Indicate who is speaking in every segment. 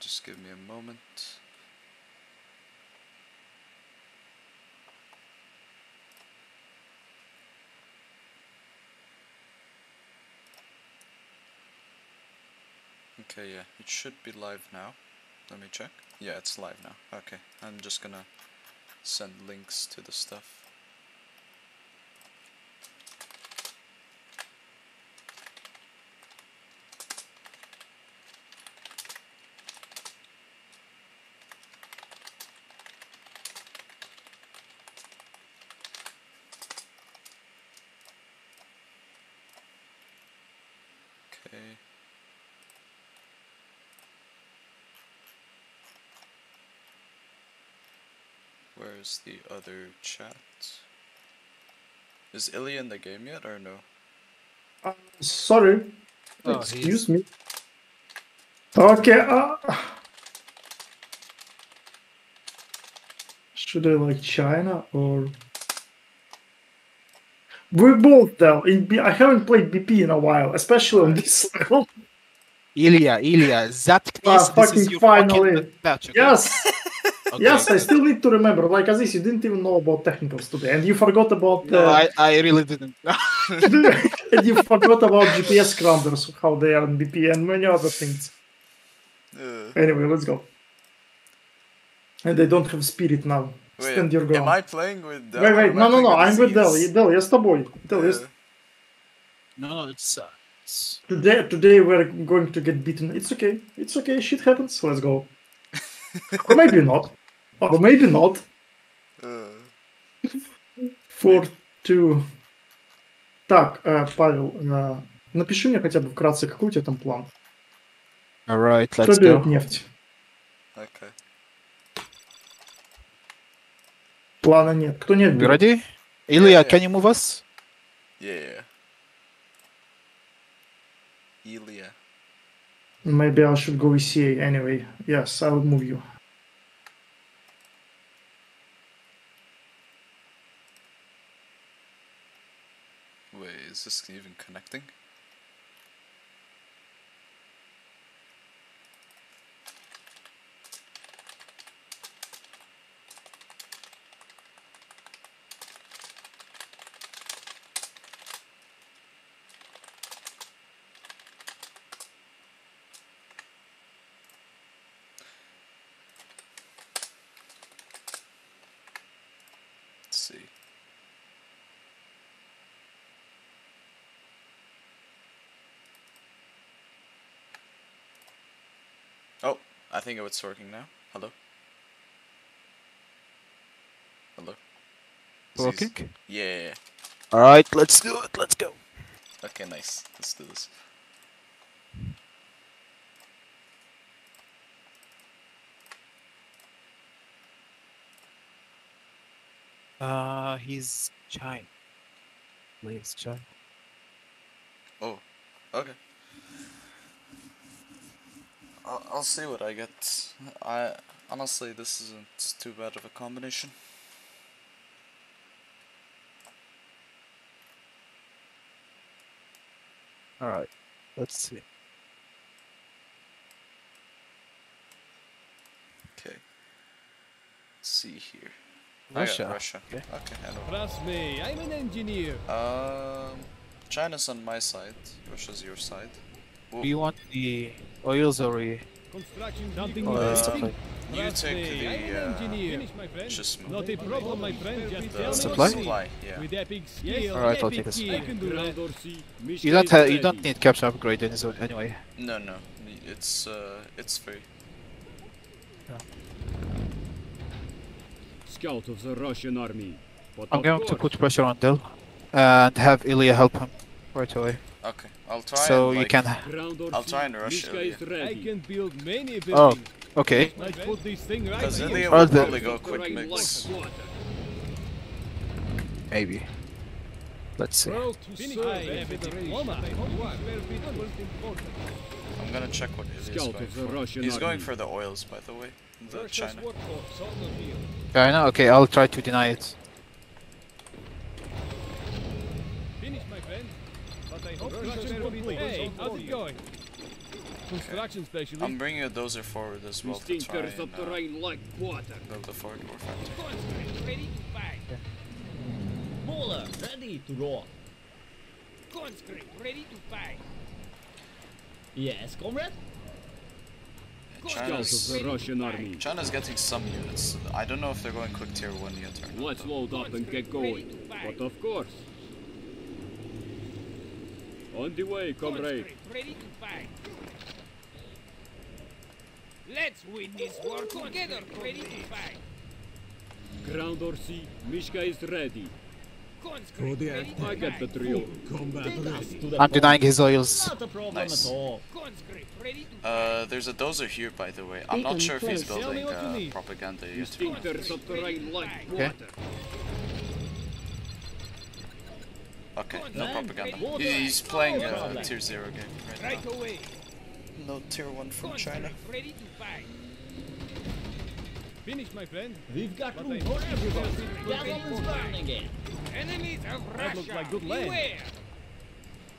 Speaker 1: Just give me a moment. Okay, yeah, it should be live now. Let me check. Yeah, it's live now. Okay, I'm just gonna send links to the stuff. Okay. Where's the other chat? Is Ilya in the game yet or no?
Speaker 2: Uh, sorry.
Speaker 3: Oh,
Speaker 2: Excuse me. Okay. Uh... Should I like China or? We're both though. In B- I haven't played BP in a while, especially on this level.
Speaker 3: Ilya, Ilya, that
Speaker 2: Ah,
Speaker 3: case, this
Speaker 2: fucking
Speaker 3: is your
Speaker 2: finally.
Speaker 3: fucking match, okay?
Speaker 2: Yes,
Speaker 3: Okay.
Speaker 2: yes. I still need to remember. Like Aziz, you didn't even know about technicals today, and you forgot about.
Speaker 3: No,
Speaker 2: Uh,
Speaker 3: I, I really didn't.
Speaker 2: and you forgot about GPS grounders, how they are in BP, and many other things.
Speaker 1: Uh,
Speaker 2: Anyway, let's go. And they don't have spirit now.
Speaker 1: wait,
Speaker 2: Stand your
Speaker 1: am
Speaker 2: ground.
Speaker 1: I playing with Del?
Speaker 2: Wait,
Speaker 1: or
Speaker 2: wait,
Speaker 1: am I
Speaker 2: no, no,
Speaker 1: playing
Speaker 2: no, I'm with Del.
Speaker 1: Aziz?
Speaker 2: Del, я с тобой. Del, я с-
Speaker 1: Uh,
Speaker 3: no, no, it's, uh, it's
Speaker 2: Today, today we're going to get beaten. It's okay. It's okay. Shit happens. Let's go. or maybe not. Or maybe not.
Speaker 1: uh,
Speaker 2: Four, two. Так, э, Павел, э, напиши мне хотя бы вкратце, какой у тебя там план?
Speaker 3: alright.
Speaker 2: Кто
Speaker 3: Let's
Speaker 2: берет
Speaker 3: go.
Speaker 2: нефть?
Speaker 1: okay.
Speaker 2: Плана нет. Кто нет
Speaker 3: You
Speaker 2: берет?
Speaker 3: ready? Ilya,
Speaker 1: yeah.
Speaker 3: can you move us?
Speaker 1: Yeah. Ilya.
Speaker 2: Maybe I should go ECA anyway. Yes, I would move you.
Speaker 1: This even connecting? Let's see. Oh, I think it's working now. Hello? Hello? Aziz?
Speaker 3: Working?
Speaker 1: Yeah.
Speaker 3: Alright, let's do it. Let's go.
Speaker 1: Okay, nice. Let's do this.
Speaker 3: Uh, he's China. Please, China.
Speaker 1: Oh, okay. I'll, I'll see what I get. I honestly, this isn't too bad of a combination.
Speaker 3: Alright, let's see.
Speaker 1: Okay. Let's see here. I got
Speaker 3: Russia.
Speaker 1: Russia.
Speaker 3: Okay.
Speaker 1: Okay, I know.
Speaker 4: Trust me, I'm an engineer.
Speaker 1: Um, China's on my side. Russia's your side. Wh-
Speaker 3: Do you want the oils or the
Speaker 4: Construction something
Speaker 3: or
Speaker 1: Uh,
Speaker 3: stuff like
Speaker 1: You
Speaker 4: Trust
Speaker 1: take
Speaker 4: me, I'm an
Speaker 1: the uh,
Speaker 4: engineer. Finish, my friend.
Speaker 1: just
Speaker 4: Not a problem, my friend. Just
Speaker 1: the
Speaker 4: tell
Speaker 3: Supply?
Speaker 4: you
Speaker 1: supply. Yeah.
Speaker 4: With epic skill,
Speaker 3: Alright, I'll take a
Speaker 4: skill. I can do that.
Speaker 3: You don't have, you don't need capture upgrade anyway.
Speaker 1: No, no. It's uh, it's free.
Speaker 5: Scout of the Russian army. But
Speaker 3: I'm going to put pressure on Del and have Ilya help him right away.
Speaker 1: Okay, I'll try.
Speaker 3: So
Speaker 1: and,
Speaker 3: you
Speaker 1: like,
Speaker 3: can.
Speaker 1: I'll try and rush
Speaker 5: Mishka
Speaker 1: Ilya.
Speaker 5: is
Speaker 4: I can build many
Speaker 3: Oh, okay.
Speaker 4: Let's put this thing right
Speaker 1: Because
Speaker 4: here.
Speaker 1: Ilya
Speaker 3: Oh,
Speaker 1: will probably go quick
Speaker 5: Right
Speaker 1: mix.
Speaker 3: Maybe. Let's see.
Speaker 4: Well, to Finish I have a diploma.
Speaker 1: I'm gonna check what Ilya's going for. He's going for the oils, by the way. The China.
Speaker 3: China? Okay, I'll try to deny it.
Speaker 4: Construction complete. Hey, how's it going? Construction specialist.
Speaker 1: I'm bringing a dozer forward as
Speaker 5: Du
Speaker 1: well to try
Speaker 5: stinkers
Speaker 1: and
Speaker 5: of the
Speaker 1: uh,
Speaker 5: rain like water.
Speaker 1: build a forward war factory.
Speaker 6: Conscript ready to fight.
Speaker 7: Mauler, ready to roll.
Speaker 6: Conscript ready to fight.
Speaker 7: Yes, comrade?
Speaker 1: China's,
Speaker 5: the Russian army.
Speaker 1: China's getting some units. I don't know if they're going quick tier 1 yet or not.
Speaker 5: Let's load up and get going. But of course. On the way, comrade.
Speaker 6: Ready to fight. Let's win this war together. Ready to fight.
Speaker 5: Ground or sea, Mishka is ready.
Speaker 6: Conscript
Speaker 5: I get the
Speaker 6: fight.
Speaker 5: drill.
Speaker 7: Take us to the
Speaker 3: I'm denying his oils.
Speaker 7: Not a problem
Speaker 1: Nice.
Speaker 7: at all.
Speaker 6: Conscript ready to
Speaker 1: Uh, there's a dozer here, by the way. I'm not sure if he's
Speaker 8: close.
Speaker 4: Tell me
Speaker 1: building uh, propaganda yet.
Speaker 5: stinkers of the rain like
Speaker 3: Okay.
Speaker 5: Water.
Speaker 1: Okay, no propaganda.
Speaker 6: ready to
Speaker 1: He- He's playing a
Speaker 7: problem.
Speaker 1: tier 0 game right
Speaker 6: Right
Speaker 1: now. No tier 1 from China.
Speaker 6: Conscript ready to fight.
Speaker 4: Finish, my friend.
Speaker 7: We've got
Speaker 4: But
Speaker 7: room for everyone.
Speaker 6: Ready
Speaker 7: Gather
Speaker 6: for
Speaker 7: and burn again.
Speaker 6: Enemies of
Speaker 4: That looks
Speaker 6: Russia.
Speaker 4: like good land.
Speaker 6: Beware.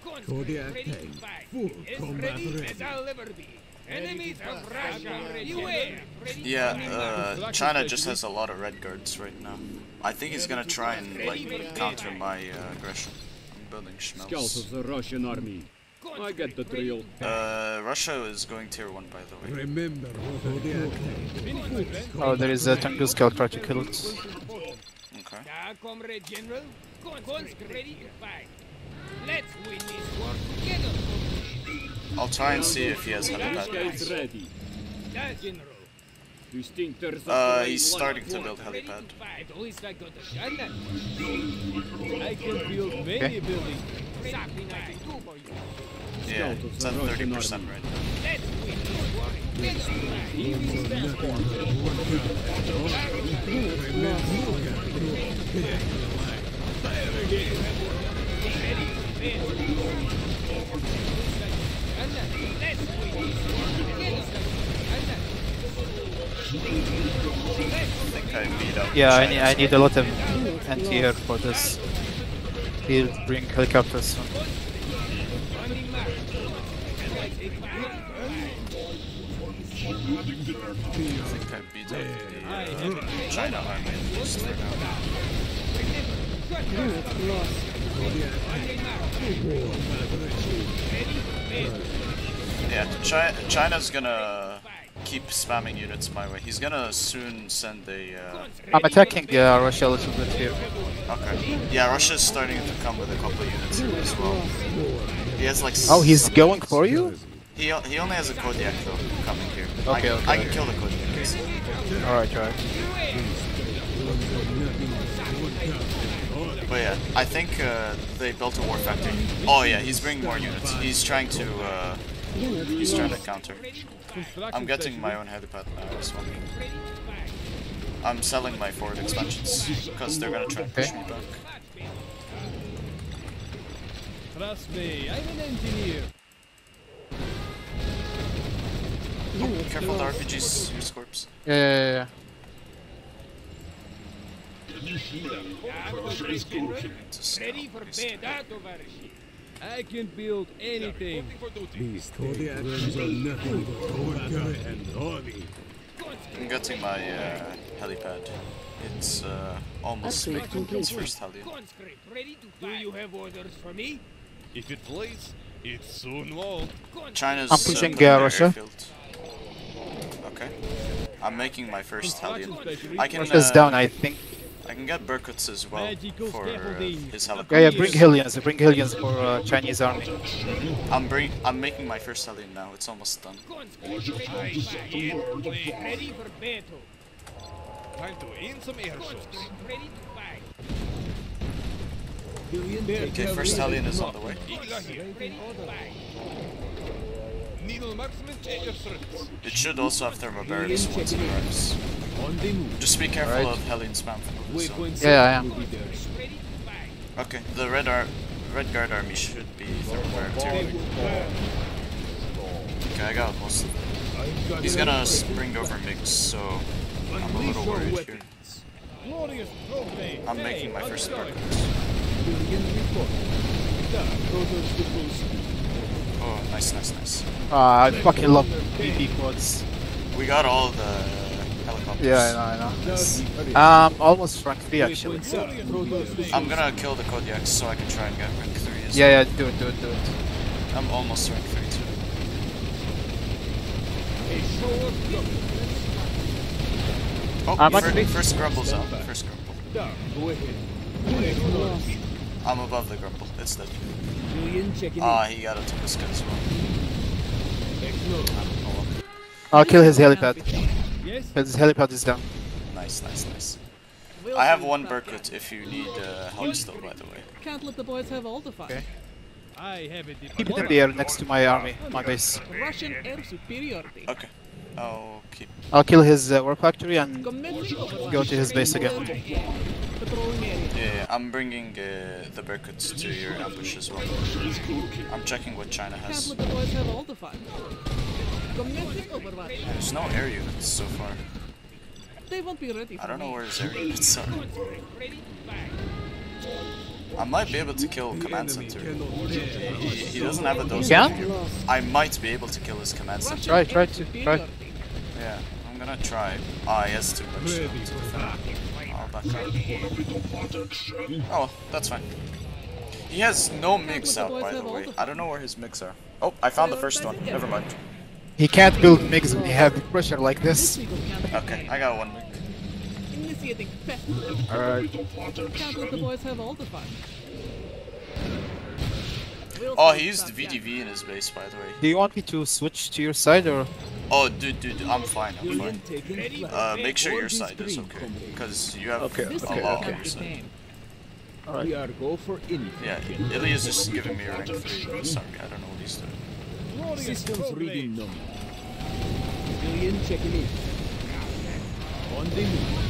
Speaker 6: Conscript ready to fight. As ready as I'll ever be. Enemies of Russia. Beware.
Speaker 1: Yeah, uh, China just has a lot of red guards right now. I think he's gonna try and like counter my uh, aggression. I'm building
Speaker 5: Scouts
Speaker 1: schmells.
Speaker 5: of the Russian army. I get the drill.
Speaker 1: Uh, Russia is going tier 1 by the way.
Speaker 5: Remember
Speaker 4: Finish, my friend.
Speaker 3: Oh, there is a Tunguska, I'll try to kill it.
Speaker 1: Okay.
Speaker 6: Comrade General. Conscript ready to fight. Let's win this war together.
Speaker 1: I'll try and see if he has
Speaker 5: Mishka
Speaker 1: helipad.
Speaker 5: is
Speaker 1: Uh, he's starting to build helipad.
Speaker 6: At least I got a shot
Speaker 4: I can build many
Speaker 3: Okay.
Speaker 4: buildings.
Speaker 6: Something I can do for you.
Speaker 1: Yeah, it's at 30% right now.
Speaker 6: Let's win this war together.
Speaker 7: Easy transport.
Speaker 6: Let's win this war together.
Speaker 3: Yeah, I need, I need a lot of anti here for this. He'll bring helicopters soon.
Speaker 1: Yeah, Chi China's gonna keep spamming units my way. He's gonna soon send a. Uh,
Speaker 3: I'm attacking uh, Russia a little bit here.
Speaker 1: okay. Yeah, Russia's starting to come with a couple of units as well. He has like.
Speaker 3: Oh, he's
Speaker 1: some-
Speaker 3: going for you?
Speaker 1: He, he only has a Kodiak though coming here. I,
Speaker 3: Okay,
Speaker 1: can-
Speaker 3: okay,
Speaker 1: I can
Speaker 3: okay.
Speaker 1: kill the Kodiak.
Speaker 3: Alright, alright.
Speaker 1: But yeah, I think uh, they built a war factory. Oh yeah, he's bringing more units. He's trying to. Uh, He's trying to counter. I'm getting my own helipad now, I am selling my forward expansions, because they're gonna try and push me back.
Speaker 4: Trust me, I'm an engineer.
Speaker 1: Oh, careful the RPGs, your corpse.
Speaker 3: Yeah, yeah, yeah.
Speaker 6: Ready for bed,
Speaker 4: I can build anything. These torpedoes are nothing. Armor and army.
Speaker 1: I'm getting my uh, helipad. It's uh, almost
Speaker 8: Upgrade
Speaker 1: making its first heli.
Speaker 6: Conscript, ready to fight. Do you have orders for me?
Speaker 9: If it plays, it soon won't.
Speaker 1: China's
Speaker 3: I'm pushing,
Speaker 1: building
Speaker 3: uh, Russia.
Speaker 1: airfield. Okay. I'm making my first heli. I can
Speaker 3: Russia's
Speaker 1: uh,
Speaker 3: down, I think.
Speaker 1: I can get Berkuts as well
Speaker 4: Magical
Speaker 1: for uh, his helipad.
Speaker 3: Yeah, yeah, bring Hellions, bring Hellions for uh, Chinese army.
Speaker 1: I'm bring I'm making my first heli now. It's almost done.
Speaker 6: Conscript, ready to fight. Ready for battle.
Speaker 9: Time to aim some air shots.
Speaker 6: Conscript, ready to fight.
Speaker 1: Okay, first Hellion is on the way. It should also have thermobarics once it arrives.
Speaker 4: On the move.
Speaker 1: Just be careful
Speaker 3: Alright.
Speaker 1: of Hellion spam from the zone.
Speaker 3: Yeah, yeah, I am.
Speaker 6: Ready.
Speaker 1: Okay, the red ar red guard army should be thermobaric too. Okay, I got most of it. He's gonna spring over mix, so I'm a little worried here. I'm making my first
Speaker 4: start.
Speaker 1: Oh, nice, nice, nice.
Speaker 3: Ah, I fucking love BB quads.
Speaker 1: We got all the helicopters.
Speaker 3: Yeah, I know, I know. Um, almost rank 3 actually.
Speaker 1: I'm gonna kill the Kodiaks so I can try and get rank 3 as
Speaker 3: Yeah, yeah, do it, do it, do it.
Speaker 1: I'm almost rank 3 too. Oh,
Speaker 3: I'm
Speaker 1: fir-
Speaker 3: actually-
Speaker 1: first grumble's out. First grumble.
Speaker 5: Doc.
Speaker 1: I'm above the grumble. It's dead.
Speaker 5: Julian checking
Speaker 1: Ah, he got a Tunguska as well.
Speaker 3: I'll kill his helipad.
Speaker 4: Yes?
Speaker 3: His helipad is down.
Speaker 1: Nice, nice, nice. I have one Berkut if you need uh, help still, by the way.
Speaker 8: Can't let the boys have all the fun.
Speaker 3: Okay.
Speaker 4: I have it.
Speaker 3: Keep it in the air next to my army, my base.
Speaker 8: Russian air superiority.
Speaker 1: Okay. I'll keep.
Speaker 3: I'll kill his uh, war factory and go to his base again.
Speaker 1: Yeah, I'm bringing uh, the Berkuts to your ambush as well. I'm checking what China has.
Speaker 8: let the boys have all the fun. Commencing overwatch.
Speaker 1: There's no air units so far.
Speaker 8: They won't be ready
Speaker 1: I don't know where his air units are. I might be able to kill command center. He, he doesn't have a dose.
Speaker 3: Yeah?
Speaker 1: I might be able to kill his command center.
Speaker 3: Try, try to, try.
Speaker 1: Yeah, I'm gonna try. Ah, he has too much. to defend. I'll back up. Oh, that's fine. He has no mix out, by the way. I don't know where his mix are. Oh, I found the first one. Never mind.
Speaker 3: He can't build MiGs when you have pressure like
Speaker 8: This
Speaker 3: this.
Speaker 8: week of campaign.
Speaker 1: Okay, I got one mic.
Speaker 3: Alright.
Speaker 8: Can't let the boys have all the fun. We'll
Speaker 1: Oh, he used
Speaker 8: about
Speaker 1: VDV in his base, by the way.
Speaker 3: Do you want me to switch to your side or?
Speaker 1: Oh, dude, dude, I'm fine, I'm fine. Uh, make sure your side is okay. Because you have
Speaker 3: Okay,
Speaker 8: This
Speaker 1: a
Speaker 3: okay,
Speaker 1: lot
Speaker 8: will
Speaker 1: on your side.
Speaker 8: retain.
Speaker 5: We are go for anything.
Speaker 1: Yeah, Ilya's just giving me a rank 3. Sorry, I don't know what he's doing.
Speaker 5: Systems reading nominal. Julian checking in. On the move.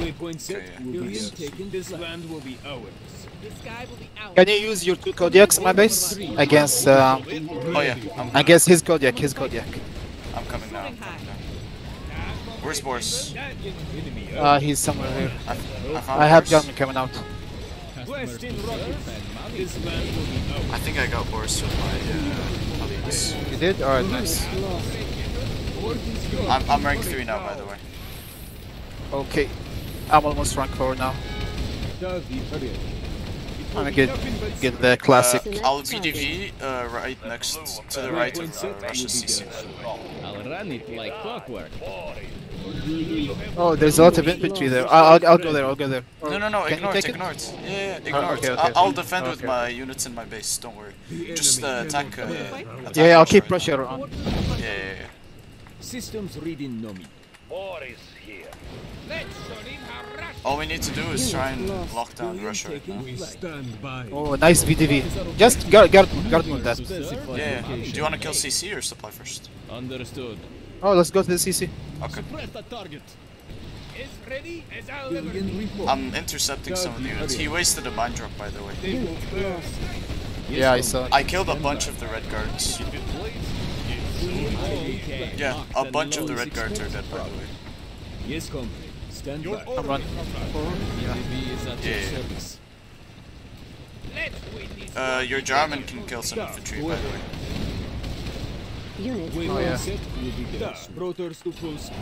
Speaker 5: Waypoint set.
Speaker 1: Okay, yeah.
Speaker 5: Julian taking
Speaker 4: This land will be ours.
Speaker 8: This guy will be out.
Speaker 3: Can you use your two Kodiaks in my base against uh,
Speaker 1: Oh yeah, I'm,
Speaker 3: against his Kodiak, his Kodiak?
Speaker 1: I'm coming now. I'm coming now. Where's Boris?
Speaker 3: Uh, he's somewhere here.
Speaker 1: I, I
Speaker 3: I have. Jarmen coming out.
Speaker 4: West in rocket pad. This land will be ours.
Speaker 1: I think I got Boris with my uh, colleagues.
Speaker 3: You did? Alright, nice.
Speaker 1: I'm, I'm rank 3 now, by the way.
Speaker 3: Okay. I'm almost rank 4 now.
Speaker 5: Does.
Speaker 3: I'm gonna get, get the classic.
Speaker 1: Uh, I'll VDV uh, right next to the right of uh, Russia CC.
Speaker 5: I'll run it like clockwork.
Speaker 3: Oh, there's a lot of infantry there. I'll, I'll, I'll go there, I'll go there. Or
Speaker 1: No, no, no,
Speaker 3: can you
Speaker 1: ignore it, ignore it. Yeah, yeah, ignore
Speaker 3: okay,
Speaker 1: it.
Speaker 3: okay.
Speaker 1: I- I'll defend with my units in my base, don't worry. Just uh, attack. Uh, attack
Speaker 3: Yeah, yeah, I'll
Speaker 1: Russia
Speaker 3: keep
Speaker 1: right
Speaker 3: pressure on.
Speaker 1: now. Yeah, yeah, yeah.
Speaker 5: Systems reading nominal.
Speaker 1: All we need to do is try and lock down Russia right now.
Speaker 6: Stand by.
Speaker 3: Oh, nice VDV. Just guard, guard, guard on that.
Speaker 1: Yeah, yeah. Do you want to kill CC or supply first?
Speaker 5: Understood.
Speaker 3: Oh, let's go to the CC.
Speaker 1: Okay.
Speaker 4: Press the target.
Speaker 9: Is ready as I'll ever
Speaker 5: Julian
Speaker 9: be.
Speaker 5: report.
Speaker 1: I'm intercepting some of the units. He wasted a mine drop, by the way.
Speaker 3: Yeah, I saw.
Speaker 1: I killed a bunch of the red guards. Yeah, a bunch of the red guards are dead, by the way.
Speaker 5: Yes, comrade. Stand by.
Speaker 3: I'm run.
Speaker 5: UAV is at
Speaker 1: Yeah,
Speaker 5: your
Speaker 1: yeah.
Speaker 5: service.
Speaker 9: Let's win this.
Speaker 1: Uh, your Jarmen can kill some infantry, by the way.
Speaker 5: Waypoint
Speaker 3: Oh, yeah.
Speaker 5: set will be there. Sproters to full speed.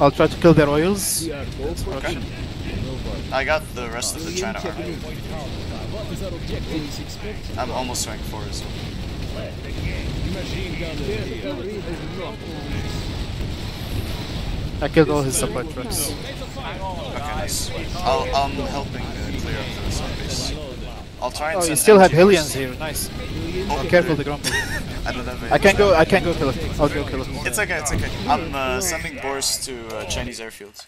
Speaker 3: I'll try to kill their oils.
Speaker 5: We are go for
Speaker 1: Okay.
Speaker 5: anything. No bother.
Speaker 1: I got the rest of the China army.
Speaker 5: in. What is our objectives expected?
Speaker 1: I'm almost rank 4 as well.
Speaker 5: Machine gun there. Cavalry is not
Speaker 3: I killed all his support trucks.
Speaker 1: Okay, nice. I'll, I'm helping uh, clear up the zombies. I'll try and
Speaker 3: Oh, you still have
Speaker 1: MG
Speaker 3: Hellions
Speaker 1: first.
Speaker 3: here. Nice.
Speaker 1: Oh,
Speaker 3: Oh, careful the grumble.
Speaker 1: I don't have
Speaker 3: I can go. I can go kill it. I'll go kill it.
Speaker 1: It's okay, it's okay. I'm uh, sending Boris to uh, Chinese airfields.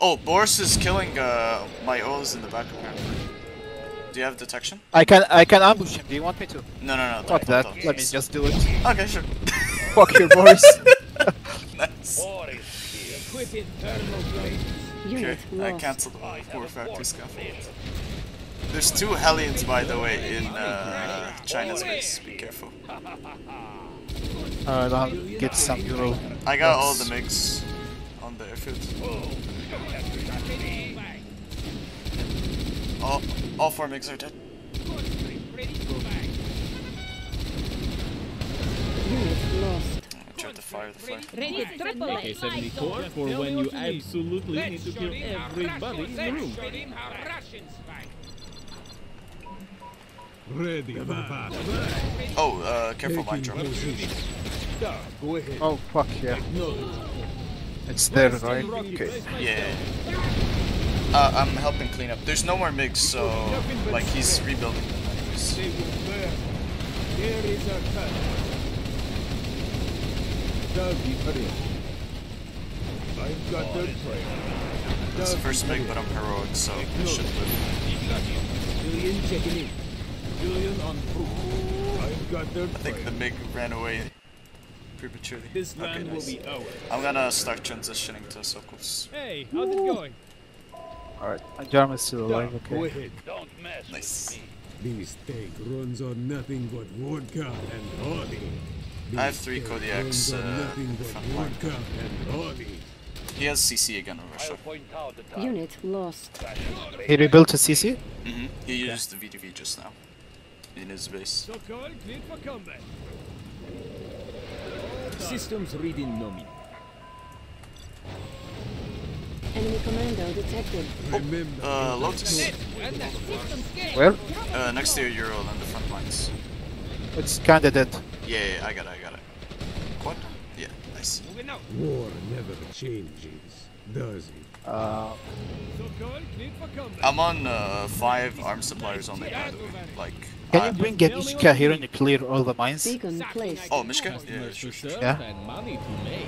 Speaker 1: Oh, Boris is killing uh, my oils in the back apparently. Do you have detection?
Speaker 3: I can. I can ambush him. Do you want me to?
Speaker 1: No, no, no.
Speaker 3: Fuck
Speaker 1: don't,
Speaker 3: that.
Speaker 1: don't,
Speaker 3: Let me just do it.
Speaker 1: Okay, sure.
Speaker 3: Fuck you, Boris.
Speaker 1: nice. Okay, I cancelled the four factory scaffolds. There's two Hellions, by the way, in uh, China's base. Be careful.
Speaker 3: Uh, Alright, I'll get some euro.
Speaker 1: I got all the mix on the airfield. All, all four mix are dead. Unit lost fire the flare.
Speaker 8: Ready, triple A.
Speaker 7: K-74 for when you absolutely need to kill everybody in the room.
Speaker 6: Ready for battle.
Speaker 1: Oh, uh, careful mine
Speaker 6: Taking
Speaker 1: drop.
Speaker 5: Go ahead.
Speaker 3: Oh fuck yeah. It's there, right? Okay.
Speaker 1: Yeah. Uh, I'm helping clean up. There's no more MiGs, so like he's rebuilding them anyways.
Speaker 5: They will burn. Here is our cut. Doggy, hurry up. I've got their trail.
Speaker 1: It's the first MiG, but I'm heroic, so I should live.
Speaker 5: Julian checking in. Julian on proof. I've got their
Speaker 1: I think the
Speaker 5: trail.
Speaker 1: MiG ran away prematurely.
Speaker 4: This
Speaker 1: Okay,
Speaker 4: land will be ours.
Speaker 1: I'm gonna start transitioning to Sokos.
Speaker 4: Hey, how's it going?
Speaker 3: Alright. Jarm is still alive,
Speaker 5: Go
Speaker 3: okay.
Speaker 5: ahead.
Speaker 1: Nice.
Speaker 6: This tank runs on nothing but vodka and honey.
Speaker 1: I have three Kodiaks, uh, front line.
Speaker 6: vodka and honey.
Speaker 1: He has CC again on Russia.
Speaker 8: Unit lost.
Speaker 3: He rebuilt a CC?
Speaker 1: hmm He used the VDV just now. In his base.
Speaker 4: So called cleared for combat.
Speaker 5: Systems reading Nomi.
Speaker 8: Enemy commando detected.
Speaker 6: Remember,
Speaker 1: Uh, Lotus.
Speaker 3: Where?
Speaker 1: Uh, next to your Euro on the front lines.
Speaker 3: It's kinda dead.
Speaker 1: Yeah, yeah, I got it, I got it. What? Yeah, nice.
Speaker 4: Moving out.
Speaker 6: war never changes, does it?
Speaker 3: Uh,
Speaker 4: So called cleared for combat.
Speaker 1: I'm on uh, five arm suppliers only, by the way. Like,
Speaker 3: can
Speaker 1: I-
Speaker 3: you bring an Ishka here and you clear all the mines?
Speaker 8: Beacon placed.
Speaker 1: Oh, Mishka? Yeah,
Speaker 7: Customers
Speaker 1: sure, sure.
Speaker 3: Yeah.
Speaker 7: and money to make.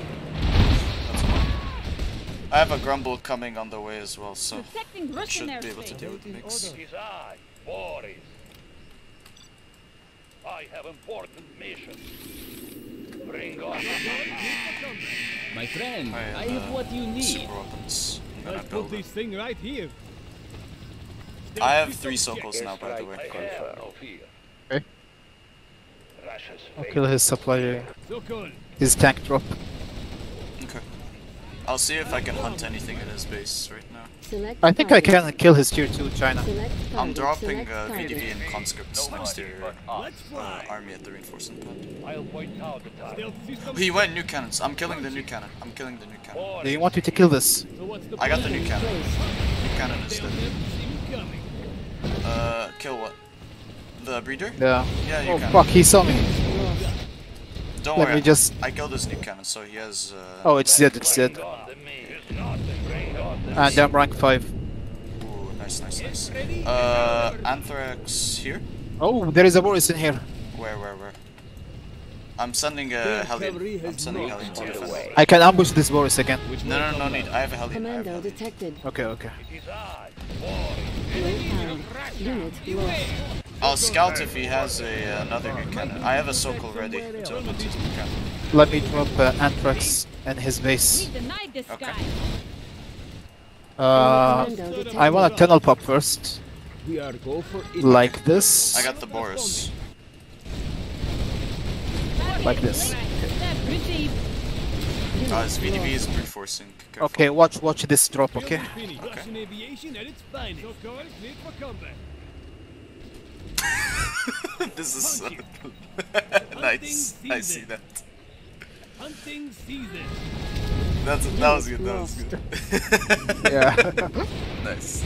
Speaker 1: I have a Grumble coming on the way as well, so
Speaker 8: Protecting
Speaker 1: should be able to deal with the mix.
Speaker 9: I, have important mission. Bring on
Speaker 7: My friend,
Speaker 1: I have,
Speaker 7: I have
Speaker 1: uh,
Speaker 7: what you need.
Speaker 1: Super weapons. I'm
Speaker 4: Let's put this thing right here.
Speaker 1: I have three Sokos now, by the way.
Speaker 9: have no fear.
Speaker 3: Okay. I'll kill his
Speaker 4: supplier.
Speaker 3: His tank drop.
Speaker 1: Okay. I'll see if I can hunt anything in his base right now.
Speaker 8: Select
Speaker 3: I think I can kill his tier 2 China.
Speaker 1: I'm dropping
Speaker 8: Select
Speaker 1: uh. VDV and conscripts next to your uh, army at the reinforcement
Speaker 9: point out the target.
Speaker 4: Stealth system.
Speaker 1: He went new cannons. I'm killing the new cannon. I'm killing the new cannon.
Speaker 3: Do you want me to kill this?
Speaker 4: So what's the
Speaker 1: I got the new cannon. New cannon is
Speaker 4: They'll
Speaker 1: dead.
Speaker 4: never see me coming.
Speaker 1: Uh, kill what? The breeder?
Speaker 3: Yeah.
Speaker 1: Yeah, you
Speaker 3: Oh
Speaker 1: can.
Speaker 3: fuck, he saw me.
Speaker 1: Don't
Speaker 3: Let
Speaker 1: worry.
Speaker 3: me just...
Speaker 1: I killed his new cannon, so he has. Uh,
Speaker 3: Oh, it's dead, it's dead.
Speaker 9: Bring on the me. Is nothing. Bring on the
Speaker 3: And I'm rank 5.
Speaker 1: Ooh, nice, nice, nice. Uh, Anthrax here?
Speaker 3: Oh, there is a Boris in here.
Speaker 1: Where, where, where? I'm sending a
Speaker 5: Their
Speaker 1: Hellion. I'm sending
Speaker 5: not
Speaker 1: Hellion to
Speaker 5: fought
Speaker 1: defend.
Speaker 3: I can ambush this Boris again.
Speaker 1: No, no, no need. I have a Hellion. I have
Speaker 8: Commando detected.
Speaker 3: Okay, okay.
Speaker 9: I,
Speaker 8: Low power. Unit lost.
Speaker 1: I'll scout if he has a another new cannon. I have a Sokol ready to put his new cannon.
Speaker 3: Let me drop uh, Anthrax in his base.
Speaker 1: Okay.
Speaker 3: Uh, I want a tunnel pop first.
Speaker 5: We are go for it.
Speaker 3: Like this.
Speaker 1: I got the Boris.
Speaker 3: Like this.
Speaker 1: Uh, his VDV is brute forcing. Careful.
Speaker 3: Okay, watch watch this drop, okay?
Speaker 4: Finished. Russian aviation at its finest. So called cleared for combat.
Speaker 1: this is so nice. I see that.
Speaker 4: Hunting season.
Speaker 1: That's that was good. That was good.
Speaker 3: Yeah.
Speaker 1: nice.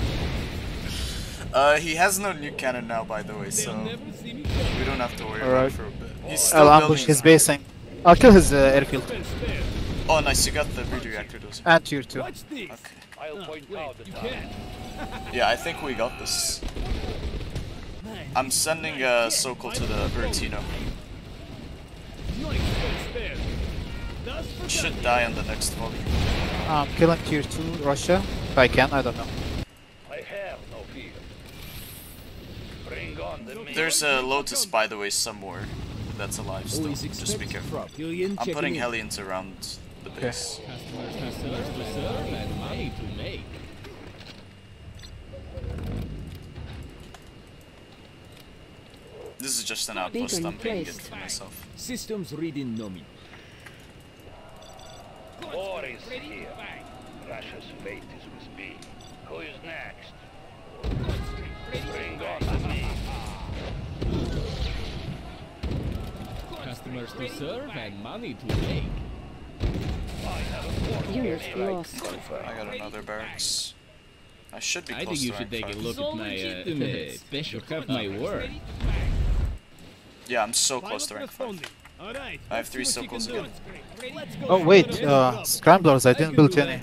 Speaker 1: Uh, he has no new cannon now, by the way, so
Speaker 4: never see me coming.
Speaker 1: we don't have to worry about
Speaker 3: Alright.
Speaker 1: it for a bit. He's still
Speaker 3: I'll ambush his base and I'll kill his uh, airfield.
Speaker 1: Oh, nice! You got the breeder reactor, those.
Speaker 3: And tier 2.
Speaker 4: Watch this.
Speaker 1: Okay.
Speaker 9: I'll
Speaker 4: Ah,
Speaker 9: point
Speaker 4: wait,
Speaker 9: out the
Speaker 4: you
Speaker 1: Yeah, I think we got this. I'm sending uh, Sokol to the Bertino. Should die on the next volley.
Speaker 3: I'm um, killing tier 2 Russia. If I can, I don't know.
Speaker 9: I have no fear. Bring on the me.
Speaker 1: There's a Lotus, by the way, somewhere that's alive still.
Speaker 5: Always
Speaker 1: Just be careful. I'm putting. Hellions around the base.
Speaker 7: Customers to serve, to serve and money to make.
Speaker 1: This is just an outpost. I'm paying it
Speaker 8: placed.
Speaker 1: for myself.
Speaker 5: Systems reading Nomi.
Speaker 9: War is here. Russia's fate is with me. Who is next? Bring on the me.
Speaker 7: Customers to serve and money to make.
Speaker 8: Unit lost.
Speaker 1: I got another barracks. I should be
Speaker 7: I
Speaker 1: close
Speaker 7: think you should
Speaker 1: rank
Speaker 7: take a look at my uh, special. You have my word.
Speaker 1: Yeah, I'm so close to rank 5.
Speaker 4: All right.
Speaker 1: I have three circles again.
Speaker 3: Oh wait, uh, scramblers. I didn't build any.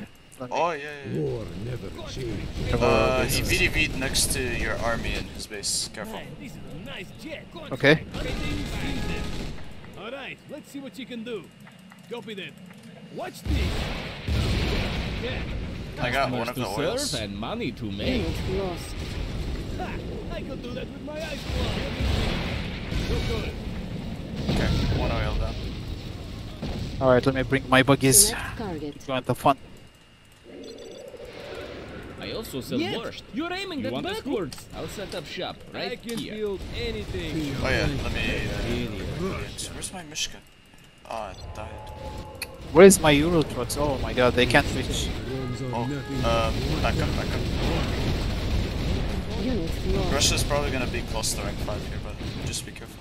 Speaker 1: Oh, yeah, yeah.
Speaker 6: War never changed.
Speaker 1: Uh, he VDV'd next to your army in his base. Careful.
Speaker 4: This is a nice jet.
Speaker 3: Okay.
Speaker 4: All right. Let's see what you can do. Copy that. Watch this. Yeah.
Speaker 1: I got one of
Speaker 7: to
Speaker 1: the oils.
Speaker 7: serve and money to make.
Speaker 4: Ha! I could do that with my eyes closed. So good.
Speaker 1: Okay, one oil down.
Speaker 3: Alright, let me bring my buggies.
Speaker 8: Select target.
Speaker 3: The fun.
Speaker 7: I also sell
Speaker 5: Yet,
Speaker 7: borscht.
Speaker 5: You're aiming
Speaker 7: You
Speaker 5: that
Speaker 7: want a scoop?
Speaker 5: backwards.
Speaker 7: I'll set up shop right
Speaker 5: I
Speaker 7: right
Speaker 5: can
Speaker 7: here.
Speaker 5: build anything.
Speaker 1: Oh yeah, let me. Uh, where's my Mishka? Oh, it died.
Speaker 3: Where is my Euro trucks? Oh my god, they can't reach.
Speaker 6: Ones are
Speaker 1: Oh,
Speaker 6: nothing
Speaker 1: uh, back up, back up. Russia's probably gonna be close to rank 5 here, but just be careful.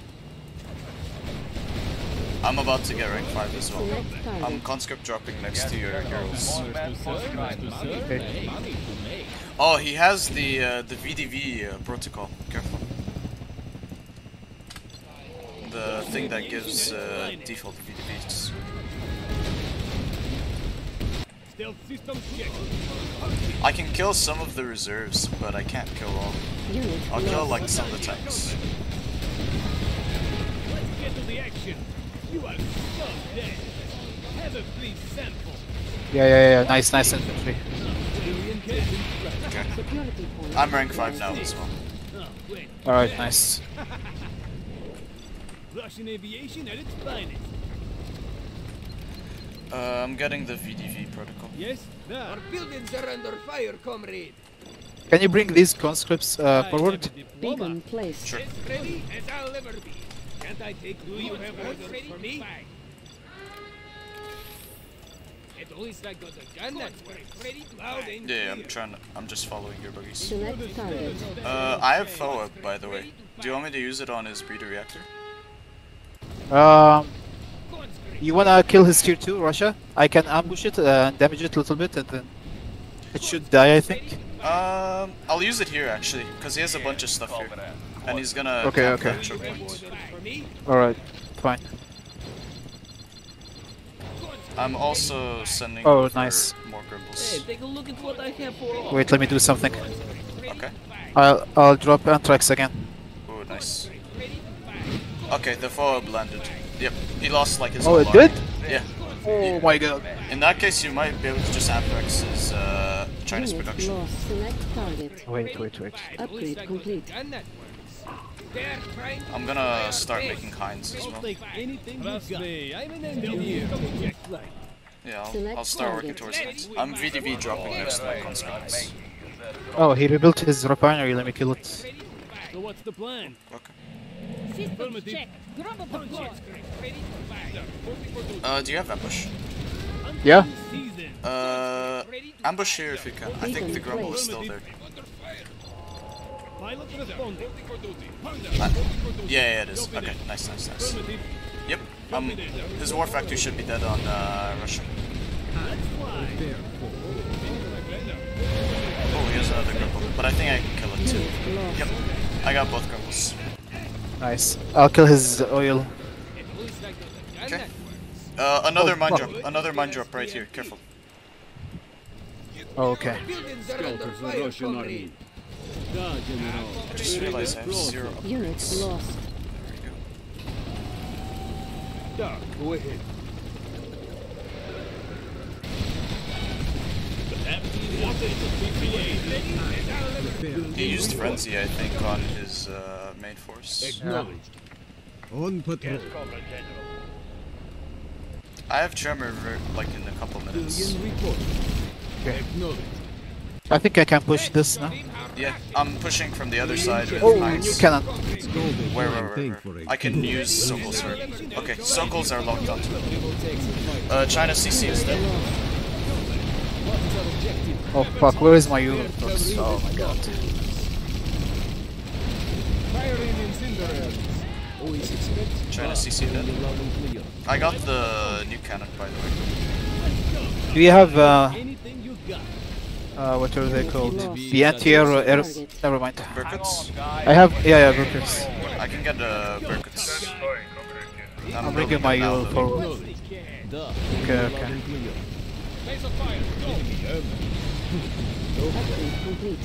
Speaker 1: I'm about to get rank 5 as well. I'm conscript dropping next to your heroes.
Speaker 7: To serve and money to make.
Speaker 1: Oh, he has the uh, the VDV uh, protocol. Careful. The thing that gives uh, default VDVs.
Speaker 4: Stealth system check.
Speaker 1: I can kill some of the reserves, but I can't kill all. I'll kill like some of the tanks.
Speaker 4: Let's get to the action. You are so dead. Have a free sample.
Speaker 3: Yeah, yeah, yeah. Nice, nice infantry.
Speaker 1: Okay. I'm rank 5 now as well.
Speaker 4: Oh.
Speaker 3: Alright, nice.
Speaker 4: Russian aviation at its finest.
Speaker 1: Uh, I'm getting the VDV protocol.
Speaker 4: Yes? There.
Speaker 5: buildings are under fire, comrade.
Speaker 3: Can you bring these conscripts uh, forward?
Speaker 8: Beacon placed.
Speaker 1: Sure.
Speaker 4: As ready as I'll ever be. Can't I take Do you have orders for me? At least I got a gun that's ready to loud and
Speaker 1: Yeah, I'm trying. To, I'm just following your buggies.
Speaker 8: Select target.
Speaker 1: Uh, I have follow up by the way. Do you want me to use it on his breeder reactor?
Speaker 3: Um, you wanna kill his tier 2, Russia? I can ambush it uh, and damage it a little bit and then it should die, I think.
Speaker 1: Um, I'll use it here actually, because he has a bunch of stuff here, and he's gonna
Speaker 3: Okay, okay.
Speaker 1: that choke point.
Speaker 4: for me?
Speaker 3: Alright, fine.
Speaker 1: I'm also sending
Speaker 3: Oh,
Speaker 1: over
Speaker 3: nice.
Speaker 1: more
Speaker 5: Hey, take a look at what I have for all.
Speaker 3: Wait, let me do something.
Speaker 1: Okay.
Speaker 3: I'll, I'll drop Anthrax again.
Speaker 1: Oh, nice. Okay, the follow up landed. Yep, he lost like his
Speaker 3: Oh,
Speaker 1: whole
Speaker 3: it
Speaker 1: army.
Speaker 3: did?
Speaker 1: Yeah.
Speaker 3: Oh my god.
Speaker 1: In that case, you might be able to just anthrax his uh, Chinese production.
Speaker 8: lost. Select target.
Speaker 3: Wait, wait, wait.
Speaker 8: Upgrade complete.
Speaker 1: I'm gonna start making Hinds as well.
Speaker 4: take anything you got. me, I'm an engineer.
Speaker 1: Yeah, I'll, I'll start working towards Hinds. I'm VDV dropping next to my conscripts.
Speaker 3: Oh, he rebuilt his refinery, let me kill it.
Speaker 4: So what's the plan?
Speaker 1: Okay.
Speaker 4: Systems check. Grab a punch Ready to fire.
Speaker 1: Uh, do you have ambush?
Speaker 3: Yeah?
Speaker 1: Uh, ambush here if you can. I think the grumble is still there.
Speaker 4: Pilot responding.
Speaker 1: Uh, yeah, yeah, it is. Okay, nice, nice, nice. Yep. Um, his war factory should be dead on uh, Russia. Oh, he has another grumble, but I think I can kill it too. Yep, I got both grumbles.
Speaker 3: Nice. I'll kill his oil.
Speaker 4: At least I got a gun
Speaker 1: Okay. Uh, another
Speaker 3: Oh,
Speaker 1: mine drop. Another mine drop right here. Careful.
Speaker 3: Oh, okay.
Speaker 5: Buildings are under.
Speaker 1: I just realized I have zero.
Speaker 8: Unit lost.
Speaker 1: There we go.
Speaker 5: Doc, go ahead.
Speaker 1: He used frenzy, I think, on his uh, main force.
Speaker 6: Acknowledged. On patrol.
Speaker 1: I have tremor like in a couple minutes.
Speaker 3: Okay. I think I can push this now.
Speaker 1: Yeah, I'm pushing from the other side with
Speaker 3: Oh, you cannot.
Speaker 1: Where, where, where, where? I can use Sokol's sword. Okay, Sokols are locked onto it. Uh, China CC is dead.
Speaker 3: Oh fuck, where is my Euro trucks? Oh my god.
Speaker 5: Firing incinerators. Always expect
Speaker 1: China CC dead.
Speaker 5: loud.
Speaker 1: I got the new cannon, by the way.
Speaker 3: Do you have uh,
Speaker 4: Anything you got.
Speaker 3: Uh what are they called?
Speaker 8: Lost.
Speaker 3: The anti-air air. Never mind.
Speaker 1: Berkuts?
Speaker 3: I have yeah yeah Berkuts.
Speaker 1: I can get uh, Berkuts.
Speaker 3: I'm bringing my
Speaker 1: now,
Speaker 3: Euro
Speaker 1: though.
Speaker 3: for.
Speaker 5: Duh.
Speaker 3: Okay okay.
Speaker 5: and clear.
Speaker 4: Base of fire. Go.
Speaker 8: Upgrade complete.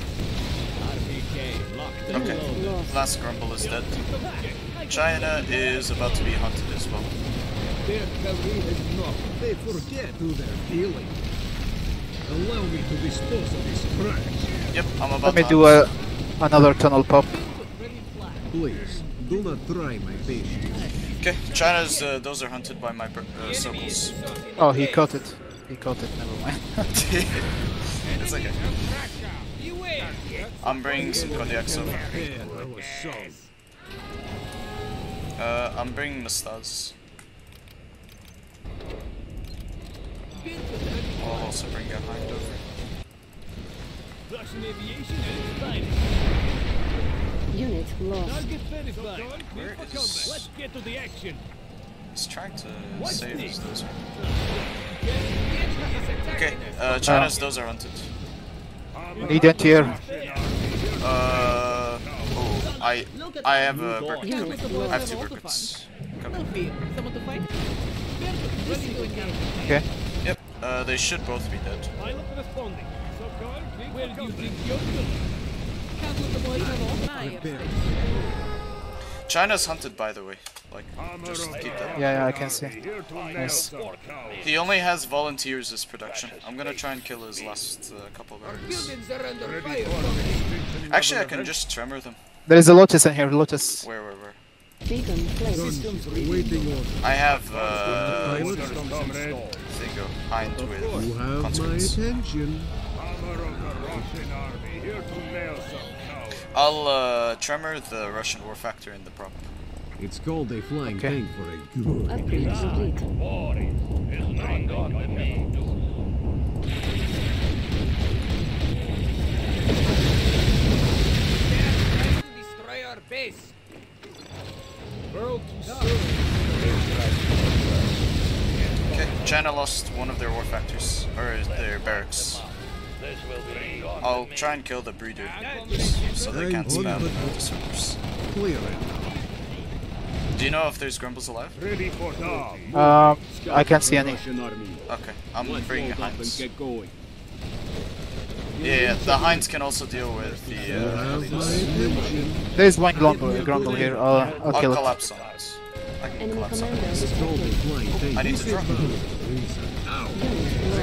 Speaker 4: RPK locked and
Speaker 1: Okay. Last Grumble is dead. China is about to be hunted as well.
Speaker 6: Their career is not. They forget who they're dealing. Allow me to dispose of this trash.
Speaker 1: Yep, I'm
Speaker 3: Let
Speaker 1: about
Speaker 3: me
Speaker 1: to
Speaker 3: do a another tunnel pop.
Speaker 6: Please, do not try my patience.
Speaker 1: Okay, China's, uh, those are hunted by my bur- uh, circles.
Speaker 3: Oh, he caught it. He caught it. Never mind.
Speaker 1: it's okay. I'm bringing some Kodiaks over.
Speaker 6: There,
Speaker 1: Uh, I'm bringing the Mustaz. I'll also bring a Hind over.
Speaker 4: Russian aviation at its finest.
Speaker 8: Unit lost.
Speaker 4: Target verified.
Speaker 1: Where
Speaker 4: Clear for
Speaker 1: is-
Speaker 4: combat. Let's get to the action.
Speaker 1: He's trying to
Speaker 4: What's
Speaker 1: save
Speaker 4: this?
Speaker 1: his dozer.
Speaker 4: The enemy is
Speaker 1: Okay,
Speaker 4: us.
Speaker 1: uh, China's dozer hunted.
Speaker 3: Need anti-air.
Speaker 1: Uh, oh, I, I have a Berkut.
Speaker 8: Unit
Speaker 1: I have two Berkuts. Coming.
Speaker 8: Someone to fight? Ready to engage.
Speaker 3: Okay.
Speaker 1: Yep, uh, they should both be dead.
Speaker 4: Pilot responding. So call. Where do you think you're going?
Speaker 1: China's hunted, by the way. Like, just keep that.
Speaker 3: Yeah yeah I can see. Nice.
Speaker 1: He only has volunteers as production. I'm gonna try and kill his last uh, couple of barracks.
Speaker 4: Buildings are under fire.
Speaker 1: Actually, I can just tremor them.
Speaker 3: There is a lotus in here. Lotus.
Speaker 1: Where, where, where?
Speaker 8: Beacon placed.
Speaker 6: Waiting order.
Speaker 1: I have, uh,
Speaker 6: Pilot,
Speaker 1: Thingo, Hind
Speaker 6: you
Speaker 1: with
Speaker 6: have my
Speaker 1: consequence.
Speaker 6: attention.
Speaker 1: I'll, uh, tremor the Russian war factor in the prop.
Speaker 6: It's called a flying
Speaker 3: Okay.
Speaker 6: tank for a good
Speaker 8: Upgrade complete.
Speaker 9: Bring on the me.
Speaker 4: Destroy our base.
Speaker 1: Okay, China lost one of their war factors, or their barracks.
Speaker 9: This will bring on
Speaker 1: I'll try and kill the breeder, so they can't
Speaker 6: Hold
Speaker 1: spam the servers. Do you know if there's Grumbles alive?
Speaker 3: Um, I can't see any.
Speaker 1: Okay, I'm
Speaker 5: Let's
Speaker 1: bringing
Speaker 5: load up get going.
Speaker 1: Yeah, yeah, the Hinds can also deal with the
Speaker 6: You
Speaker 1: uh,
Speaker 6: have my
Speaker 1: Helios.
Speaker 6: attention.
Speaker 3: There is one grumble, grumble here. I'll, I'll
Speaker 1: I'll
Speaker 3: kill it.
Speaker 1: collapse on it. I can
Speaker 8: Enemy
Speaker 1: collapse on
Speaker 8: commander
Speaker 1: it.
Speaker 6: It's called a
Speaker 8: detected.
Speaker 6: flying tank.
Speaker 1: I need to drop.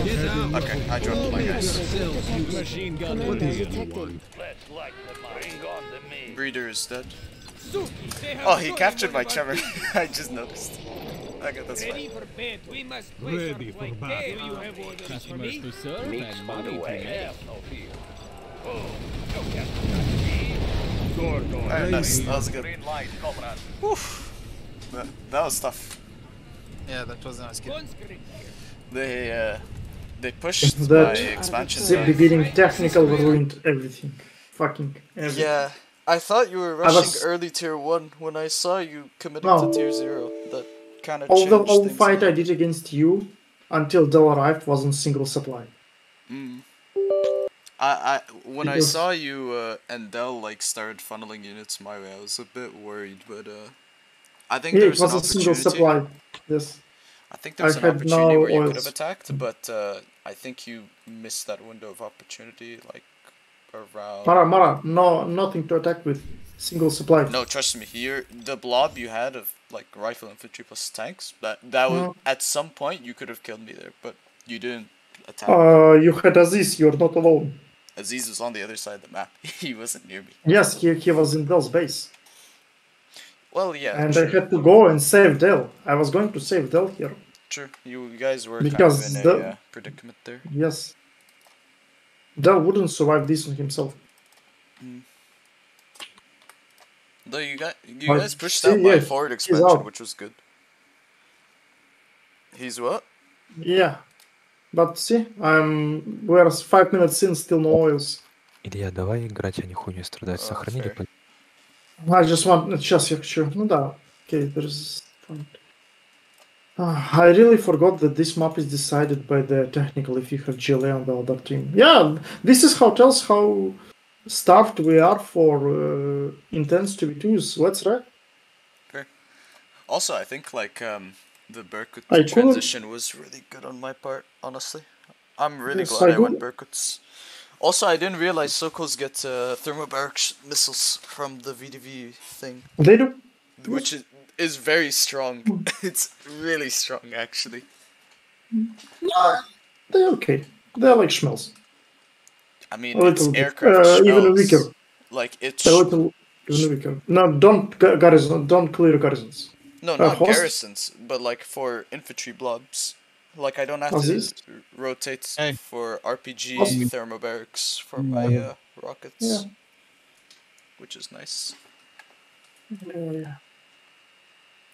Speaker 8: Unit lost.
Speaker 1: Okay, I dropped my guys.
Speaker 5: Machine gun.
Speaker 6: What is it
Speaker 8: detected.
Speaker 9: Let's light them up. Bring on me.
Speaker 1: Breeder is dead.
Speaker 4: Suki, they have
Speaker 1: Oh, he captured my
Speaker 4: one of our
Speaker 1: tremor. I just noticed. Okay, that's
Speaker 4: Ready for bed. We must
Speaker 6: Ready for
Speaker 4: flight
Speaker 6: battle.
Speaker 4: there. You have orders for me.
Speaker 5: to serve
Speaker 9: Meat's
Speaker 5: and
Speaker 9: on
Speaker 5: money
Speaker 9: the
Speaker 5: to
Speaker 9: way.
Speaker 5: make.
Speaker 9: Have no fear.
Speaker 1: Oh, Alright, ah, nice. That was good.
Speaker 9: Green light, comrade.
Speaker 1: Oof. That, that was tough.
Speaker 3: Yeah, that was a nice game.
Speaker 1: They uh, they pushed
Speaker 2: That-
Speaker 1: my expansion.
Speaker 8: The
Speaker 2: The beginning technical ruined everything. Fucking everything.
Speaker 1: Yeah, I thought you were
Speaker 2: I
Speaker 1: rushing
Speaker 2: was-
Speaker 1: early tier one when I saw you committing
Speaker 2: No.
Speaker 1: to tier zero. That kind of
Speaker 2: All
Speaker 1: changed
Speaker 2: the whole
Speaker 1: things.
Speaker 2: fight I did against you until Del arrived was on single supply.
Speaker 1: Mm. I, I when I saw you uh, and Del like started funneling units my way, I was a bit worried, but uh, I think
Speaker 2: Yeah,
Speaker 1: there
Speaker 2: it
Speaker 1: was,
Speaker 2: a single supply. Yes.
Speaker 1: I think there was
Speaker 2: I
Speaker 1: an
Speaker 2: had
Speaker 1: opportunity
Speaker 2: no
Speaker 1: where you could have attacked, but uh, I think you missed that window of opportunity, like around.
Speaker 2: Mara, Mara, no, nothing to attack with. Single supply.
Speaker 1: No, trust me. You're, the blob you had of like rifle infantry plus tanks. That that was at some point you could have killed me there, but you didn't attack.
Speaker 2: Uh, you had Aziz, you're not alone.
Speaker 1: Aziz was on the other side of the map. he wasn't near me.
Speaker 2: Yes, he, he was in Del's base.
Speaker 1: Well, yeah.
Speaker 2: And
Speaker 1: true.
Speaker 2: I had to go and save Del. I was going to save Del here.
Speaker 1: True. You guys were
Speaker 2: because
Speaker 1: kind of in a uh, predicament there.
Speaker 2: Yes. Dell wouldn't survive this on himself. Mm.
Speaker 1: Though you guys, you
Speaker 2: but
Speaker 1: guys pushed out my forward expansion, which was good. He's what?
Speaker 2: Yeah. But see, I'm we're five minutes in, still no oils.
Speaker 10: Илья, давай играть, а не хуйню страдать.
Speaker 1: Oh,
Speaker 10: Сохранили
Speaker 1: fair.
Speaker 2: I just want... Сейчас я хочу... Ну да. Окей, there's... point. Uh, I really forgot that this map is decided by the technical if you have GLA on the other team. Yeah, this is how tells how starved we are for uh, intense 2v2s. Let's right.
Speaker 1: Also, I think like um, the Berkut
Speaker 2: I couldn't-
Speaker 1: transition was really good on my part. Honestly, I'm really
Speaker 2: Yes,
Speaker 1: glad
Speaker 2: I
Speaker 1: I, went
Speaker 2: do-
Speaker 1: Berkuts. Also, I didn't realize Sokols get uh, thermobaric missiles from the VDV thing,
Speaker 2: They do.
Speaker 1: which is, is very strong. it's really strong, actually.
Speaker 2: Nah, they're okay. They're like schmells.
Speaker 1: I mean,
Speaker 2: A
Speaker 1: it's
Speaker 2: little
Speaker 1: aircraft
Speaker 2: Uh, even weaker.
Speaker 1: Like it's
Speaker 2: A little even weaker. No, don't ga- garrison. Don't clear garrisons.
Speaker 1: no,
Speaker 2: uh,
Speaker 1: not
Speaker 2: host-
Speaker 1: garrisons, but like for infantry blobs. Like I don't have
Speaker 2: Oh,
Speaker 1: to
Speaker 2: these?
Speaker 1: r- rotate
Speaker 3: Hey.
Speaker 1: for RPG
Speaker 2: Host-
Speaker 1: thermobarics for my uh, rockets,
Speaker 2: Yeah.
Speaker 1: which is nice.
Speaker 2: Yeah, yeah.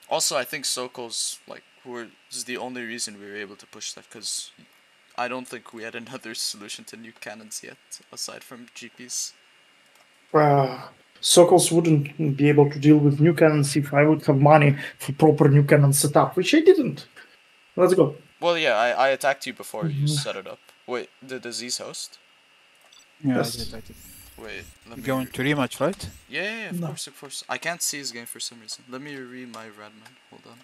Speaker 1: Also, I think Sokol's like were is the only reason we were able to push that because I don't think we had another solution to nuke cannons yet aside from GPs.
Speaker 2: Uh, Sokols wouldn't be able to deal with nuke cannons if I would have money for proper nuke cannon setup, which I didn't. Let's go.
Speaker 1: Well, yeah, I, I attacked you before you
Speaker 2: Mhm.
Speaker 1: set it up. Wait, the disease host?
Speaker 3: Yeah,
Speaker 2: Yes.
Speaker 3: I did, I did.
Speaker 1: Wait, let me.
Speaker 3: Going
Speaker 1: re-
Speaker 3: to rematch, right?
Speaker 1: Yeah, yeah, yeah, of
Speaker 2: No.
Speaker 1: course, of course. I can't see his game for some reason. Let me read my Radman. Hold on.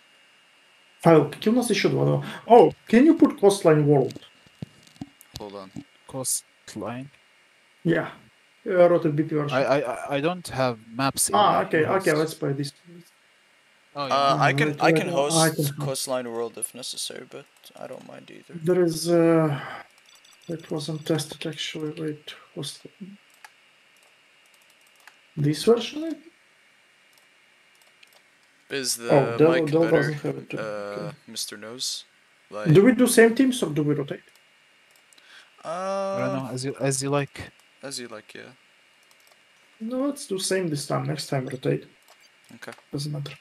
Speaker 2: Файл, какие у нас еще два? Oh, can you put Coastline World?
Speaker 1: Hold on.
Speaker 3: Coastline.
Speaker 2: Yeah. I wrote a BP version.
Speaker 3: I, I, I- I don't have maps. in
Speaker 2: ah,
Speaker 3: my
Speaker 2: okay, okay,
Speaker 3: host.
Speaker 2: let's play this.
Speaker 3: Oh, yeah.
Speaker 1: Uh, I
Speaker 2: Mm,
Speaker 1: can I can
Speaker 2: uh,
Speaker 1: host
Speaker 2: I can-
Speaker 1: Coastline World if necessary, but I don't mind either.
Speaker 2: There is uh it wasn't tested actually. Wait, was this version?
Speaker 1: Is the
Speaker 2: Oh, Del-
Speaker 1: mic
Speaker 2: Del
Speaker 1: better,
Speaker 2: it
Speaker 1: uh,
Speaker 2: Okay.
Speaker 1: Mr. Nose? Like,
Speaker 2: Do we do same teams or do we rotate?
Speaker 3: I don't
Speaker 1: uh,
Speaker 3: know, as you, as you like.
Speaker 1: as you like, yeah.
Speaker 2: No, let's do same this time. Next time rotate.
Speaker 1: Okay.
Speaker 2: Doesn't matter.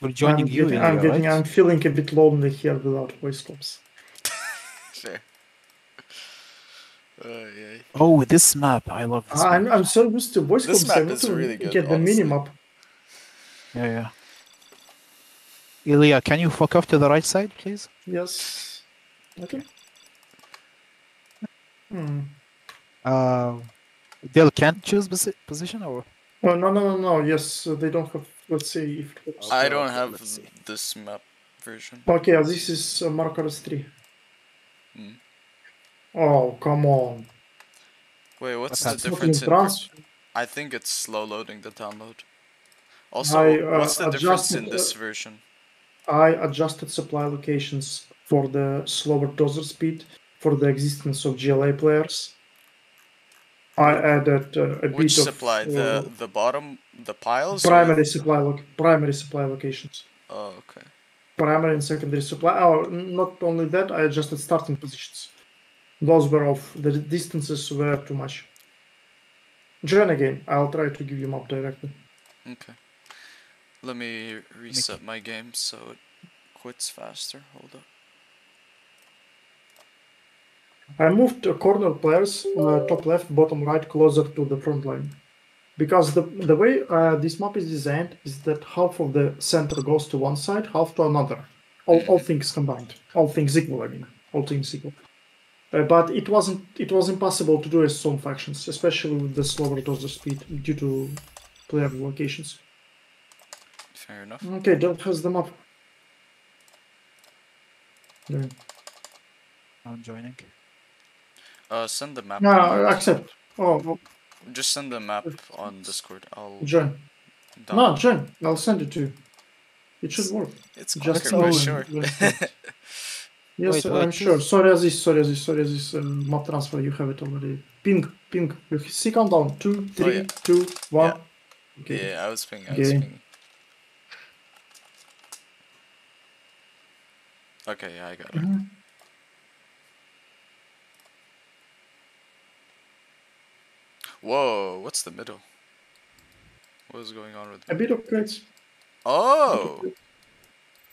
Speaker 3: We're joining
Speaker 2: I'm
Speaker 3: you
Speaker 2: getting,
Speaker 3: in
Speaker 2: I'm
Speaker 3: here,
Speaker 2: getting,
Speaker 3: right?
Speaker 2: I'm feeling a bit lonely here without voice clubs.
Speaker 1: Fair. Uh, yeah.
Speaker 3: Oh, this map. I love this
Speaker 2: I'm,
Speaker 3: map.
Speaker 2: I'm so used to voice
Speaker 1: This
Speaker 2: clubs. I
Speaker 1: map
Speaker 2: need
Speaker 1: is
Speaker 2: to
Speaker 1: really good,
Speaker 2: get the
Speaker 1: honestly.
Speaker 2: minimap.
Speaker 3: Yeah, yeah. Ilya, can you fuck off to the right side, please?
Speaker 2: Yes. Okay. Hmm.
Speaker 3: Uh, Del can't choose posi- position or?
Speaker 2: Oh no no no no! Yes, uh, they don't have. Let's see if. It works.
Speaker 1: I don't have this map version.
Speaker 2: Okay, uh, this is uh, Markers three.
Speaker 1: Hmm.
Speaker 2: Oh come on!
Speaker 1: Wait, what's
Speaker 3: What's
Speaker 1: the difference in...
Speaker 2: trans.
Speaker 1: I think it's slow loading the download. Also,
Speaker 2: I, uh,
Speaker 1: what's the difference in this
Speaker 2: uh,
Speaker 1: version?
Speaker 2: I adjusted supply locations for the slower dozer speed for the existence of GLA players. I added uh, a
Speaker 1: Which
Speaker 2: bit
Speaker 1: supply?
Speaker 2: of uh,
Speaker 1: the the bottom, the piles? or-
Speaker 2: primary supply loc primary supply locations.
Speaker 1: Oh, okay.
Speaker 2: primary and secondary supply. Oh, not only that, I adjusted starting positions. Those were off. The distances were too much. Join again. I'll try to give you map directly.
Speaker 1: Okay. Let me reset my game so it quits faster. Hold up.
Speaker 2: I moved the corner players uh, top left, bottom right closer to the front line. Because the, the way uh, this map is designed is that half of the center goes to one side, half to another. All, all things combined. All things equal, I mean. All things equal. Uh, but it wasn't it was impossible to do as some factions, especially with the slower dozer speed due to player locations.
Speaker 1: Fair enough.
Speaker 2: Okay, that has the map. Yeah.
Speaker 3: I'm joining.
Speaker 1: Uh, send the map.
Speaker 2: No,
Speaker 1: on-
Speaker 2: accept. Oh, oh,
Speaker 1: Just send the map on Discord. I'll
Speaker 2: join. No, join. I'll send it to you. It should work.
Speaker 1: It's
Speaker 2: Just
Speaker 1: quicker for
Speaker 2: Owen
Speaker 1: sure.
Speaker 2: Yes,
Speaker 3: Wait,
Speaker 2: I'm
Speaker 3: wait,
Speaker 2: sure. Sorry, Aziz, sorry, Aziz, sorry, Aziz. Um, map transfer, you have it already. Ping, ping. You see countdown. Two, three,
Speaker 1: yeah.
Speaker 2: two, one.
Speaker 1: Yeah.
Speaker 2: Okay.
Speaker 1: Yeah, I was pinging. I was
Speaker 2: Okay.
Speaker 1: Okay, yeah, I got it.
Speaker 2: Mhm.
Speaker 1: Whoa, what's the middle? What is going on with
Speaker 2: A bit of crates.
Speaker 1: Oh!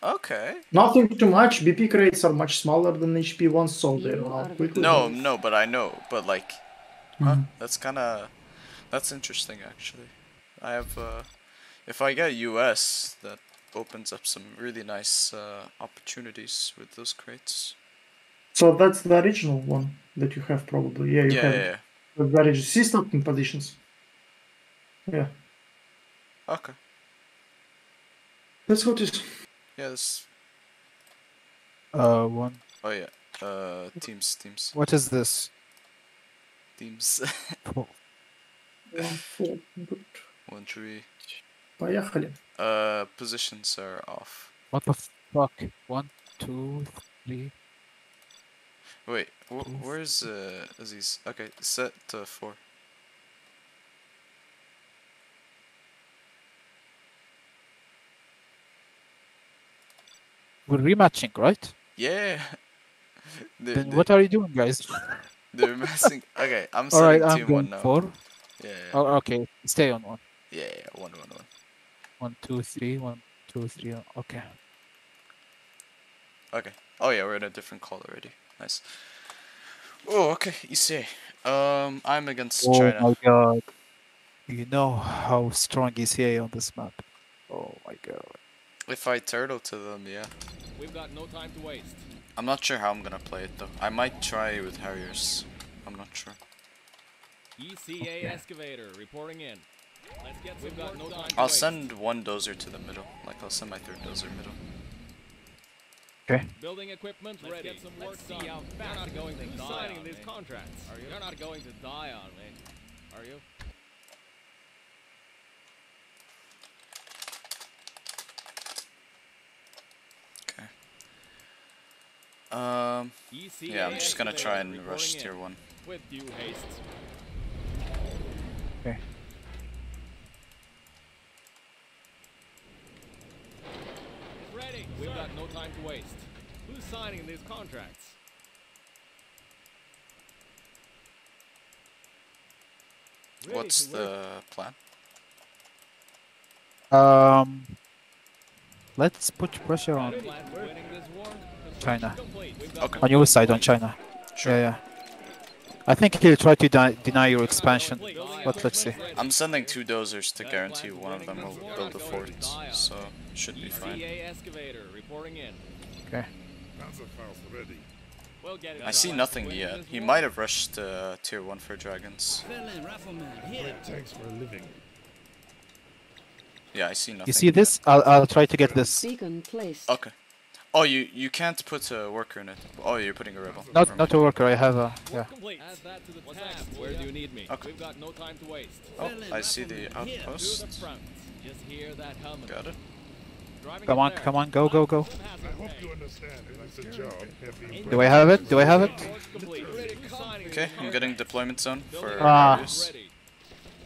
Speaker 1: Okay.
Speaker 2: Nothing too much. BP crates are much smaller than HP ones, so they're not quickly.
Speaker 1: No, no, but I know. But like, huh? That's kind of That's interesting, actually. I have, uh, if I get US, that opens up some really nice uh, opportunities with those crates.
Speaker 2: So that's the original one that you have probably. Yeah, you
Speaker 1: Yeah,
Speaker 2: have
Speaker 1: yeah,
Speaker 2: it The very see starting positions. Yeah,
Speaker 1: yeah. Okay.
Speaker 2: that's what is.
Speaker 1: Yeah, this.
Speaker 3: Uh, one.
Speaker 1: Oh yeah. Uh, teams, teams,
Speaker 3: What is this?
Speaker 1: teams.
Speaker 3: Oh,
Speaker 2: One, four, good.
Speaker 1: One tree.
Speaker 2: Поехали.
Speaker 1: Uh, positions are off.
Speaker 3: What the fuck? One, two, three.
Speaker 1: Wait, wh where's uh Aziz? Okay, set to four.
Speaker 3: We're rematching, right?
Speaker 1: Yeah. They're,
Speaker 3: Then
Speaker 1: they-
Speaker 3: what are you doing, guys?
Speaker 1: they're messing. Okay, I'm
Speaker 3: All right,
Speaker 1: setting
Speaker 3: I'm going
Speaker 1: one now.
Speaker 3: four.
Speaker 1: Yeah, yeah,
Speaker 3: Oh, okay. Stay on one.
Speaker 1: yeah, yeah, one, one, one.
Speaker 3: One, two, three. One, two, three. Okay.
Speaker 1: Okay. Oh yeah, we're in a different call already. Nice. Oh, okay. ECA. Um, I'm against
Speaker 3: Oh
Speaker 1: China.
Speaker 3: my god. You know how strong ECA on this map. Oh my god.
Speaker 1: If I turtle to them, yeah.
Speaker 4: We've got no time to waste.
Speaker 1: I'm not sure how I'm gonna play it though. I might try with Harriers. I'm not sure.
Speaker 4: ECA excavator reporting in. Let's get We've got no time
Speaker 1: I'll send one dozer to the middle. Like I'll send my third dozer middle.
Speaker 3: Okay.
Speaker 4: Building equipment
Speaker 8: Let's
Speaker 4: ready.
Speaker 8: get some
Speaker 4: Let's
Speaker 8: work
Speaker 4: see
Speaker 8: done.
Speaker 4: how
Speaker 8: You're not going to die
Speaker 4: signing
Speaker 8: on
Speaker 4: these
Speaker 8: me.
Speaker 4: contracts.
Speaker 8: Are you?
Speaker 4: You're not going to die on me, are you?
Speaker 1: Okay. Um.
Speaker 4: ECA
Speaker 1: Yeah, I'm just gonna try and rush tier one.
Speaker 4: With due haste.
Speaker 3: Okay.
Speaker 4: Ready. We've got no time to waste. Who's signing these contracts? Ready
Speaker 1: What's the plan?
Speaker 3: Um. Let's put pressure on
Speaker 4: Plan for winning this war?
Speaker 3: China.
Speaker 4: Complete. We've got
Speaker 1: Okay.
Speaker 3: On your side, on China.
Speaker 1: Sure.
Speaker 3: Yeah, yeah. I think he'll try to deny, deny your expansion, but let's see.
Speaker 1: I'm sending two dozers to guarantee one of them will build a fort, so should be fine.
Speaker 4: ECA excavator reporting in.
Speaker 3: Okay.
Speaker 4: We'll get it
Speaker 1: I see nothing yet. He might have rushed uh, tier one for dragons.
Speaker 6: Berlin Rifleman, here.
Speaker 1: Yeah, I see nothing.
Speaker 3: You see
Speaker 1: yet.
Speaker 3: this? I'll, I'll try to get this.
Speaker 1: Okay. Oh, you you can't put a worker in it. Oh, you're putting a rebel.
Speaker 3: Not not a worker. I have a yeah.
Speaker 4: Complete. Add that to the tab. Where do you need me?
Speaker 1: Okay.
Speaker 4: We've got no time to waste.
Speaker 1: Oh, I see the
Speaker 4: To the
Speaker 1: outpost.
Speaker 4: front. Just hear that.
Speaker 1: Got it.
Speaker 4: Driving
Speaker 3: Come on,
Speaker 4: there.
Speaker 3: come on, go, go, go.
Speaker 4: Engine
Speaker 3: Do I have it? Do I have it?
Speaker 1: Okay, I'm getting deployment zone for
Speaker 3: Ah.
Speaker 1: Harriers.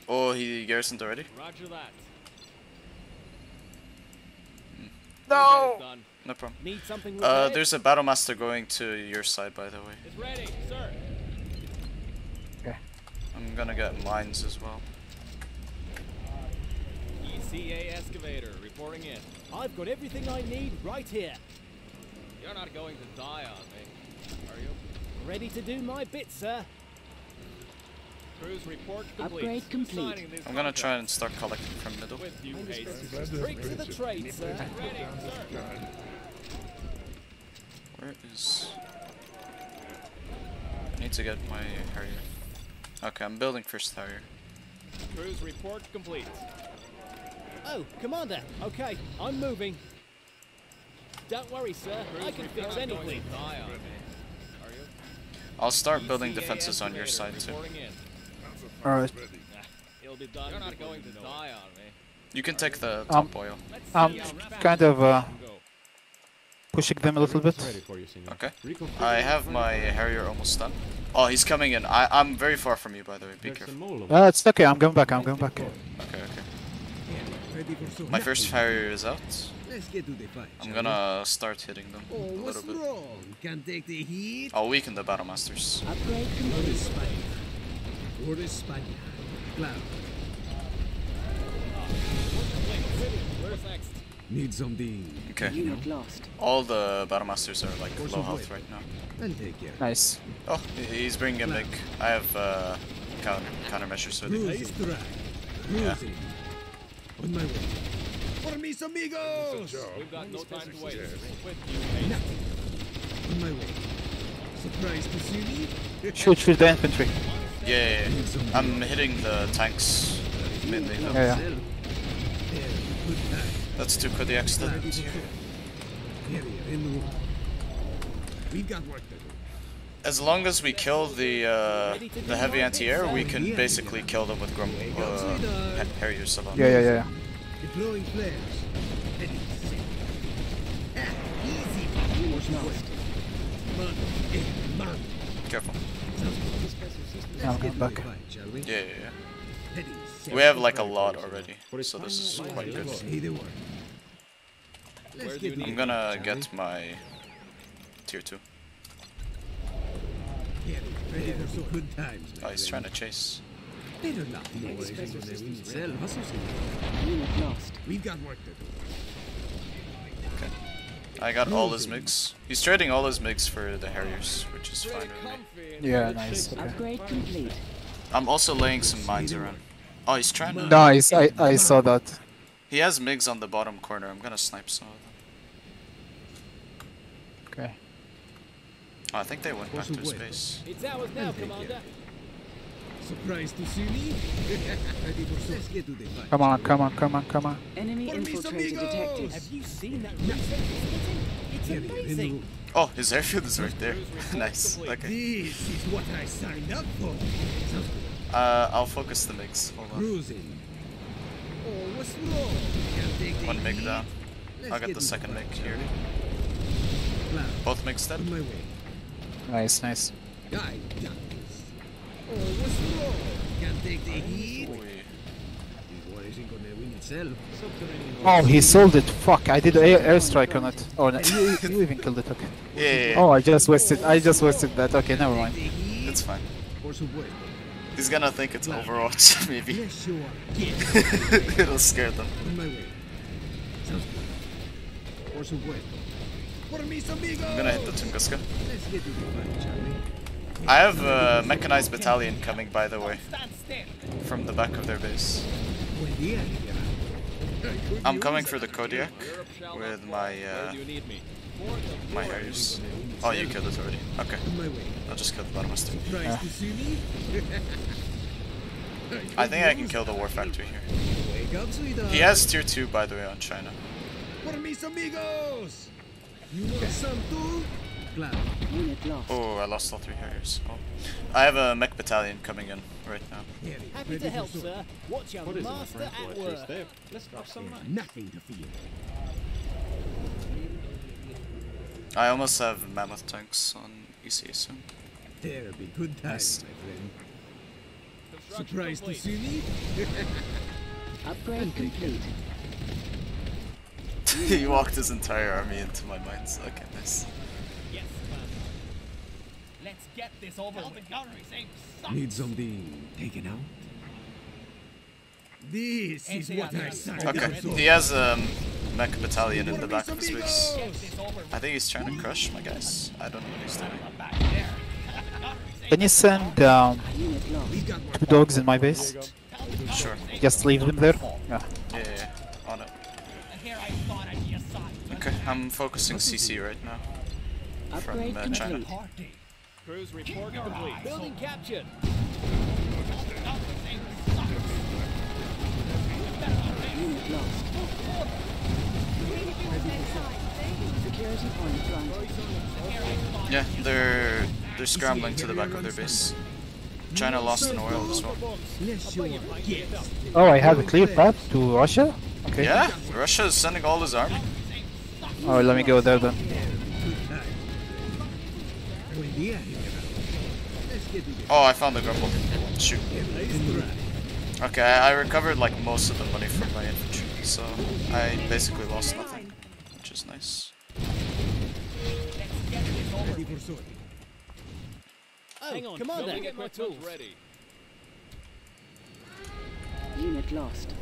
Speaker 1: Oh, he garrisoned already.
Speaker 4: Roger that.
Speaker 3: No.
Speaker 4: Done.
Speaker 1: No problem.
Speaker 4: Need something
Speaker 1: Uh,
Speaker 4: repaired?
Speaker 1: there's a battle master going to your side, by the way.
Speaker 4: It's ready, sir.
Speaker 1: I'm gonna get mines as well.
Speaker 4: ECA excavator reporting in.
Speaker 8: I've got everything I need right here.
Speaker 4: You're not going to die on me, are you?
Speaker 8: Ready to do my bit, sir.
Speaker 4: Cruise report complete.
Speaker 11: Upgrade complete.
Speaker 1: I'm gonna try and start collecting from middle.
Speaker 4: With due haste.
Speaker 8: Straight to the trade, sir.
Speaker 4: Ready, sir.
Speaker 1: Where is... I need to get my Harrier. Okay, I'm building first Harrier.
Speaker 4: Cruise report complete.
Speaker 8: Oh, Commander. Okay, I'm moving. Don't worry, sir. I can fix
Speaker 4: You're not going
Speaker 8: anything.
Speaker 4: to die on me, are you?
Speaker 1: I'll start building defenses on your side too.
Speaker 3: Alright.
Speaker 4: It'll be done. You're not going to die on me.
Speaker 1: You can take the
Speaker 3: Um,
Speaker 1: oil.
Speaker 3: I'm
Speaker 4: see how fast
Speaker 3: kind of uh,
Speaker 4: you go.
Speaker 3: Pushing them a little bit.
Speaker 1: Okay. I have my Harrier almost done. Oh, he's coming in. I, I'm very far from you, by the way. Be careful.
Speaker 3: Uh, it's okay. I'm going back. I'm going back.
Speaker 1: Okay, okay.
Speaker 6: Ready for some
Speaker 1: My first Harrier is out.
Speaker 6: Let's get to the fight.
Speaker 1: I'm gonna start hitting them?
Speaker 6: Oh,
Speaker 1: a little bit.
Speaker 6: wrong? Can't take the heat.
Speaker 1: I'll weaken the Battle Masters.
Speaker 11: Upgrade
Speaker 6: For
Speaker 11: complete.
Speaker 6: España. For España. Claro.
Speaker 4: Where's next?
Speaker 6: Need something.
Speaker 1: Okay.
Speaker 11: Unit lost.
Speaker 1: All the Battle Masters are like low health right now.
Speaker 6: I'll take care.
Speaker 3: Nice.
Speaker 1: Oh, he's bringing a big. I have uh, counter counter countermeasures ready.
Speaker 6: Nice try.
Speaker 1: Yeah.
Speaker 6: Cruising. On my way. For mis amigos!
Speaker 8: We've got no time to waste. With
Speaker 6: On my way. Surprised to see me?
Speaker 3: Shoot, shoot the infantry.
Speaker 1: Yeah, yeah, yeah. I'm hitting the tanks mainly though.
Speaker 3: Yeah, yeah.
Speaker 6: Good time.
Speaker 1: Let's do Kodiak's then.
Speaker 6: Here, here, in the room. We've got work to do.
Speaker 1: As long as we kill the uh, the heavy anti-air, we can basically kill them with Grum uh.
Speaker 3: Yeah, yeah, yeah.
Speaker 6: Deploying flares. Heading safe. Easy. Force west. Man, man.
Speaker 1: Careful.
Speaker 3: I'm going back.
Speaker 1: Yeah, yeah, yeah.
Speaker 6: Heading south.
Speaker 1: We have like a lot already, so this is quite good.
Speaker 6: Say the word. Let's get
Speaker 1: I'm gonna get my tier 2.
Speaker 6: Here, ready for some good times. my
Speaker 1: Oh, he's trying to chase.
Speaker 6: Better not be worried when they will sell hustles.
Speaker 11: Unit lost.
Speaker 6: We've got work to do.
Speaker 1: I got all his MiGs. He's trading all his MiGs for the Harriers, which is fine with me.
Speaker 3: Yeah, nice. Okay.
Speaker 11: Upgrade complete.
Speaker 1: I'm also laying some mines around. Oh, he's trying to...
Speaker 3: Nice, I, I saw that.
Speaker 1: He has MiGs on the bottom corner. I'm gonna snipe some of them.
Speaker 3: Okay.
Speaker 1: Oh, I think they went back to space.
Speaker 8: It's ours now, Commander.
Speaker 6: Surprised to see me? ready for some. Let's get to the fight.
Speaker 3: Come on, come on, come on, come on.
Speaker 11: Enemy
Speaker 6: Por mis
Speaker 11: infiltrator detected.
Speaker 8: Have you seen that recent? It's
Speaker 6: Here, here, in the
Speaker 8: amazing.
Speaker 1: Oh, his airfield is right there. nice. Okay.
Speaker 6: This is what I signed up for. Sounds good.
Speaker 1: Uh, I'll focus the MiGs. Hold on.
Speaker 6: Cruising. Oh, what's wrong? Can't take the
Speaker 1: One MiG down. I'll get
Speaker 6: get
Speaker 1: the second
Speaker 6: fight,
Speaker 1: MiG here.
Speaker 6: we?
Speaker 1: Both MiGs dead.
Speaker 6: My way.
Speaker 3: Nice, nice.
Speaker 6: I got this. Oh, what's wrong? Can't take the heat?
Speaker 1: Oi.
Speaker 6: This war isn't gonna win itself.
Speaker 3: Oh, he sold it. Fuck, I did air airstrike on it. Oh, no, you, you even killed it. Okay.
Speaker 1: Yeah, yeah, yeah.
Speaker 3: Oh, I just wasted. I just wasted that. Okay, never mind.
Speaker 6: The?
Speaker 1: It's fine. He's gonna think it's Overwatch, maybe.
Speaker 6: Yes, you are. Yes.
Speaker 1: It'll scare them.
Speaker 6: On my way. Sounds good. Por supuesto. Por mis!
Speaker 1: I'm gonna hit the Tunguska.
Speaker 6: Let's get to the fight, shall we?
Speaker 1: I have a mechanized battalion coming, by the way, from the back of their base.
Speaker 6: Buen día, Higuera.
Speaker 1: I'm coming for the Kodiak with my uh,
Speaker 8: do you need me?
Speaker 1: my Harriers. Oh, you killed it already. Okay,
Speaker 6: On my way.
Speaker 1: I'll just kill the Battlemaster.
Speaker 6: Surprised to ah. see?
Speaker 1: I think I can kill the War Factory here.
Speaker 6: Wake up, sweetheart.
Speaker 1: He has tier 2, by the way, on China.
Speaker 6: Por mis amigos! You want some too? Claro.
Speaker 11: Unit lost.
Speaker 1: Oh, I lost all three Harriers. Oh. I have a mech battalion coming in right now.
Speaker 6: Here,
Speaker 8: Happy
Speaker 6: ready
Speaker 8: to help, sir. Watch your master at work.
Speaker 7: Let's drop some mines.
Speaker 6: Nothing to fear.
Speaker 1: I almost have mammoth tanks on EC soon.
Speaker 6: There'll be good times,
Speaker 1: Nice.
Speaker 6: my friend.
Speaker 8: Construction
Speaker 6: Surprised to see me?
Speaker 11: Upgrade complete.
Speaker 1: he walked his entire army into my mines. Okay, nice.
Speaker 8: Yes, Commander. Let's get this over with.
Speaker 6: Need something taken out? This is what I signed
Speaker 1: Okay,
Speaker 6: up for.
Speaker 1: he has a um, mech battalion in the back of his base. I think he's trying to crush my guys. I don't know what he's doing.
Speaker 3: Can you send um,
Speaker 11: Unit lost.
Speaker 6: We've got work.
Speaker 3: two dogs in my base?
Speaker 1: Sure.
Speaker 3: Just leave them there. Yeah.
Speaker 1: Yeah, yeah, yeah. On it. Okay, I'm focusing CC right now.
Speaker 11: From
Speaker 1: uh, China.
Speaker 11: complete.
Speaker 8: Report complete. Building captured.
Speaker 11: Unit lost. Security point front.
Speaker 1: Yeah, they're they're scrambling to the back of their base. China lost an oil as well.
Speaker 6: Yes, you are. Yes.
Speaker 3: Oh, I have a clear path to Russia? Okay.
Speaker 1: Yeah, Russia is sending all his army.
Speaker 3: Oh, let me go there then.
Speaker 6: Buen día, Higuera. Let's get to the
Speaker 1: Oh, I found the grumble. Shoot. Okay, I, recovered like most of the money from my infantry, so I basically lost nothing, nice.
Speaker 6: Ready for sortie.
Speaker 8: Oh,
Speaker 7: Hang on,
Speaker 8: Commander.
Speaker 7: building
Speaker 8: Get my tools.
Speaker 7: ready.
Speaker 11: Unit lost.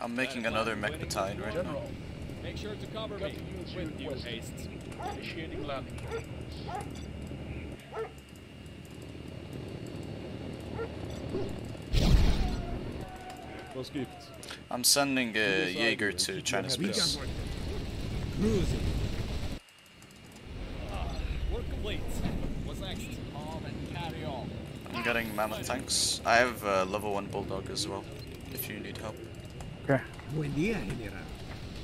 Speaker 1: I'm making another mech battalion right now.
Speaker 8: Make sure to cover me with you hastes.
Speaker 9: Initiating landing.
Speaker 7: Was gibt's?
Speaker 1: I'm sending a Jaeger to China's
Speaker 6: We
Speaker 1: base.
Speaker 6: Cruising.
Speaker 8: Work complete. What's next? Calm and carry on.
Speaker 1: I'm getting mammoth tanks. I have uh, level 1 bulldog as well, if you need help.
Speaker 3: Okay.
Speaker 6: Buen día, General.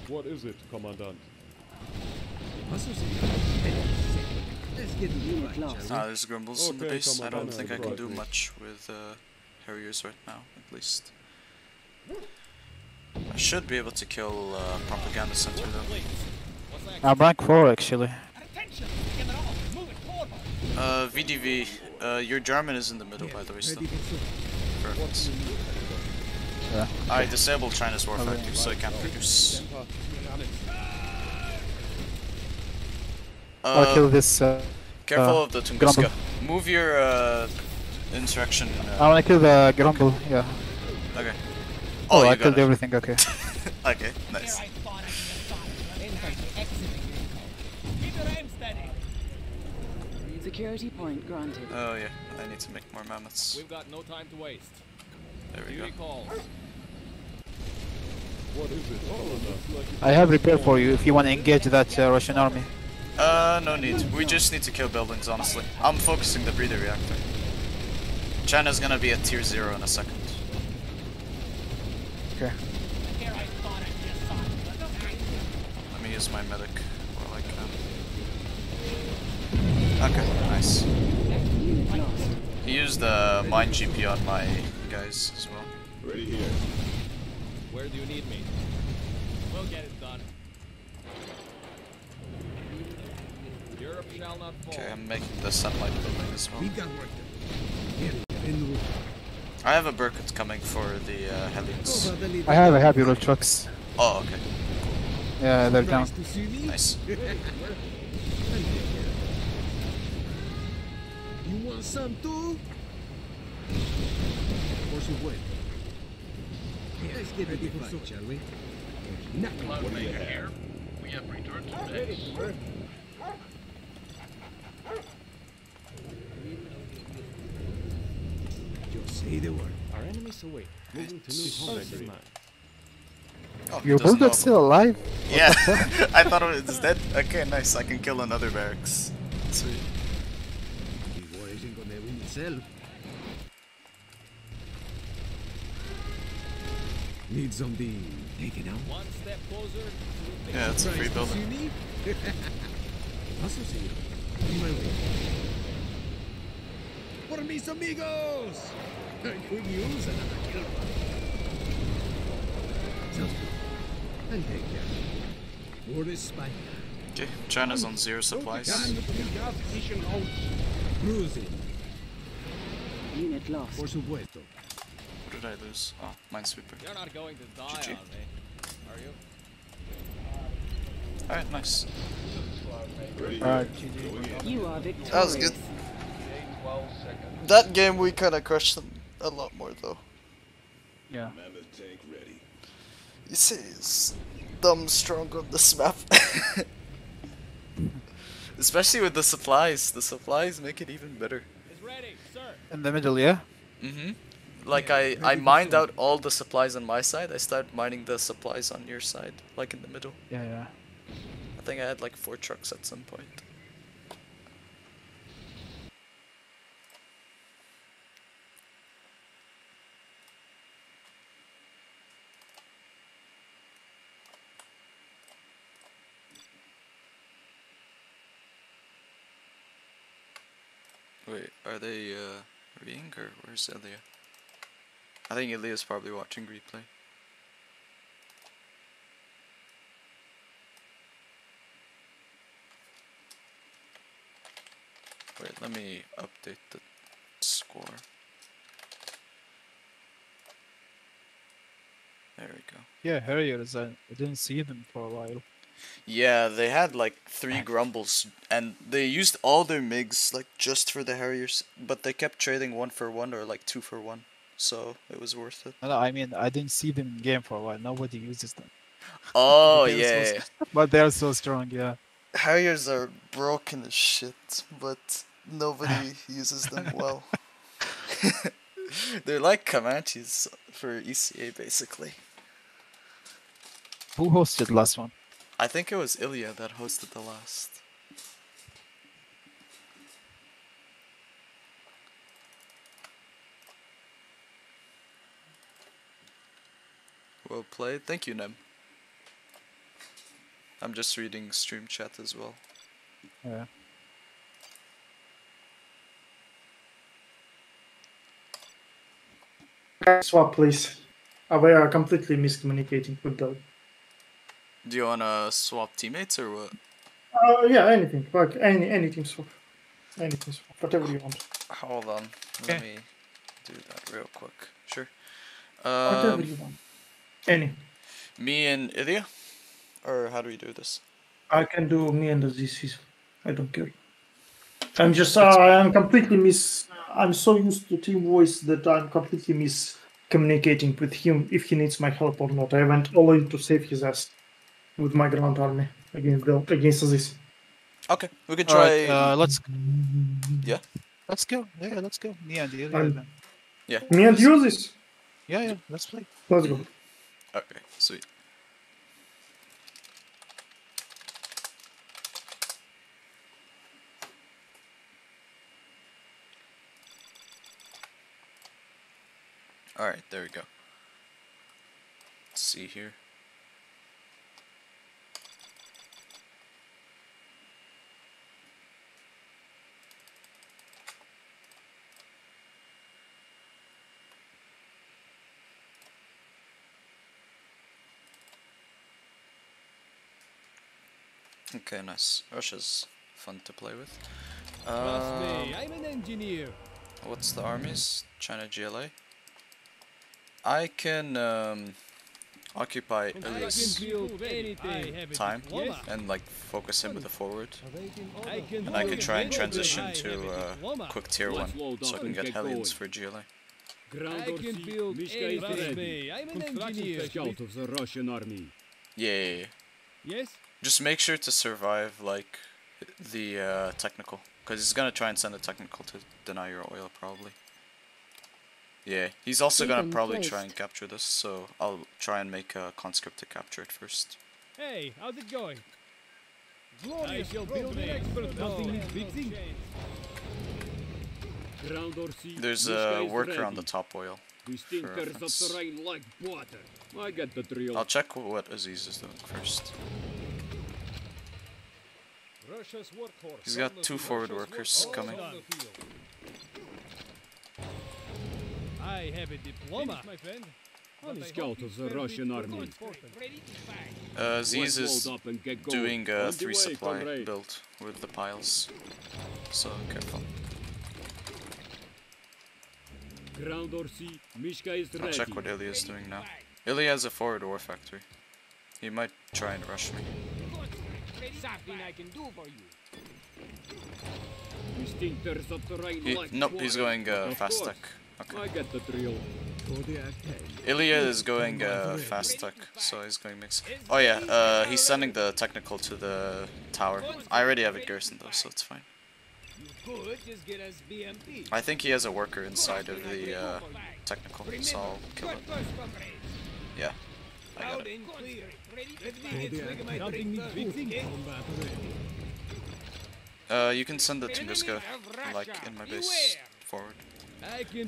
Speaker 7: What is it, Commandant?
Speaker 6: Paso, señor. Let's get the
Speaker 11: Unit
Speaker 6: right,
Speaker 1: Ah, there's grumbles in the base. I don't think I can do much with uh, Harriers right now, at least. I should be able to kill uh, Propaganda Center though.
Speaker 8: What's?
Speaker 3: I'm rank 4 actually.
Speaker 8: Attention! General, move it forward.
Speaker 1: Uh, VDV, uh, your Jarmen is in the middle by the way still. Perfect.
Speaker 3: Yeah.
Speaker 1: I disabled China's war factory so I can't produce.
Speaker 3: I'll kill
Speaker 1: Uh,
Speaker 3: this. Uh,
Speaker 1: careful
Speaker 3: uh,
Speaker 1: of the. Tunguska. Move your uh, insurrection.
Speaker 3: I
Speaker 1: Uh,
Speaker 3: wanna kill the Grumble. Yeah.
Speaker 1: okay.
Speaker 3: Oh,
Speaker 1: Oh, you
Speaker 3: I
Speaker 1: got
Speaker 3: killed
Speaker 1: it.
Speaker 3: everything. Okay.
Speaker 1: Okay, nice.
Speaker 8: Keep your aim steady.
Speaker 11: Security point granted.
Speaker 1: Oh yeah, I need to make more mammoths.
Speaker 8: We've got no time to waste.
Speaker 1: There we go.
Speaker 8: Calls.
Speaker 7: What is it? Oh, like
Speaker 3: I have repair for you if you wanna engage that uh, Russian army.
Speaker 1: Uh, no need. We just need to kill buildings, honestly. I'm focusing the breeder reactor. China's gonna be at tier 0 in a second. Let use my medic while I can. Okay, nice.
Speaker 11: Unit lost.
Speaker 1: He used uh, mine GP on my guys as well.
Speaker 7: ready here.
Speaker 8: Where do you need me? We'll get it done. Europe shall not fall.
Speaker 1: Okay, I'm making the sunlight building as well.
Speaker 6: We
Speaker 1: well.
Speaker 6: got work done. Here.
Speaker 1: I have a Berkut coming for the uh, Hellions.
Speaker 6: Over the little
Speaker 3: I have a have Euro trucks.
Speaker 1: Oh, okay.
Speaker 3: Yeah, they're down.
Speaker 6: Surprised to see me?
Speaker 1: Nice.
Speaker 6: You want some too? of Por supuesto. Let's get ready for fight, shall we? Nothing what do you have?
Speaker 9: We have returned to base.
Speaker 6: Just say the word.
Speaker 7: Our enemies away. Moving to new combat man.
Speaker 1: Oh,
Speaker 3: Your
Speaker 1: doesn't
Speaker 3: bulldog's still alive?
Speaker 1: Yeah, I thought it was dead. Okay, nice. I can kill another barracks. Sweet.
Speaker 6: The war isn't gonna win itself. Need something taken out?
Speaker 8: One step closer
Speaker 1: Yeah, it's a free
Speaker 6: Surprised to
Speaker 1: building.
Speaker 6: see me? Paso, señor. On my way. Por mis amigos! I could use another kill. Sounds good. I'll take care. Por España.
Speaker 1: Okay, China's on zero supplies.
Speaker 6: Cruising.
Speaker 11: Unit lost.
Speaker 6: Por supuesto.
Speaker 1: What did I lose? Oh, Minesweeper.
Speaker 8: You're not going to die
Speaker 1: GG.
Speaker 8: on me, are you?
Speaker 1: Alright, nice.
Speaker 3: Alright,
Speaker 11: You are victorious.
Speaker 1: That was good. That game we kinda crushed them a lot more though.
Speaker 3: Yeah.
Speaker 1: You see, it's dumb strong on this map. Especially with the supplies. The supplies make it even better.
Speaker 8: Is ready, sir.
Speaker 3: In the middle, yeah?
Speaker 1: Mm-hmm. Like I, I mined out all the supplies on my side. I started mining the supplies on your side, like in the middle.
Speaker 3: Yeah, yeah.
Speaker 1: I think I had like four trucks at some point. Wait, are they uh, reading or where's Ilya? I think Ilya's probably watching replay. Wait, let me update the score. There we go.
Speaker 3: Yeah, Harriers. I, I didn't see them for a while.
Speaker 1: Yeah, they had like three grumbles, and they used all their MiGs like just for the Harriers, but they kept trading one for one or like two for one, so it was worth it.
Speaker 3: No, I mean, I didn't see them in game for a while. Nobody uses them.
Speaker 1: Oh
Speaker 3: But
Speaker 1: yeah,
Speaker 3: so but they're so strong, yeah.
Speaker 1: Harriers are broken as shit, but nobody uses them well. They're like Comanches for ECA, basically.
Speaker 3: Who hosted last one?
Speaker 1: I think it was Ilya that hosted the last. Well played. Thank you, Nem. I'm just reading stream chat as well.
Speaker 3: Yeah.
Speaker 2: Swap, please. We are completely miscommunicating with the.
Speaker 1: Do you wanna swap teammates or what?
Speaker 2: Uh, yeah, anything. Like any anything swap. Anything swap. Whatever you want.
Speaker 1: Hold on.
Speaker 3: Okay.
Speaker 1: Let me do that real quick. Sure.
Speaker 2: Whatever
Speaker 1: Um,
Speaker 2: you want. Any.
Speaker 1: me and Ilya? Or how do we do this?
Speaker 2: I can do me and the ZCs. I don't care. I'm just, uh, I'm completely miss. I'm so used to team voice that I'm completely miss communicating with him if he needs my help or not. I went all in to save his ass with my ground army against the, against this.
Speaker 1: Okay, we can try.
Speaker 3: Alright, uh, let's
Speaker 1: Yeah.
Speaker 3: let's go. Yeah, let's go. Me and the
Speaker 2: Um,
Speaker 3: then.
Speaker 1: Yeah.
Speaker 2: Me and you this.
Speaker 3: Yeah, yeah. Let's play.
Speaker 2: Let's go.
Speaker 1: Okay, sweet. Alright, there we go. Let's see here. Okay, nice. Russia's fun to play with.
Speaker 8: Trust me,
Speaker 1: Um,
Speaker 8: I'm an engineer.
Speaker 1: What's the armies? China GLA. I can um, occupy
Speaker 8: I can
Speaker 1: Ilya's time and like focus him with the forward. And I can try and transition to
Speaker 8: a
Speaker 1: uh, quick tier 1 so I can get
Speaker 7: get
Speaker 1: Hellions for GLA.
Speaker 7: Ground
Speaker 8: I can build anything. I'm an
Speaker 7: Construction
Speaker 8: engineer.
Speaker 7: scout of the Russian army.
Speaker 1: Yeah, yeah, yeah.
Speaker 8: Yes?
Speaker 1: Just make sure to survive like the uh, technical. Because he's gonna try and send a technical to deny your oil probably. Yeah, he's also gonna
Speaker 11: Beacon
Speaker 1: probably try and capture this, so I'll try and make a conscript to capture it first.
Speaker 8: Hey, how's it going? I shall build an expert
Speaker 7: Nothing
Speaker 8: dome.
Speaker 7: needs fixing. Ground or sea,
Speaker 1: There's a
Speaker 7: is
Speaker 1: worker on the top oil.
Speaker 7: We stinkers of
Speaker 1: reference.
Speaker 7: like water. I get the drill.
Speaker 1: I'll check what Aziz is doing first.
Speaker 8: Russia's workhorse.
Speaker 1: He's got two forward workers coming.
Speaker 8: I have a diploma. my friend.
Speaker 7: Honey scout of the Russian army.
Speaker 1: Uh, Aziz
Speaker 7: Let's
Speaker 1: is
Speaker 7: load up and get going.
Speaker 1: doing a three supply
Speaker 7: comrade.
Speaker 1: build with the piles. So careful.
Speaker 7: Ground or sea, Mishka is
Speaker 1: I'll check what Ilya is doing now. Ilya has a forward war factory. He might try and rush me.
Speaker 8: Something I can do for you.
Speaker 7: We stinkers of terrain
Speaker 1: He,
Speaker 7: like
Speaker 1: nope,
Speaker 7: water.
Speaker 1: he's going uh, fast
Speaker 7: course.
Speaker 1: tech. Okay.
Speaker 7: I get the drill.
Speaker 1: Ilya is going uh, fast tech, so he's going MiGs. Oh yeah, uh, he's sending the technical to the tower. I already have a garrison though, so it's fine.
Speaker 8: You could just get us BMP.
Speaker 1: I think he has a worker inside of the uh, technical, so I'll kill it. Yeah, I got it.
Speaker 8: And clear. Let me get
Speaker 6: Kodiak
Speaker 8: swig of my
Speaker 6: 10.
Speaker 8: drink first, okay?
Speaker 6: Combat ready.
Speaker 1: Uh, you can send the Tunguska, like, in my base, forward.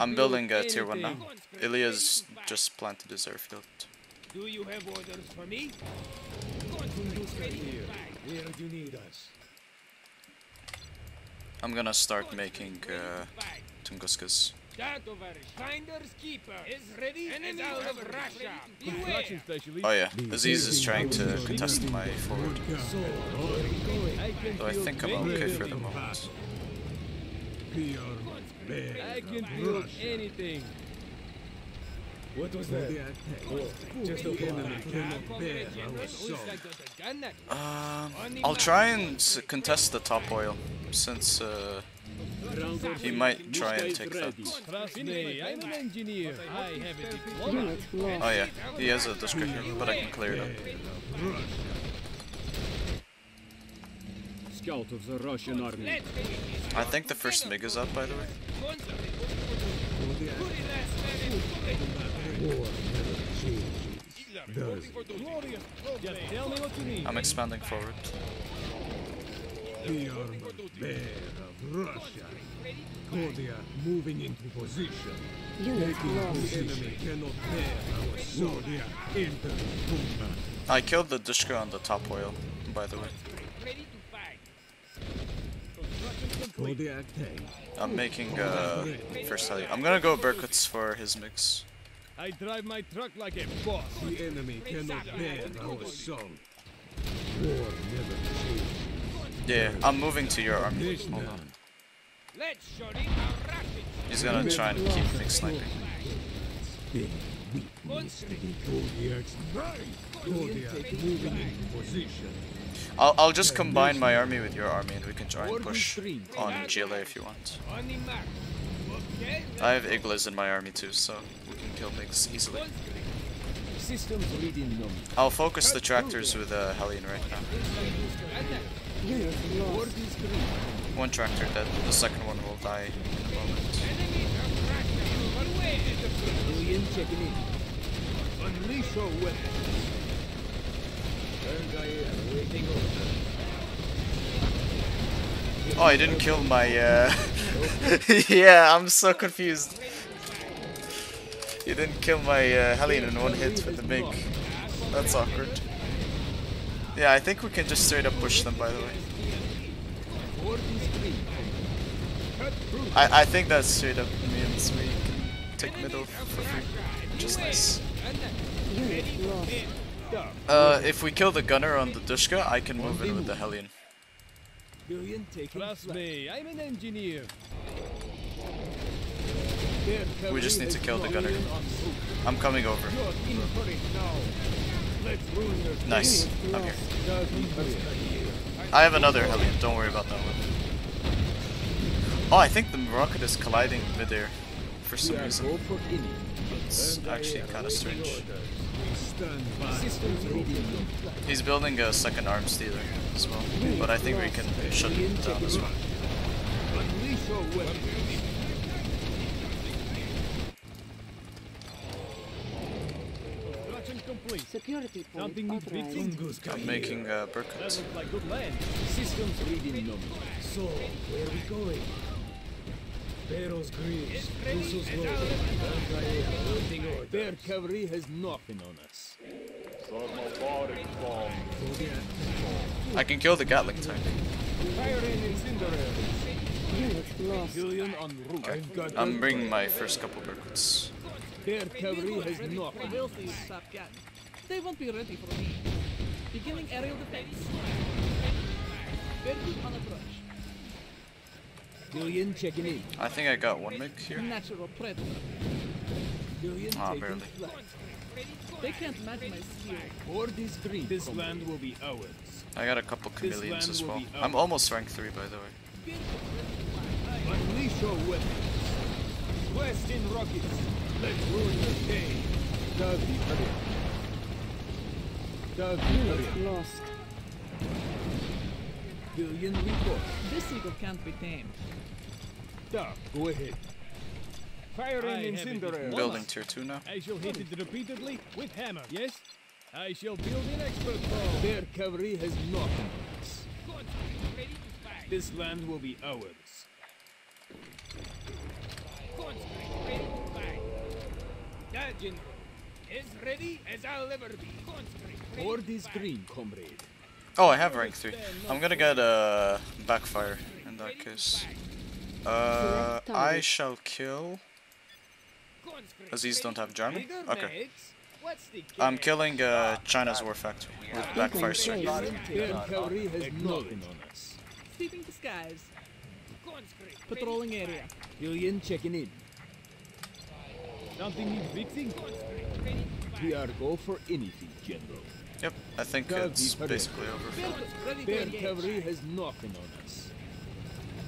Speaker 1: I'm building uh, tier 1 now. Ilya's just planted his airfield.
Speaker 8: Do you have orders for me?
Speaker 6: Where do you need us?
Speaker 1: I'm gonna start making uh, Tunguskas.
Speaker 8: That of Finder's Keeper is ready as out of Russia.
Speaker 1: Oh yeah, Aziz is trying to contest my forward.
Speaker 8: I
Speaker 1: Though I think I'm okay for the moment.
Speaker 6: Be our bear
Speaker 8: I can build anything.
Speaker 6: What was that? Kodiak 10. Just the enemy cannot bear our soul.
Speaker 1: Um, I'll try and contest the top oil, since uh,
Speaker 7: Ground or
Speaker 1: he might try and take that. Oh yeah, he has a description, but I can clear it up.
Speaker 7: Scout of the Russian army.
Speaker 1: I think the first MiG is up, by the way. I'm expanding forward
Speaker 6: the armored bear of Russia. Kodiak moving into position.
Speaker 11: Unit
Speaker 6: Taking
Speaker 11: lost.
Speaker 6: the enemy cannot bear our sword. Enter combat.
Speaker 1: I killed the Dushka on the top whale, by the way. I'm making uh first heli. I'm gonna go Berkuts for his MiGs.
Speaker 4: I drive my truck like a boss.
Speaker 6: The enemy cannot bear our song. War never changes.
Speaker 1: Yeah, I'm moving to your army. Hold on.
Speaker 4: Let's show it a rapid.
Speaker 1: He's gonna try and keep me sniping. I'll I'll just combine my army with your army and we can try and push on GLA if you want. I have Iglas in my army too, so we can kill MiGs easily. I'll focus the tractors with a uh, Hellion right now. One tractor dead, the second one will die in a moment.
Speaker 4: Unleash your weapons.
Speaker 1: Oh, I didn't kill my, uh... yeah, I'm so confused. You didn't kill my uh, in one hit with the MiG. That's awkward. Yeah, I think we can just straight up push them, by the way. I, I think that's straight up means we can take middle for free, which is nice. Uh, if we kill the gunner on the Dushka, I can move in with the Hellion.
Speaker 4: Trust me, I'm an engineer.
Speaker 1: We just need to kill the gunner. I'm coming over.
Speaker 4: You're in for it now. Let's ruin your
Speaker 1: Nice. I'm here. I have another Hellion, don't worry about that one. Oh, I think the rocket is colliding midair for some reason.
Speaker 5: go for any.
Speaker 1: It's actually kind of strange.
Speaker 6: We stand by.
Speaker 5: Systems reading number.
Speaker 1: He's building a second arms dealer as well, but I think we can shut it down as well.
Speaker 4: Unleash your weapons. Construction complete.
Speaker 11: Security point
Speaker 4: Something needs
Speaker 11: authorized.
Speaker 4: fixing.
Speaker 1: I'm making uh,
Speaker 4: That like good land.
Speaker 5: Systems reading number.
Speaker 6: So, where are we going? Barrels grease. Missiles loaded. Waiting order.
Speaker 5: Their cavalry has nothing on us.
Speaker 1: I can kill the Gatling tank.
Speaker 4: Fire in incendiary.
Speaker 11: Unit lost.
Speaker 5: Billion en route.
Speaker 6: I've got
Speaker 1: I'm bringing my first couple Berkuts.
Speaker 5: Their cavalry has nothing on us.
Speaker 12: They won't be ready for me. Beginning aerial defense. Very good on approach.
Speaker 5: Billion checking in.
Speaker 1: I think I got one MiGs here.
Speaker 12: Natural predator.
Speaker 5: Billion
Speaker 1: Ah,
Speaker 5: taking
Speaker 1: barely.
Speaker 5: flight.
Speaker 12: They can't match my skill.
Speaker 5: Board is green.
Speaker 4: This land will be ours.
Speaker 1: I got a couple
Speaker 4: This
Speaker 1: chameleons as well. I'm almost rank 3 by the way.
Speaker 4: Unleash your weapons. West in rockets. Let's ruin your day.
Speaker 5: Davi hurry. Davi hurry.
Speaker 11: Lost.
Speaker 5: Billion report.
Speaker 12: This eagle can't be tamed.
Speaker 5: Dav, go ahead.
Speaker 4: Fire
Speaker 12: I
Speaker 4: in
Speaker 12: have
Speaker 1: Building tier 2 now.
Speaker 4: I shall hit it repeatedly with hammer. Yes? I shall build an expert ball.
Speaker 5: Their cavalry has nothing on us.
Speaker 4: This land will be ours. That general is ready as I'll ever be.
Speaker 5: Board is green, comrade.
Speaker 1: Oh, I have rank 3. I'm gonna get a uh, backfire in that case. Uh, I shall kill. Aziz don't have Jarmen? Okay. I'm killing uh, China's war factory with backfire strike.
Speaker 5: Their cavalry has nothing on.
Speaker 12: Sweeping the skies. Patrolling area.
Speaker 5: Billion checking in.
Speaker 4: Something needs fixing?
Speaker 5: We are go for anything, General.
Speaker 1: Yep, I think
Speaker 5: Davi,
Speaker 1: it's
Speaker 5: hurry.
Speaker 1: basically over.
Speaker 12: Builders ready to
Speaker 5: cavalry has nothing on us.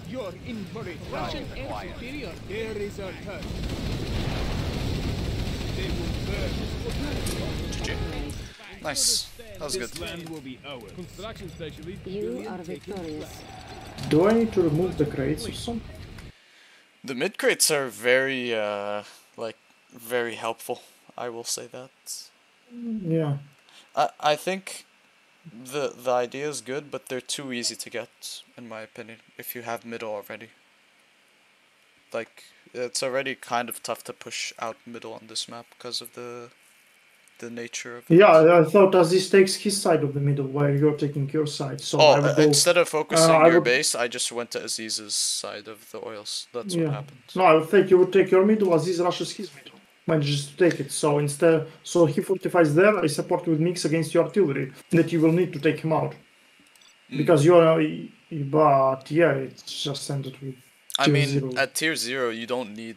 Speaker 4: You're in for it.
Speaker 12: Russian air superior.
Speaker 5: There is our turn.
Speaker 4: They will burn.
Speaker 1: GG. Nice. That was good.
Speaker 4: This land will be ours. Construction specialist.
Speaker 11: You are victorious.
Speaker 2: Do I need to remove the crates or something?
Speaker 1: The mid crates are very, uh, like, very helpful. I will say that.
Speaker 2: Yeah.
Speaker 1: I I think the the idea is good, but they're too easy to get, in my opinion. If you have middle already, like it's already kind of tough to push out middle on this map because of the the nature of it.
Speaker 2: Yeah, I thought Aziz takes his side of the middle while you're taking your side. So
Speaker 1: oh, uh,
Speaker 2: go,
Speaker 1: instead of focusing
Speaker 2: uh,
Speaker 1: your
Speaker 2: would-
Speaker 1: base, I just went to Aziz's side of the oils. That's what happened.
Speaker 2: No, I would think you would take your middle, Aziz rushes his middle. Manages to take it. So instead, so he fortifies there. I support with MiGs against your artillery that you will need to take him out
Speaker 1: Mm.
Speaker 2: because you're. uh, But yeah, it's just ended with.
Speaker 1: I mean,
Speaker 2: zero.
Speaker 1: at tier zero, you don't need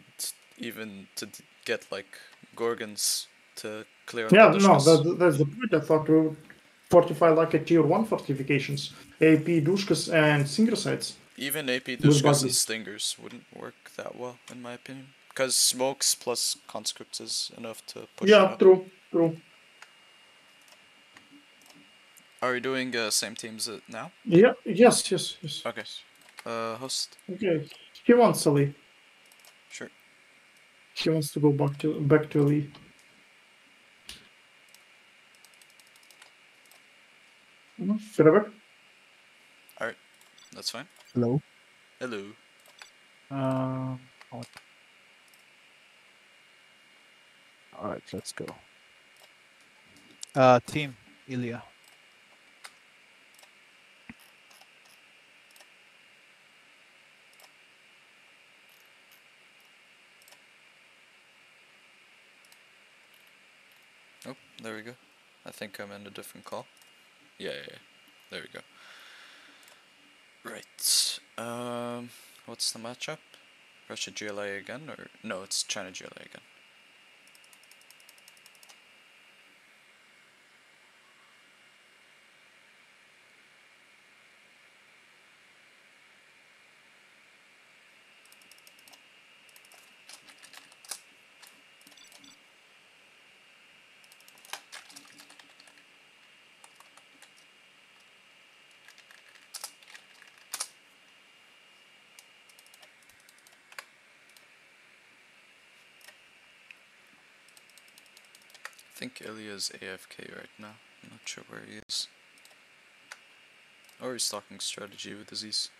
Speaker 1: even to get like gorgons to clear.
Speaker 2: Yeah,
Speaker 1: the
Speaker 2: no, that, that's the point. I thought we would fortify like a tier one fortifications, AP, Dushkas, and Stinger sites.
Speaker 1: Even AP Dushkas and. Stingers wouldn't work that well, in my opinion. Because smokes plus conscripts is enough to push it
Speaker 2: Yeah,
Speaker 1: up.
Speaker 2: true, true.
Speaker 1: Are we doing uh, same teams uh, now?
Speaker 2: Yeah, yes, yes, yes.
Speaker 1: Okay. Uh, host.
Speaker 2: Okay, he wants Ali.
Speaker 1: Sure.
Speaker 2: He wants to go back to back to Ali. Mhm, Trevor?
Speaker 1: Alright, that's fine.
Speaker 3: Hello.
Speaker 1: Hello.
Speaker 3: Um. what? All right, let's go. Uh, team Ilya.
Speaker 1: Oh, there we go. I think I'm in a different call. Yeah, yeah, yeah. There we go. Right. Um, what's the matchup? Russia GLA again, or no? It's China GLA again. Think Ilya's AFK right now. I'm not sure where he is. Or he's talking strategy with Aziz.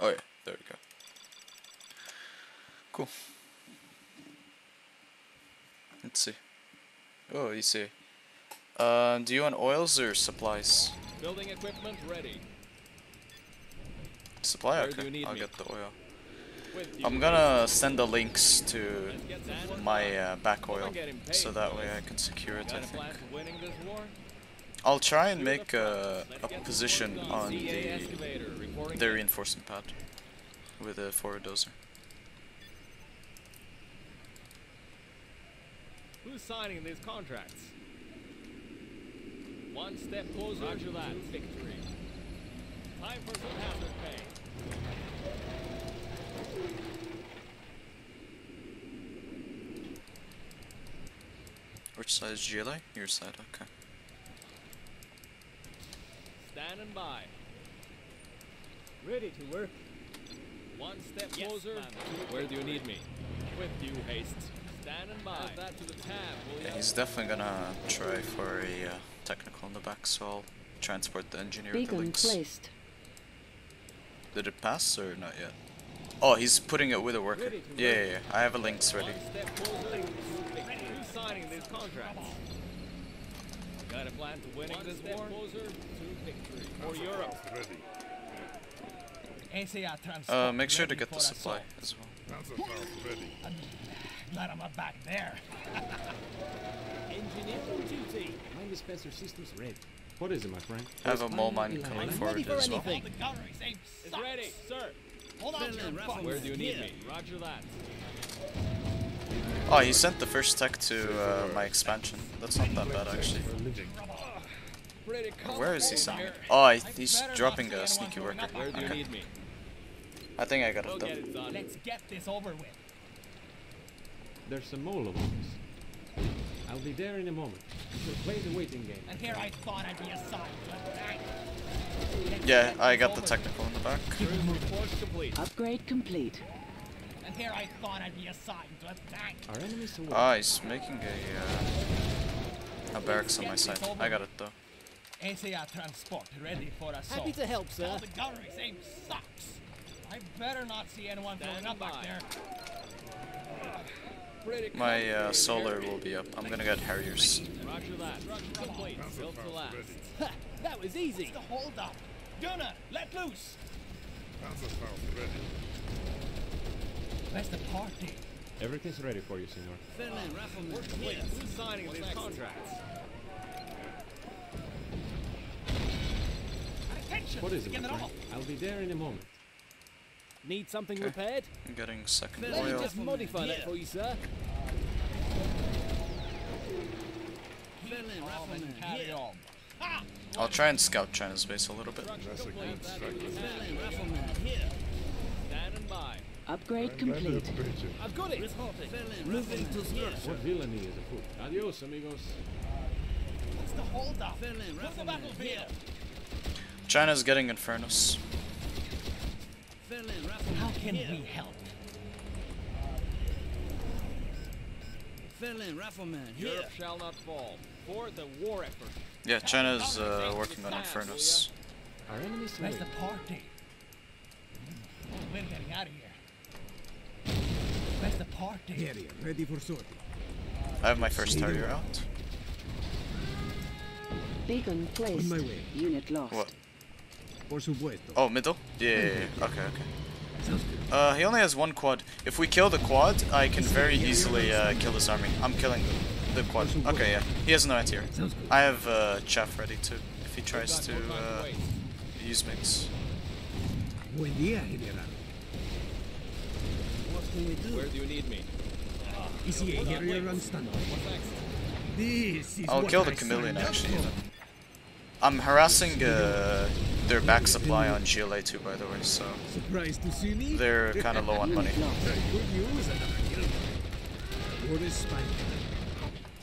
Speaker 1: Oh yeah, there we go. Cool. Let's see. Oh, you see. Uh, do you want oils or supplies?
Speaker 8: Building equipment ready.
Speaker 1: Supply?
Speaker 8: Where do you
Speaker 1: Okay, I'll
Speaker 8: me?
Speaker 1: get the oil. I'm gonna send the links to my uh, back oil, so that way. I can secure it, I think.
Speaker 8: plan for winning this war?
Speaker 1: I'll try and make a, a position on the, the reinforcement pad with a forward dozer.
Speaker 8: Who's signing these contracts? One step closer Roger that. to victory. Time for some hazard pay.
Speaker 1: Which side is GLA? Your side, okay.
Speaker 8: Standing by.
Speaker 5: Ready to work.
Speaker 8: One step
Speaker 5: Yes,
Speaker 8: closer.
Speaker 5: ma'am.
Speaker 8: Where do you need me? With you, haste. Standing by. Add that to the tab, will
Speaker 1: Yeah, he's definitely gonna try for a uh, technical in the back, so I'll transport the engineer with the
Speaker 11: Beacon
Speaker 1: links.
Speaker 11: placed.
Speaker 1: Did it pass or not yet? Oh, he's putting it with a worker. Yeah, yeah, yeah. I have a links ready.
Speaker 8: One step closer to victory. Who's signing these contracts? Got a plan to winning this war? closer to victory. For Europe.
Speaker 1: Uh, make sure to get the supply as well.
Speaker 13: Glad I'm back there.
Speaker 5: Engineering duty. Mine dispenser systems ready.
Speaker 7: What is it, my friend?
Speaker 1: I have a mole mine coming forward as well.
Speaker 13: The gunnery aim
Speaker 8: Is ready, sir.
Speaker 13: Hold on to your.
Speaker 8: Where do you need me? Roger that.
Speaker 1: Oh, he sent the first tech to uh, my expansion. That's not that bad actually. Where is he
Speaker 8: comfortable
Speaker 1: sending it? Oh, I, he's dropping a sneaky worker.
Speaker 8: Where do you
Speaker 1: Okay.
Speaker 8: need me?
Speaker 1: I think I got it done.
Speaker 13: Let's get this over with.
Speaker 7: There's some mole of ours. I'll be there in a moment.
Speaker 5: So play the waiting game.
Speaker 13: And here I thought I'd be assigned to attack.
Speaker 1: Yeah, I got the technical in the back.
Speaker 11: Upgrade complete.
Speaker 13: And here I thought I'd be assigned to attack.
Speaker 5: Our enemies away.
Speaker 1: Ah, he's making a uh, a barracks on my side. I got it though.
Speaker 13: ACR transport ready for assault.
Speaker 12: Happy to help, sir.
Speaker 13: Oh, the gunnery's aim sucks. I better not see anyone throwing up back there.
Speaker 1: My uh, solar will be up. I'm gonna get Harriers.
Speaker 8: Roger that. Complete. Built to last.
Speaker 12: Ha, that was easy.
Speaker 13: What's the hold up? Gunner, let loose. Where's the party?
Speaker 5: Everything's ready for you, Senor.
Speaker 8: We're complete. Who's signing these contracts?
Speaker 13: Attention!
Speaker 5: What is it,
Speaker 13: Get
Speaker 5: my
Speaker 13: it
Speaker 5: friend?
Speaker 13: off.
Speaker 5: I'll be there in a moment.
Speaker 12: Need something
Speaker 1: Okay.
Speaker 12: repaired?
Speaker 1: I'm getting second
Speaker 12: Let me just modify that for you, sir.
Speaker 13: Arm and carry on. Ha!
Speaker 1: I'll try and scout China's base a little bit.
Speaker 8: Standing by.
Speaker 11: Upgrade complete.
Speaker 12: I've got it.
Speaker 5: Moving to What villainy is afoot? Adios, amigos.
Speaker 13: What's the hold up? Move the battlefield.
Speaker 1: China's getting Infernos.
Speaker 13: How can we help? Finland, rifleman.
Speaker 8: Europe shall not fall. For the war effort.
Speaker 1: Yeah, China's uh, working on Infernos.
Speaker 5: Our enemies
Speaker 13: Where's the party? We're getting out of here. Where's the party?
Speaker 6: Carrier, ready for sortie.
Speaker 1: I have my first Harrier out.
Speaker 11: Beacon placed.
Speaker 6: my way.
Speaker 11: Unit lost.
Speaker 1: What?
Speaker 6: Por supuesto.
Speaker 1: Oh, middle? Yeah, yeah, yeah. Okay, okay.
Speaker 6: Sounds good.
Speaker 1: Uh, he only has one quad. If we kill the quad, I can very easily uh, kill this army. I'm killing the quad. Okay, yeah. He has no anti
Speaker 6: Sounds good.
Speaker 1: I have uh, Chaff ready too, if he tries to uh, use MiGs.
Speaker 6: Buen día, General. What can we do?
Speaker 8: Where do you need me?
Speaker 6: ECA Harrier on standby. This is
Speaker 1: I'll kill the Chameleon actually.
Speaker 6: for.
Speaker 1: Even. I'm harassing uh, their back supply on GLA too, by the way, so
Speaker 6: Surprised to see me?
Speaker 1: they're kind of low on money.
Speaker 11: Unit lost.
Speaker 6: Good news, another kill. What is spine?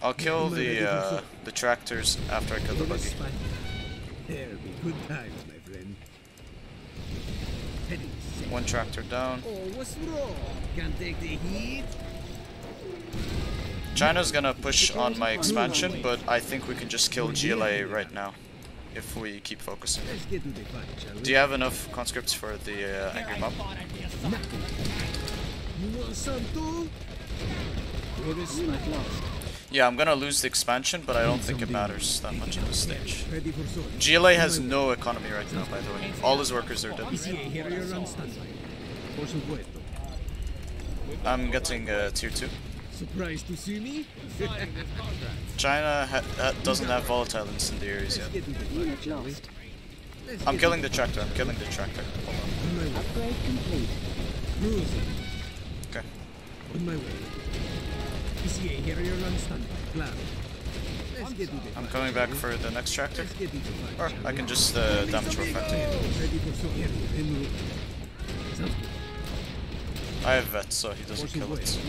Speaker 1: I'll kill the uh, the tractors after I kill the buggy.
Speaker 6: There'll be good times, my friend.
Speaker 1: One tractor down.
Speaker 6: Oh, what's wrong? Can't take the heat?
Speaker 1: China's gonna push on my expansion, but I think we can just kill GLA right now if we keep focusing.
Speaker 6: Let's get to the fight, shall we?
Speaker 1: Do you have enough conscripts for the uh, angry mob?
Speaker 13: thought I'd be assigned to attack.
Speaker 6: You want some too? What is
Speaker 11: Unit lost.
Speaker 1: Yeah, I'm gonna lose the expansion, but I don't think it matters that much at this stage.
Speaker 6: ready for sortie?
Speaker 1: GLA has no economy right now, by the way. All his workers are dead.
Speaker 6: ECA Harrier on standby. Por supuesto.
Speaker 1: I'm getting uh, tier 2.
Speaker 6: Surprised to see me?
Speaker 8: Signing these contracts.
Speaker 1: China ha ha doesn't have volatile incendiaries yet.
Speaker 6: get to the fight,
Speaker 11: Unit
Speaker 6: shall we?
Speaker 11: lost.
Speaker 6: Let's
Speaker 1: I'm killing the tractor, I'm killing the tractor. Hold on.
Speaker 6: On my way.
Speaker 11: Upgrade complete.
Speaker 1: Okay.
Speaker 6: On my way. ECA Harrier on standby. Claro. Let's get to the
Speaker 1: I'm coming back for the next tractor.
Speaker 6: Let's get to the fight,
Speaker 1: Or I
Speaker 6: we?
Speaker 1: can just uh, damage reflect.
Speaker 6: Ready for sortie. En route. Sounds good.
Speaker 1: I have vet, so he doesn't kill it.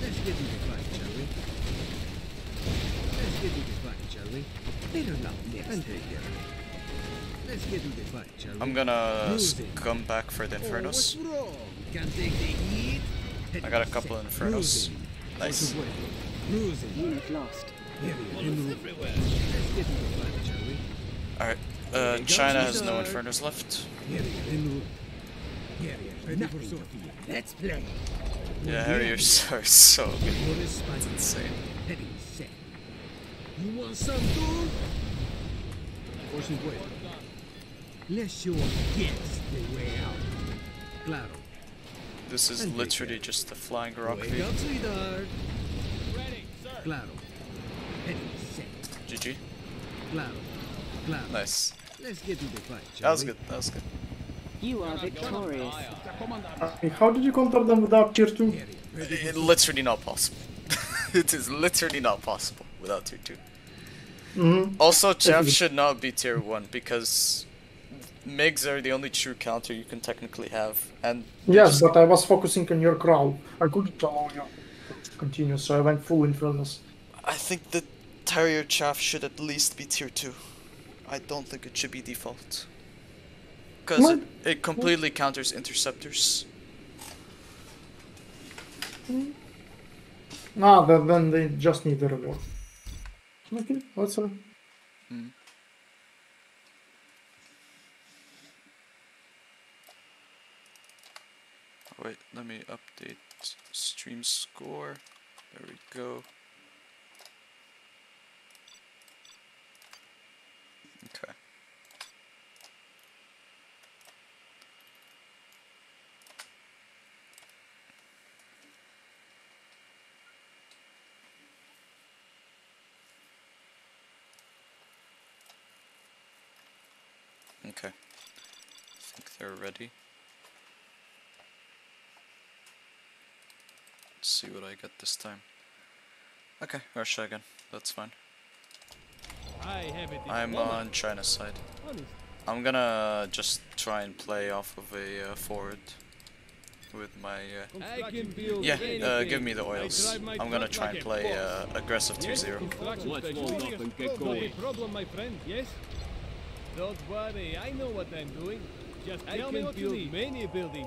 Speaker 11: Unit lost.
Speaker 6: Let's get to the fight, shall we? Let's get to the fight, shall we? Better not next. And take care. Let's get to the fight, shall we?
Speaker 1: I'm gonna
Speaker 6: Cruising.
Speaker 1: come back for the
Speaker 6: Oh, what's
Speaker 1: Infernos.
Speaker 6: wrong? Can't take the heat?
Speaker 1: I got a couple of Infernos.
Speaker 6: Cruising.
Speaker 1: Nice.
Speaker 6: Por supuesto. Cruising.
Speaker 11: Unit lost.
Speaker 6: Harrier en route. Let's get to the fight, shall we?
Speaker 1: Alright. Uh, China has no Infernos left.
Speaker 6: Harrier en route. Harrier ready for sortie. Let's play.
Speaker 1: Yeah, Harriers are so good.
Speaker 6: What is spine?
Speaker 1: It's insane.
Speaker 6: Heading set. You want some too? Por supuesto. Let's show our guests the way out. Claro.
Speaker 1: This is literally just a flying rock
Speaker 6: Wake
Speaker 1: feed.
Speaker 6: up, sweetheart.
Speaker 8: Ready, sir.
Speaker 6: Claro. Heading set.
Speaker 1: GG.
Speaker 6: Claro. Claro.
Speaker 1: Nice.
Speaker 6: Let's get to the fight,
Speaker 1: That was good. That was good.
Speaker 11: You are victorious.
Speaker 2: How did you counter them without tier 2?
Speaker 1: It, literally not possible. it is literally not possible without tier 2.
Speaker 2: Mhm.
Speaker 1: Also, chaff should not be tier 1 because MiGs are the only true counter you can technically have. And
Speaker 2: Yes,
Speaker 1: just-
Speaker 2: but I was focusing on your crowd. I couldn't allow you to continue, so I went full Infernos.
Speaker 1: I think the Harrier chaff should at least be tier 2. I don't think it should be default. Because it, it completely counters interceptors.
Speaker 2: Ah, then, then they just need the reward. Okay, let's uh,
Speaker 1: Hmm. Wait, let me update stream score. There we go. Okay. I think they're ready. Let's see what I get this time. Okay, Russia again. That's fine. I'm on China's side. I'm gonna just try and play off of a uh, forward with my... Uh, yeah, uh, give me the oils. I'm gonna try and play uh, aggressive
Speaker 7: 2-0. Don't worry, I know what I'm doing. Just
Speaker 4: I
Speaker 7: tell
Speaker 4: can
Speaker 7: me what you
Speaker 4: build
Speaker 7: need. many buildings.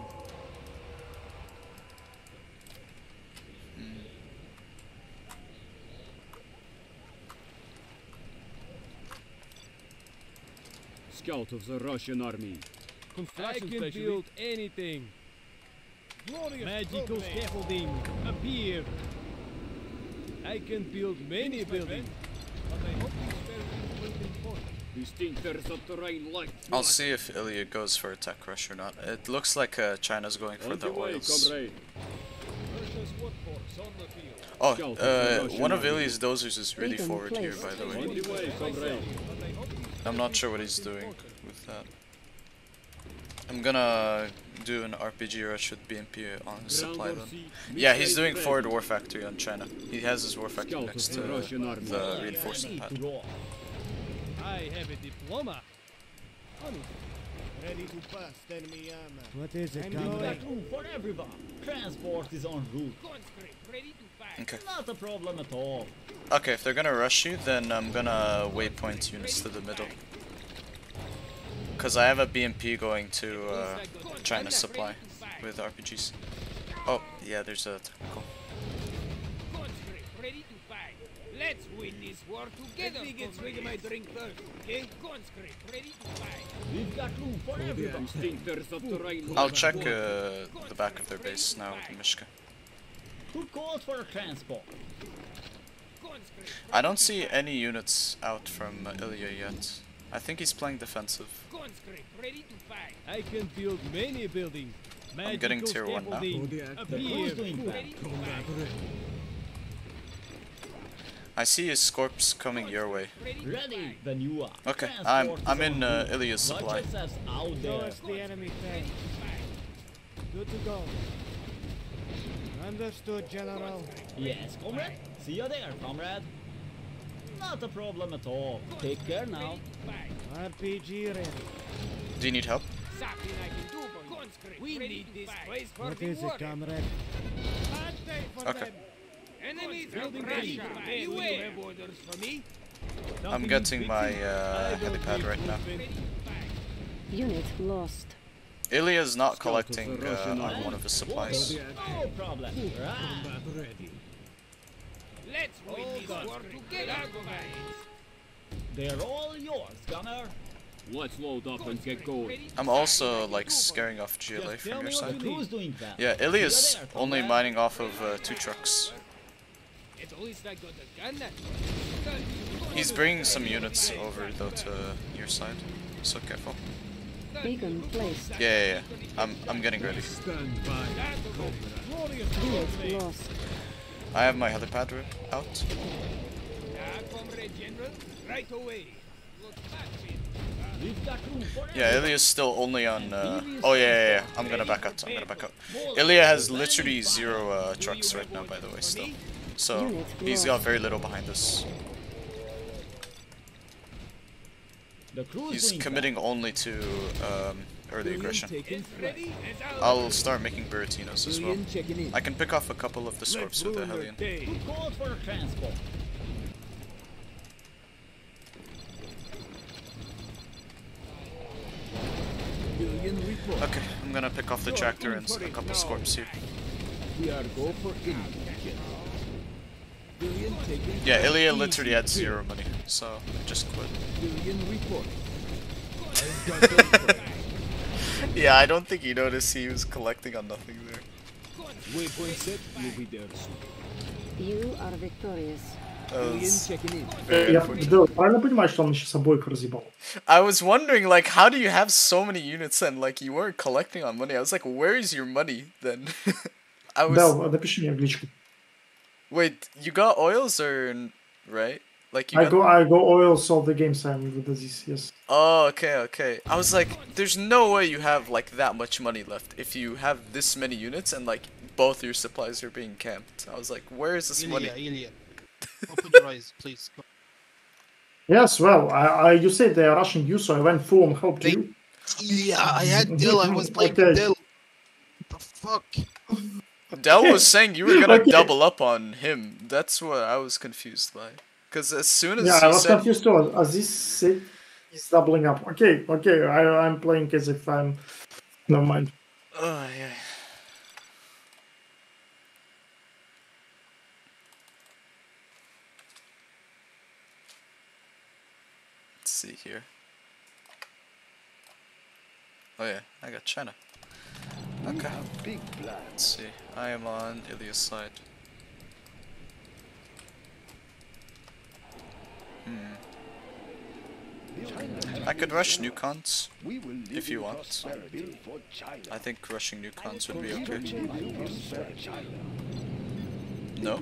Speaker 5: Scout of the Russian army.
Speaker 7: I can
Speaker 4: specialist.
Speaker 7: build eh? anything.
Speaker 4: Glorious
Speaker 7: Magical
Speaker 4: progress.
Speaker 7: scaffolding appear. I can build many buildings.
Speaker 1: I'll see if Ilya goes for attack rush or not. It looks like uh, China's going for
Speaker 5: On
Speaker 1: the
Speaker 5: the way,
Speaker 1: oils.
Speaker 5: comrade.
Speaker 4: Russia's workforce on the field.
Speaker 1: Oh,
Speaker 5: of the
Speaker 1: uh, one of. Ilya's dozers is really forward here, by the way.
Speaker 5: the way, comrade.
Speaker 4: But I hope these
Speaker 1: I'm not sure what he's doing with that. I'm gonna do an RPG rush with BMP on his supply
Speaker 5: Ground
Speaker 1: then. Yeah, he's doing forward war factory on China. He has his war factory next to
Speaker 5: the Russian army.
Speaker 1: the reinforcement pad.
Speaker 7: I have a diploma.
Speaker 14: Ready to bust enemy armor.
Speaker 15: What is it,
Speaker 14: I'm
Speaker 15: comrade?
Speaker 14: room for everyone. Transport is en route.
Speaker 1: Okay.
Speaker 14: Not a problem at all.
Speaker 1: Okay, if they're gonna rush you, then I'm gonna waypoint units to the middle. Cause I have a BMP going to uh, China supply with RPGs. Oh, yeah, there's a technical.
Speaker 4: Let's win this war together. Let me get swig of my drink first, okay? Conscript, ready to fight.
Speaker 14: We've got room for everyone.
Speaker 5: We think there's a terrain
Speaker 1: I'll check uh, the back of their base now with Mishka.
Speaker 14: Who calls for a transport?
Speaker 1: I don't see any units out from uh, Ilya yet. I think he's playing defensive.
Speaker 4: ready to fight.
Speaker 7: I can build many buildings.
Speaker 1: I'm getting tier one now.
Speaker 7: scaffolding
Speaker 14: The
Speaker 7: appear.
Speaker 14: crew's doing well.
Speaker 4: Ready to fight.
Speaker 1: I see his corpse coming your way.
Speaker 4: Ready to
Speaker 14: Ready
Speaker 4: fight.
Speaker 14: when you are.
Speaker 1: Okay, I'm I'm in
Speaker 14: en
Speaker 1: uh. Ilya's supply.
Speaker 14: yourselves out
Speaker 15: Show
Speaker 14: there.
Speaker 15: us the enemy tank. Good to go. Understood, General.
Speaker 14: Yes, comrade. See you there, comrade. Not a problem at all. Take care now.
Speaker 15: RPG ready.
Speaker 1: Do you need help?
Speaker 4: Something I can do for you. Conscript, we need this place for
Speaker 15: What
Speaker 4: the
Speaker 15: is it, comrade?
Speaker 4: Bad day
Speaker 1: Okay.
Speaker 4: Them. Enemies Russia. Beware. Do you have orders for me?
Speaker 1: I'm
Speaker 7: Nothing
Speaker 1: getting my uh,
Speaker 7: I
Speaker 1: helipad right now.
Speaker 7: movement.
Speaker 11: Unit lost.
Speaker 1: Ilya's not
Speaker 5: Scout of the
Speaker 1: collecting uh, on one of his supplies.
Speaker 14: No problem. Right.
Speaker 15: Combat ready.
Speaker 4: Let's win this war together, guys.
Speaker 14: They're all yours, gunner.
Speaker 5: Let's load up and get going.
Speaker 1: I'm also like scaring off GLA from your side.
Speaker 7: you
Speaker 14: Who's doing that?
Speaker 1: Yeah,
Speaker 14: See you
Speaker 1: Ilya's only mining off of uh, two trucks. He's bringing some units over though to your side, so careful.
Speaker 11: Beacon placed.
Speaker 1: Yeah, yeah, yeah. I'm I'm getting ready.
Speaker 15: Stand by.
Speaker 1: I have my helipad re- out.
Speaker 4: Ah, Comrade General, right away. Look, that's it.
Speaker 14: We've got room for
Speaker 1: Yeah, Ilya's still only on. Uh... Oh yeah, yeah, yeah. I'm gonna back out. I'm gonna back out. Ilya has literally zero uh, trucks right now, by the way. Still, so he's got very little behind us. He's committing only to um, early aggression. I'll start making Buratinos as well. I can pick off a couple of the Scorps with the Hellion. Okay, I'm gonna pick off the Tractor and a couple Scorps here.
Speaker 5: We are go for India.
Speaker 1: Yeah, Ilya
Speaker 5: Easy
Speaker 1: literally had
Speaker 5: kill.
Speaker 1: zero money, so I just quit.
Speaker 5: Billion report. I've got them first.
Speaker 1: Yeah, I don't think he noticed he was collecting on nothing there.
Speaker 5: Waypoint set, you'll be there soon.
Speaker 11: You are victorious.
Speaker 1: That
Speaker 5: Billion
Speaker 1: was
Speaker 5: checking in.
Speaker 1: very
Speaker 2: Я
Speaker 1: unfortunate.
Speaker 2: да, правильно понимаю, что он сейчас обоих разъебал?
Speaker 1: I was wondering, like, how do you have so many units and, like, you weren't collecting on money? I was like, where is your money then? I was.
Speaker 2: Да, напиши мне в личку.
Speaker 1: Wait, you got oils or. Right? Like, you
Speaker 2: I
Speaker 1: got.
Speaker 2: go, I go oils all the games I'm with this, yes.
Speaker 1: Oh, okay, okay. I was like, there's no way you have, like, that much money left if you have this many units and, like, both your supplies are being camped. I was like, where is this money?
Speaker 3: Ilya, Ilya. Open your eyes, please.
Speaker 2: Yes, well, I, I, you said they are rushing you, so I went full and helped you.
Speaker 3: Yeah, I had Dill, I was playing
Speaker 2: Okay.
Speaker 3: Dill. The fuck?
Speaker 1: Del was saying you were gonna
Speaker 2: Okay.
Speaker 1: double up on him. That's what I was confused by. Because as soon as
Speaker 2: Yeah, I was
Speaker 1: said
Speaker 2: confused too. As this said, is doubling up. Okay, okay, I, I'm playing as if I'm. Never mind.
Speaker 1: Oh, yeah. Let's see here. Oh yeah, I got China. Okay. Let's see. I am on Ilya's side. Hmm. I could rush new cons if you want. I think rushing new cons would be okay. No?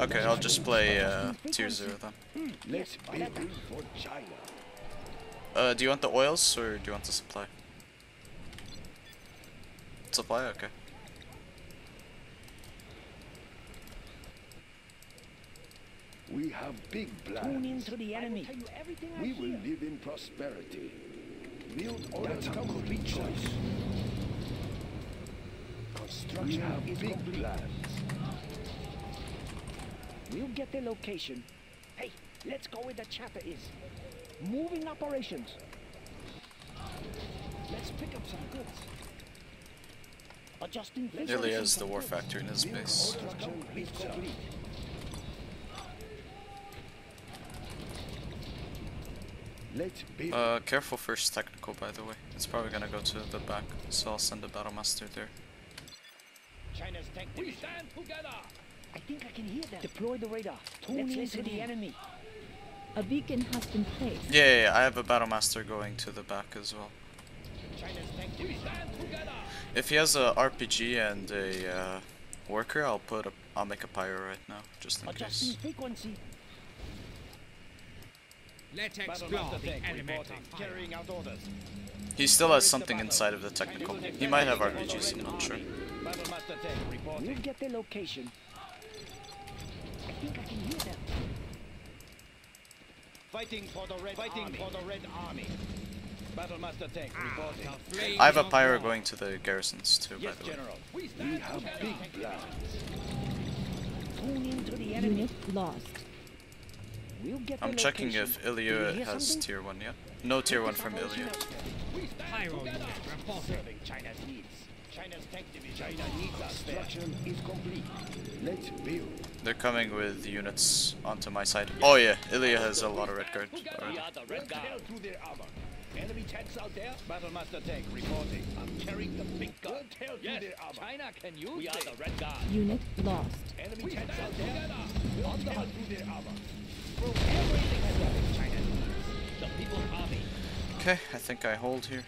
Speaker 1: Okay, I'll just play uh, tier 0 then.
Speaker 9: Let's build for China.
Speaker 1: Uh, do you want the oils or do you want the supply? Supply? Okay.
Speaker 9: We have big plans.
Speaker 16: Tune into the enemy.
Speaker 9: We will live in prosperity. Build That's a complete choice. Construction we have big plans.
Speaker 16: We'll get the location. Hey, let's go where the chopper is. Moving operations. Let's pick up some goods. Adjusting
Speaker 1: Ilya has the war factory in his base.
Speaker 16: Construction is complete.
Speaker 9: Let's build.
Speaker 1: Uh, careful first technical by the way. It's probably gonna go to the back, so I'll send the battle master there.
Speaker 16: China's tank We stand together. I think I can hear them. Deploy the radar. Tune into the enemy.
Speaker 17: A beacon has been placed.
Speaker 1: Yeah, yeah, yeah, I have a battle master going to the back as well.
Speaker 16: China's tank We stand together.
Speaker 1: If he has a RPG and a uh, worker, I'll put a, I'll make a pyro right now, just in
Speaker 16: Adjusting
Speaker 1: case.
Speaker 16: frequency.
Speaker 6: Let's explore
Speaker 16: master
Speaker 6: the
Speaker 16: tank
Speaker 6: enemy.
Speaker 16: Carrying out orders.
Speaker 1: He still has something inside of the technical. He might have RPGs, I'm not sure.
Speaker 16: Battle master tank reporting. We'll get the location. I think I can hear them.
Speaker 8: Fighting for the red Fighting for the red army. Battle master tank ah, reporting.
Speaker 1: I have a pyro going to the garrisons too, by
Speaker 8: Yes,
Speaker 1: the way.
Speaker 8: General.
Speaker 9: We have big plans.
Speaker 16: Tune into the enemy.
Speaker 17: Unit lost.
Speaker 16: We'll get
Speaker 1: I'm checking if
Speaker 16: Do
Speaker 1: Ilya has
Speaker 16: something?
Speaker 1: tier 1 yet. No tier 1 from Ilya.
Speaker 6: Pyro unit reporting.
Speaker 16: Serving China's needs. China's tank division.
Speaker 9: China needs us. Construction is complete. Let's build.
Speaker 1: They're coming with units onto my side. Oh yeah, Ilya has a lot of red guard
Speaker 8: We
Speaker 1: already.
Speaker 8: Are the red guard.
Speaker 9: Hell through their armor.
Speaker 8: Enemy tanks out there. Battle master tank reporting. I'm carrying the big gun.
Speaker 9: Hell through
Speaker 8: Yes,
Speaker 9: their armor.
Speaker 8: China can use We are the red guard.
Speaker 17: Unit lost.
Speaker 8: Enemy tanks out there.
Speaker 9: On the hunt through their armor.
Speaker 8: Throw everything at them. China the people's army.
Speaker 1: Okay, I think I hold here.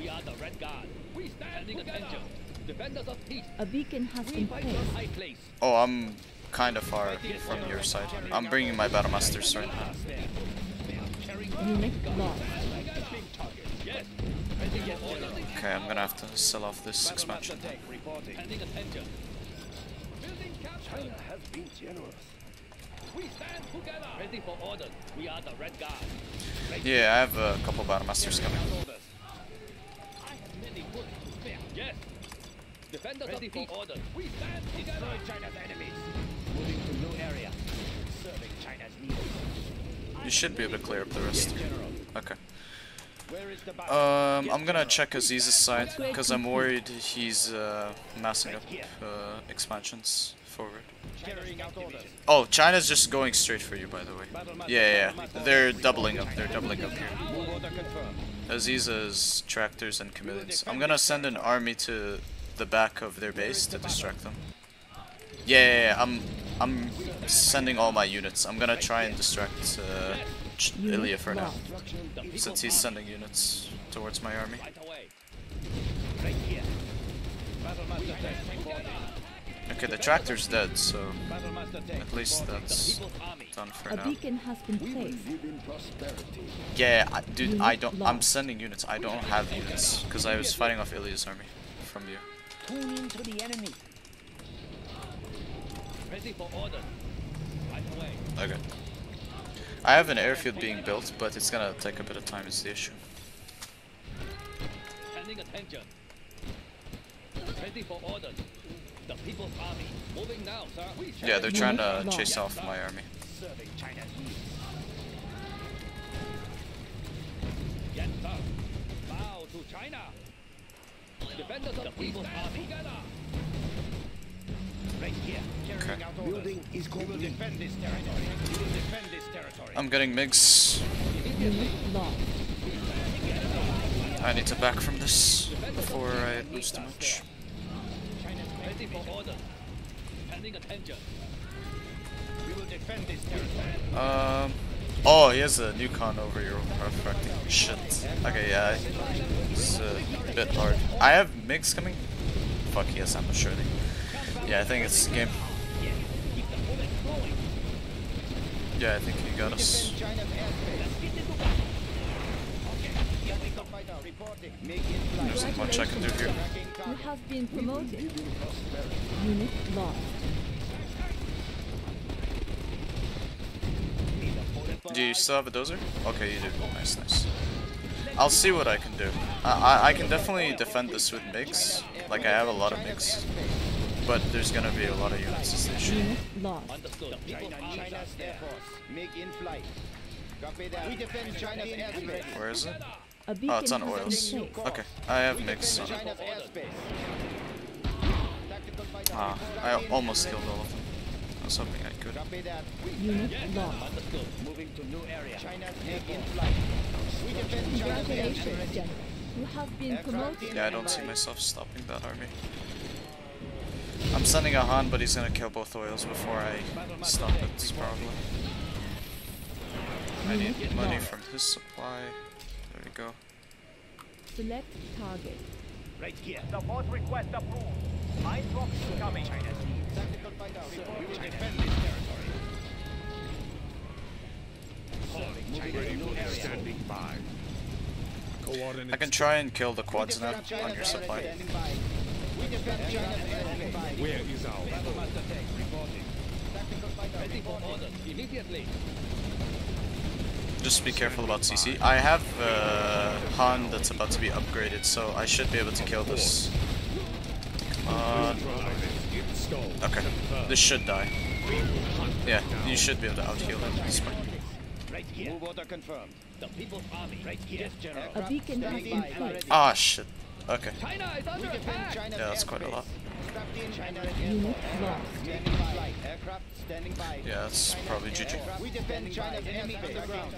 Speaker 8: We are the red guard. We stand Standing attention. Defenders of peace.
Speaker 17: A beacon has
Speaker 8: We
Speaker 17: been
Speaker 8: fight from
Speaker 17: placed.
Speaker 8: high place.
Speaker 1: Oh, I'm kind of far from your side. I'm bringing my battle masters right now.
Speaker 17: Unit lost.
Speaker 8: Yes. Ready.
Speaker 1: Okay, I'm gonna have to sell off this expansion.
Speaker 8: tank reporting.
Speaker 9: China has been generous.
Speaker 8: We stand together. Ready for orders. We are the red guard.
Speaker 1: Yeah, I have a couple battle masters coming.
Speaker 8: I have many bullets. Yes. Defenders Ready of for orders. We stand together. Destroy China's enemies.
Speaker 1: You should be able to clear up the rest. Okay. Um, I'm gonna check Aziz's side, because I'm worried he's uh, massing up uh, expansions forward. Oh, China's just going straight for you, by the way. Yeah, yeah. They're doubling up, they're doubling up here. Aziz's tractors and chameleons. I'm gonna send an army to the back of their base to distract them. Yeah, yeah, yeah, I'm I'm sending all my units. I'm gonna try and distract uh, Ilya for now, since he's sending units towards my army. Okay, the tractor's dead, so at least that's done for
Speaker 17: A
Speaker 1: now.
Speaker 17: beacon has been placed.
Speaker 1: Yeah, I, dude, I don't. I'm sending units. I don't have units because I was fighting off Ilya's army from you.
Speaker 16: Tune into the enemy.
Speaker 8: Ready for orders. Right away.
Speaker 1: Okay. I have an airfield being built, but it's gonna take a bit of time. Is the issue?
Speaker 8: Standing attention. Ready for orders. The People's Army. Moving now, sir.
Speaker 1: Yeah, they're trying to chase off my army.
Speaker 16: Serving China's needs.
Speaker 8: Yes, sir. Bow to China. Defenders of the People's Army. Together.
Speaker 16: Right here. Carrying out orders. Building is complete. We will defend this territory. We will defend this territory.
Speaker 1: I'm getting MiGs. I need to back from this before I lose too much.
Speaker 8: Ready for orders. Standing attention.
Speaker 16: We will defend this territory.
Speaker 1: Um. Oh, he has a new con over your refracting. Shit. Okay, yeah. It's a bit hard. I have MiGs coming. Fuck, he has ambush surely. Yeah, I think it's game. Yeah, I think he got us.
Speaker 16: China's airspace. Tactical fighter reporting. Make it fly.
Speaker 1: There's not much I can do here.
Speaker 17: You have been promoted. Unit lost.
Speaker 1: Do you still have a dozer? Okay, you do. Nice, nice. I'll see what I can do. I, I, I can definitely defend this with MiGs. Like, I have a lot of MiGs. But there's gonna be a lot of units is the issue.
Speaker 17: Unit lost.
Speaker 8: Understood.
Speaker 16: China, China's Air Force. Make in flight. Copy that. We defend China's airspace.
Speaker 1: Where is it? Oh, it's on oils. Okay, I have MiGs on it.
Speaker 16: China's airspace. Tactical fighter
Speaker 1: Ah, I almost killed all of them. I was hoping I could.
Speaker 17: Unit lost.
Speaker 16: Moving to new area. China's in flight. We defend China's
Speaker 17: Congratulations,
Speaker 16: airspace.
Speaker 17: General. You have been promoted.
Speaker 1: Yeah, I don't see myself stopping that army. I'm sending a Han, but he's gonna kill both oils before I stop it, probably. I need money from his supply. There we go.
Speaker 17: Select target.
Speaker 16: Right here.
Speaker 9: Support request approved. Mine drop incoming.
Speaker 16: China's needs. Tactical fighter report. We will defend this territory. Serving China's.
Speaker 4: Standing by. Coordinates.
Speaker 1: I can try and kill the quads now on your supply.
Speaker 16: Standing by. We defend China's airspace.
Speaker 4: Where is our
Speaker 8: Battlemaster tank reporting.
Speaker 16: Tactical fighter
Speaker 8: Ready for orders. Immediately.
Speaker 1: Just be careful about CC. I have uh, Han that's about to be upgraded, so I should be able to kill this. Come on.
Speaker 4: installed.
Speaker 1: Okay, this should die. Yeah, you should be able to out-heal him. It's fine.
Speaker 16: Right here. Move order confirmed.
Speaker 8: The People's Army.
Speaker 16: Right here.
Speaker 17: A beacon has been.
Speaker 1: Ah, shit. Okay.
Speaker 8: China is under attack.
Speaker 16: China's
Speaker 1: Yeah, that's quite a lot.
Speaker 16: Strapped in China's
Speaker 17: Unit
Speaker 16: airspace.
Speaker 17: lost.
Speaker 16: Standing by. Aircraft standing by.
Speaker 1: Yeah, that's probably GG.
Speaker 16: We defend China's enemy underground.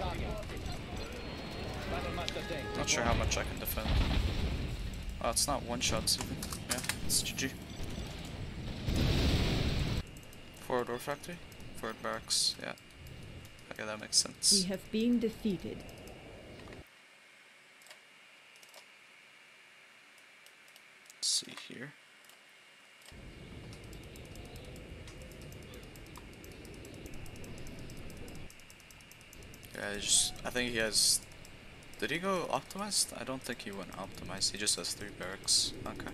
Speaker 8: Battlemaster tank.
Speaker 1: Not sure how much I can defend. Oh, it's not one shots even. Yeah, it's GG. Forward or factory? Forward barracks, yeah. Okay, that makes sense.
Speaker 17: We have been defeated.
Speaker 1: Let's see here. Yeah, I just I think he has. Did he go optimized? I don't think he went optimized. He just has three barracks. Okay,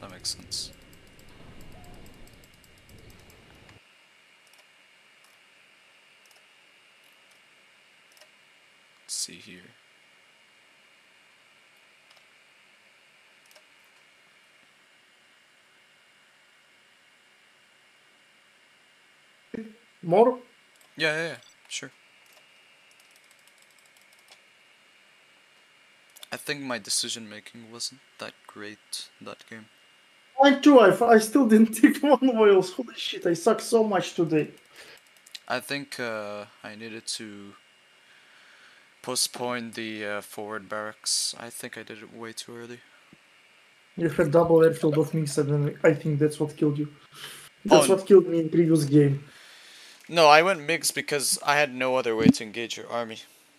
Speaker 1: that makes sense. Let's see here.
Speaker 2: More?
Speaker 1: Yeah, yeah, yeah, sure. I think my decision making wasn't that great that game.
Speaker 2: Mine too. I, I still didn't take one oils. Holy shit! I suck so much today.
Speaker 1: I think uh, I needed to postpone the uh, forward barracks. I think I did it way too early.
Speaker 2: You had double airfield of MiGs, and I think that's what killed you. That's
Speaker 1: Oh.
Speaker 2: what killed me in previous game.
Speaker 1: No, I went mixed because I had no other way to engage your army.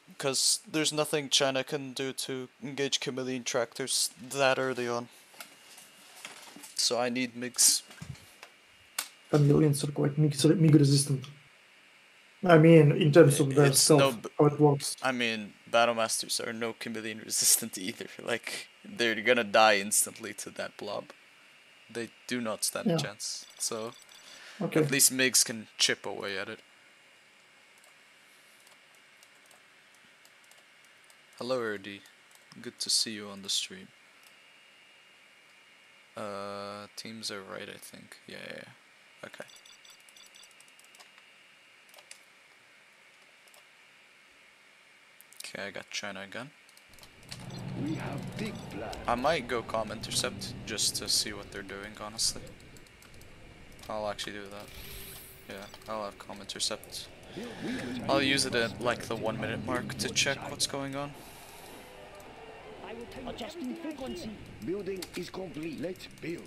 Speaker 1: Because there's nothing China can do to engage chameleon tractors that early on. So I need MiGs.
Speaker 2: Chameleons are quite mig resistant. I mean, in terms of their self,
Speaker 1: no
Speaker 2: how it works.
Speaker 1: I mean, Battle Masters are no chameleon resistant either. Like, they're gonna die instantly to that blob. They do not stand
Speaker 2: Yeah.
Speaker 1: a chance. So,
Speaker 2: Okay.
Speaker 1: at least MiGs can chip away at it. Hello, Erdy. Good to see you on the stream. Uh, teams are right, I think. Yeah, yeah, yeah. Okay. Okay, I got China again.
Speaker 9: We have big plans.
Speaker 1: I might go com intercept just to see what they're doing, honestly. I'll actually do that. Yeah, I'll have com intercept. I'll use it at like the one minute mark to check what's going on.
Speaker 16: Adjusting frequency.
Speaker 9: Building is complete. Let's build.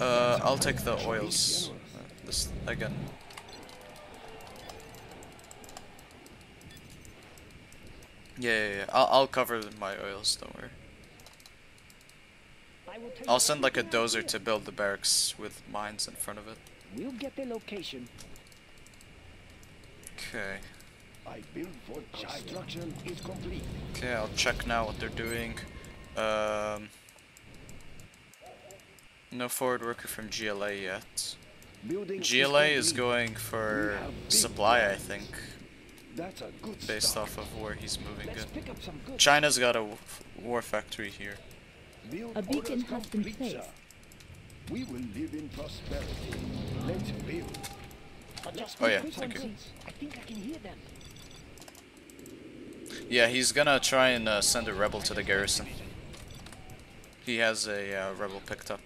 Speaker 1: Uh, I'll take the oils. Uh, this again. Yeah, yeah, yeah. I'll, I'll cover my oils, don't worry. I'll send like a dozer to build the barracks with mines in front of it.
Speaker 16: We'll get the location.
Speaker 1: Okay.
Speaker 9: I build for construction is complete.
Speaker 1: Okay, I'll check now what they're doing. Um, no forward worker from GLA yet. GLA is going for supply, I think,
Speaker 9: That's a good
Speaker 1: based off of where he's moving
Speaker 16: Let's
Speaker 1: it.
Speaker 16: pick up some goods.
Speaker 1: China's got a war factory here.
Speaker 9: Build
Speaker 17: A beacon has been
Speaker 9: complete,
Speaker 17: placed.
Speaker 9: sir. We will live in prosperity. Let's build.
Speaker 1: Oh, yeah, thank you.
Speaker 16: I think I can hear them.
Speaker 1: Yeah, he's gonna try and uh, send a rebel to the garrison. He has a uh, rebel picked up.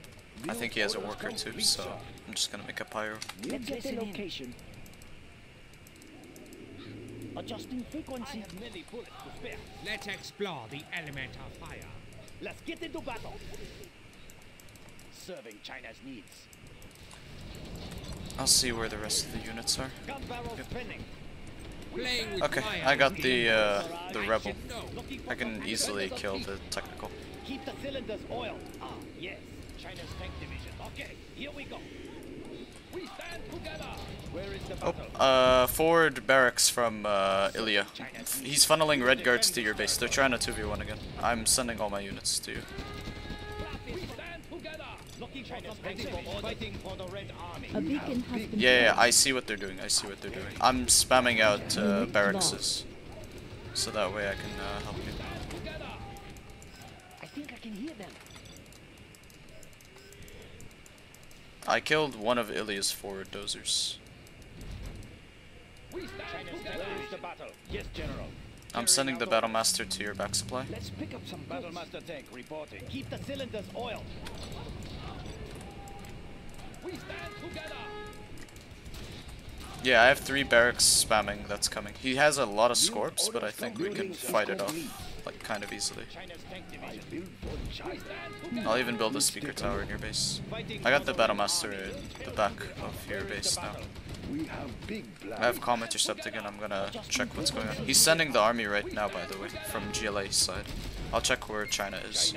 Speaker 1: I think he has a worker too, so I'm just gonna make a pyro.
Speaker 16: Let's get the location. Adjusting frequency.
Speaker 8: many bullets to spare.
Speaker 6: Let's explore the element of fire.
Speaker 8: Let's get into battle. Serving China's needs.
Speaker 1: I'll see where the rest of the units are.
Speaker 8: Gun barrels spinning.
Speaker 6: Playing with
Speaker 1: Okay, I got the uh, the rebel. I can easily kill the technical.
Speaker 8: Keep the cylinders oiled. Ah, yes. China's tank division. Okay, here we go.
Speaker 1: Oh, uh, forward barracks from uh, Ilya. He's funneling red guards to your base. They're trying to 2v1 again. I'm sending all my units to you.
Speaker 8: We stand together. Looking for some ready for order. Fighting for the Red Army.
Speaker 17: A beacon has been
Speaker 1: Yeah, yeah, I see what they're doing. I see what they're doing. I'm spamming out uh, barracks, so that way I can uh, help you.
Speaker 16: I
Speaker 1: killed one of Ilya's forward dozers.
Speaker 8: We stand together. Where is the battle? Yes, General.
Speaker 1: I'm sending the battle master to your back supply.
Speaker 16: Let's pick up some
Speaker 8: Battle. Master tank reporting. Keep the cylinders oiled. We stand together.
Speaker 1: Yeah, I have three barracks spamming that's coming. He has a lot of scorps, but I think we can fight it off, like, kind of easily. I'll even build a speaker tower in your base. I got the battle master in the back of your base now. I have com intercept again, I'm gonna check what's going on. He's sending the army right now, by the way, from GLA's side. I'll check where China is.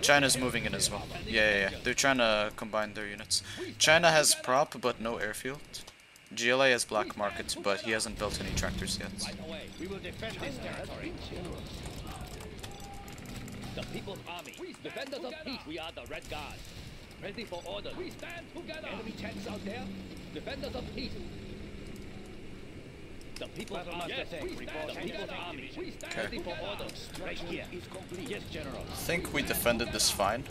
Speaker 1: China's moving in as well. Yeah, yeah, yeah. They're trying to combine their units. China has prop, but no airfield. GLA has black market, but he hasn't built any tractors yet.
Speaker 8: Right away. We will defend this territory. The People's Army. Defenders of peace. We are the Red Guard. Ready for order. We stand together. Enemy tanks out there. Defenders of peace. The People's Army. Yes, we stand the People's Army. We stand
Speaker 1: Okay.
Speaker 8: ready for order. Right here.
Speaker 9: Is complete.
Speaker 8: Yes, General.
Speaker 1: I think we defended this fine.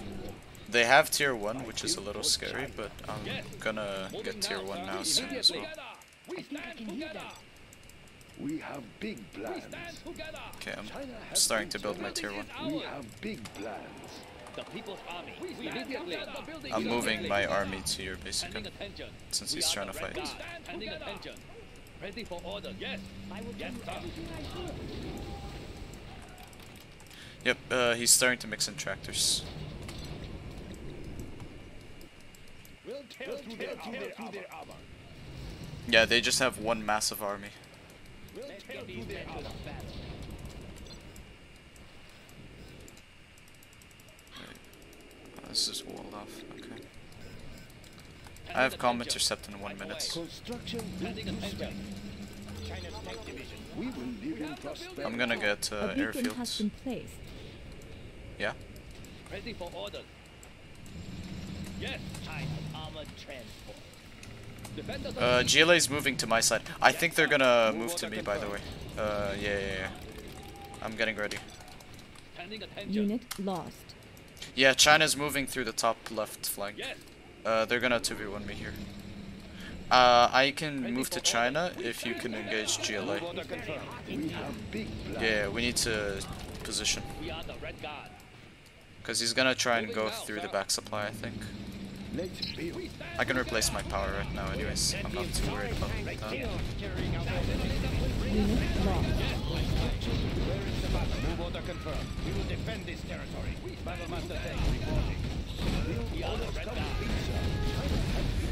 Speaker 1: They have tier 1, which is a little scary, but I'm gonna get tier 1 now soon as well.
Speaker 8: We stand together.
Speaker 9: We have big plans.
Speaker 1: Okay, I'm starting to build my tier 1.
Speaker 9: We have big plans.
Speaker 8: The People's Army. Immediately.
Speaker 1: I'm moving my army to your base again,
Speaker 8: Standing attention.
Speaker 1: since he's trying to fight.
Speaker 8: Guard. Standing attention. Ready for order. Yes. Yes, sir.
Speaker 1: Yep, uh, he's starting to mix in tractors.
Speaker 9: We'll tear through their armor.
Speaker 1: Yeah, they just have one massive army.
Speaker 9: We'll tear through their armor.
Speaker 1: Oh, this is walled off. Okay. I have com intercept in one minute.
Speaker 9: Construction will proceed. China's tank division. We will live in prosperity.
Speaker 1: I'm gonna get uh,
Speaker 17: A has
Speaker 1: airfields.
Speaker 17: been placed.
Speaker 1: Yeah.
Speaker 8: Ready for order. Yes. China's armored transport. Defenders of
Speaker 1: Uh,
Speaker 8: the
Speaker 1: GLA is moving to my side. I think they're gonna move to me, by the way. Uh, yeah, yeah, yeah. I'm getting ready.
Speaker 17: Unit lost.
Speaker 1: Yeah, China's moving through the top left flank. Uh, they're gonna 2v1 me here. Uh, I can move to China if you can engage GLA.
Speaker 9: Order confirmed. We have big plans.
Speaker 1: Yeah, we need to position.
Speaker 8: We are the Red Guard.
Speaker 1: Because he's gonna try and go through the back supply, I think. I can replace my power right now anyways. I'm not too worried about that.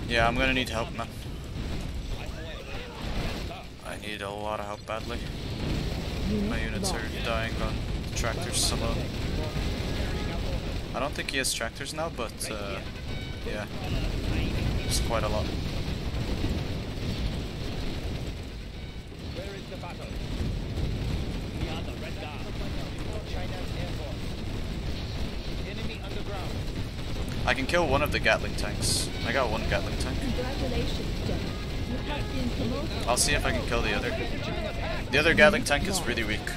Speaker 1: Yeah, I'm gonna need help, man. I need a lot of help badly. My units are dying on tractors alone. I don't think he has tractors now, but uh, yeah, it's quite a lot.
Speaker 16: Where is the battle?
Speaker 8: We are the Red Guard.
Speaker 16: China's air force. Enemy underground.
Speaker 1: I can kill one of the Gatling tanks. I got one Gatling tank.
Speaker 17: Congratulations, General. You have been promoted.
Speaker 1: I'll see if I can kill the other. The other Gatling tank is really weak.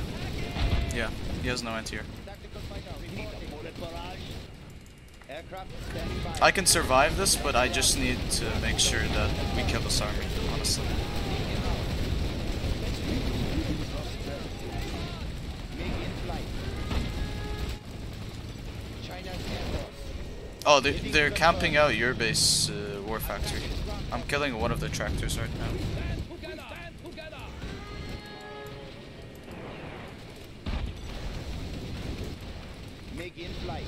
Speaker 1: Yeah, he has no anti-air.
Speaker 16: Tactical fighter reporting. Bullet barrage. Aircraft standing by.
Speaker 1: I can survive this, but I just need to make sure that we kill this army, honestly. Oh, they're, they're camping out your base, uh, War Factory. I'm killing one of the tractors right now.
Speaker 16: Make in flight.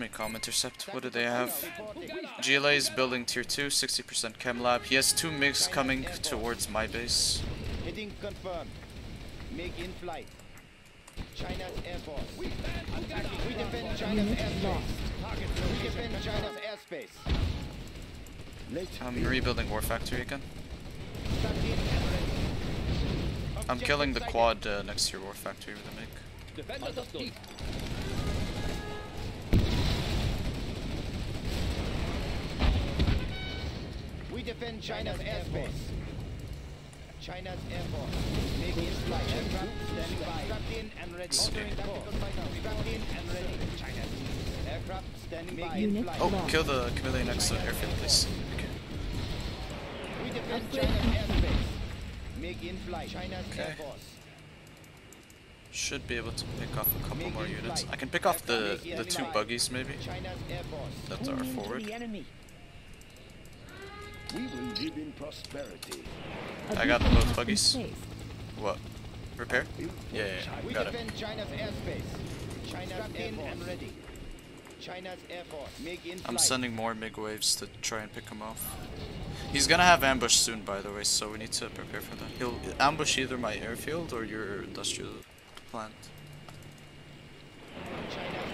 Speaker 1: Let me com intercept. What do they have? GLA is building tier 2, 60% chem lab. He has two MiGs coming towards my base.
Speaker 16: Heading confirmed. Make in flight. China's air force. We defend China's
Speaker 17: Unit
Speaker 16: airspace.
Speaker 17: lost.
Speaker 16: We defend China's airspace.
Speaker 9: Let's
Speaker 1: I'm rebuilding War Factory again.
Speaker 16: Stuck in and ready.
Speaker 1: I'm killing the quad uh, next to your War Factory with a MiG.
Speaker 16: We defend China's airspace. China's air force. Make in flight. Aircraft standing by. Strapped in and ready. Ordering tactical fighter. Strapped in and ready. China's aircraft standing by.
Speaker 17: Unit
Speaker 16: flight.
Speaker 1: Oh,
Speaker 17: lost.
Speaker 1: kill the chameleon next to the airfield, please. Okay.
Speaker 16: We defend China's airspace. Make in flight. China's
Speaker 1: Okay.
Speaker 16: air force.
Speaker 1: Should be able to pick off a couple
Speaker 16: Make
Speaker 1: more units.
Speaker 16: flight.
Speaker 1: I can pick off the, the two buggies maybe
Speaker 16: China's air force.
Speaker 1: that are forward.
Speaker 16: Enemy.
Speaker 9: We will live in prosperity.
Speaker 17: A
Speaker 1: I got
Speaker 17: beacon
Speaker 1: both buggies. What? Repair? Yeah, yeah, yeah.
Speaker 16: We
Speaker 1: got it.
Speaker 16: defend China's airspace. China's air force. and ready. China's air force. Make in
Speaker 1: I'm sending more MiG waves to try and pick him off. He's gonna have ambush soon, by the way, so we need to prepare for that. He'll ambush either my airfield or your industrial plant.
Speaker 16: China's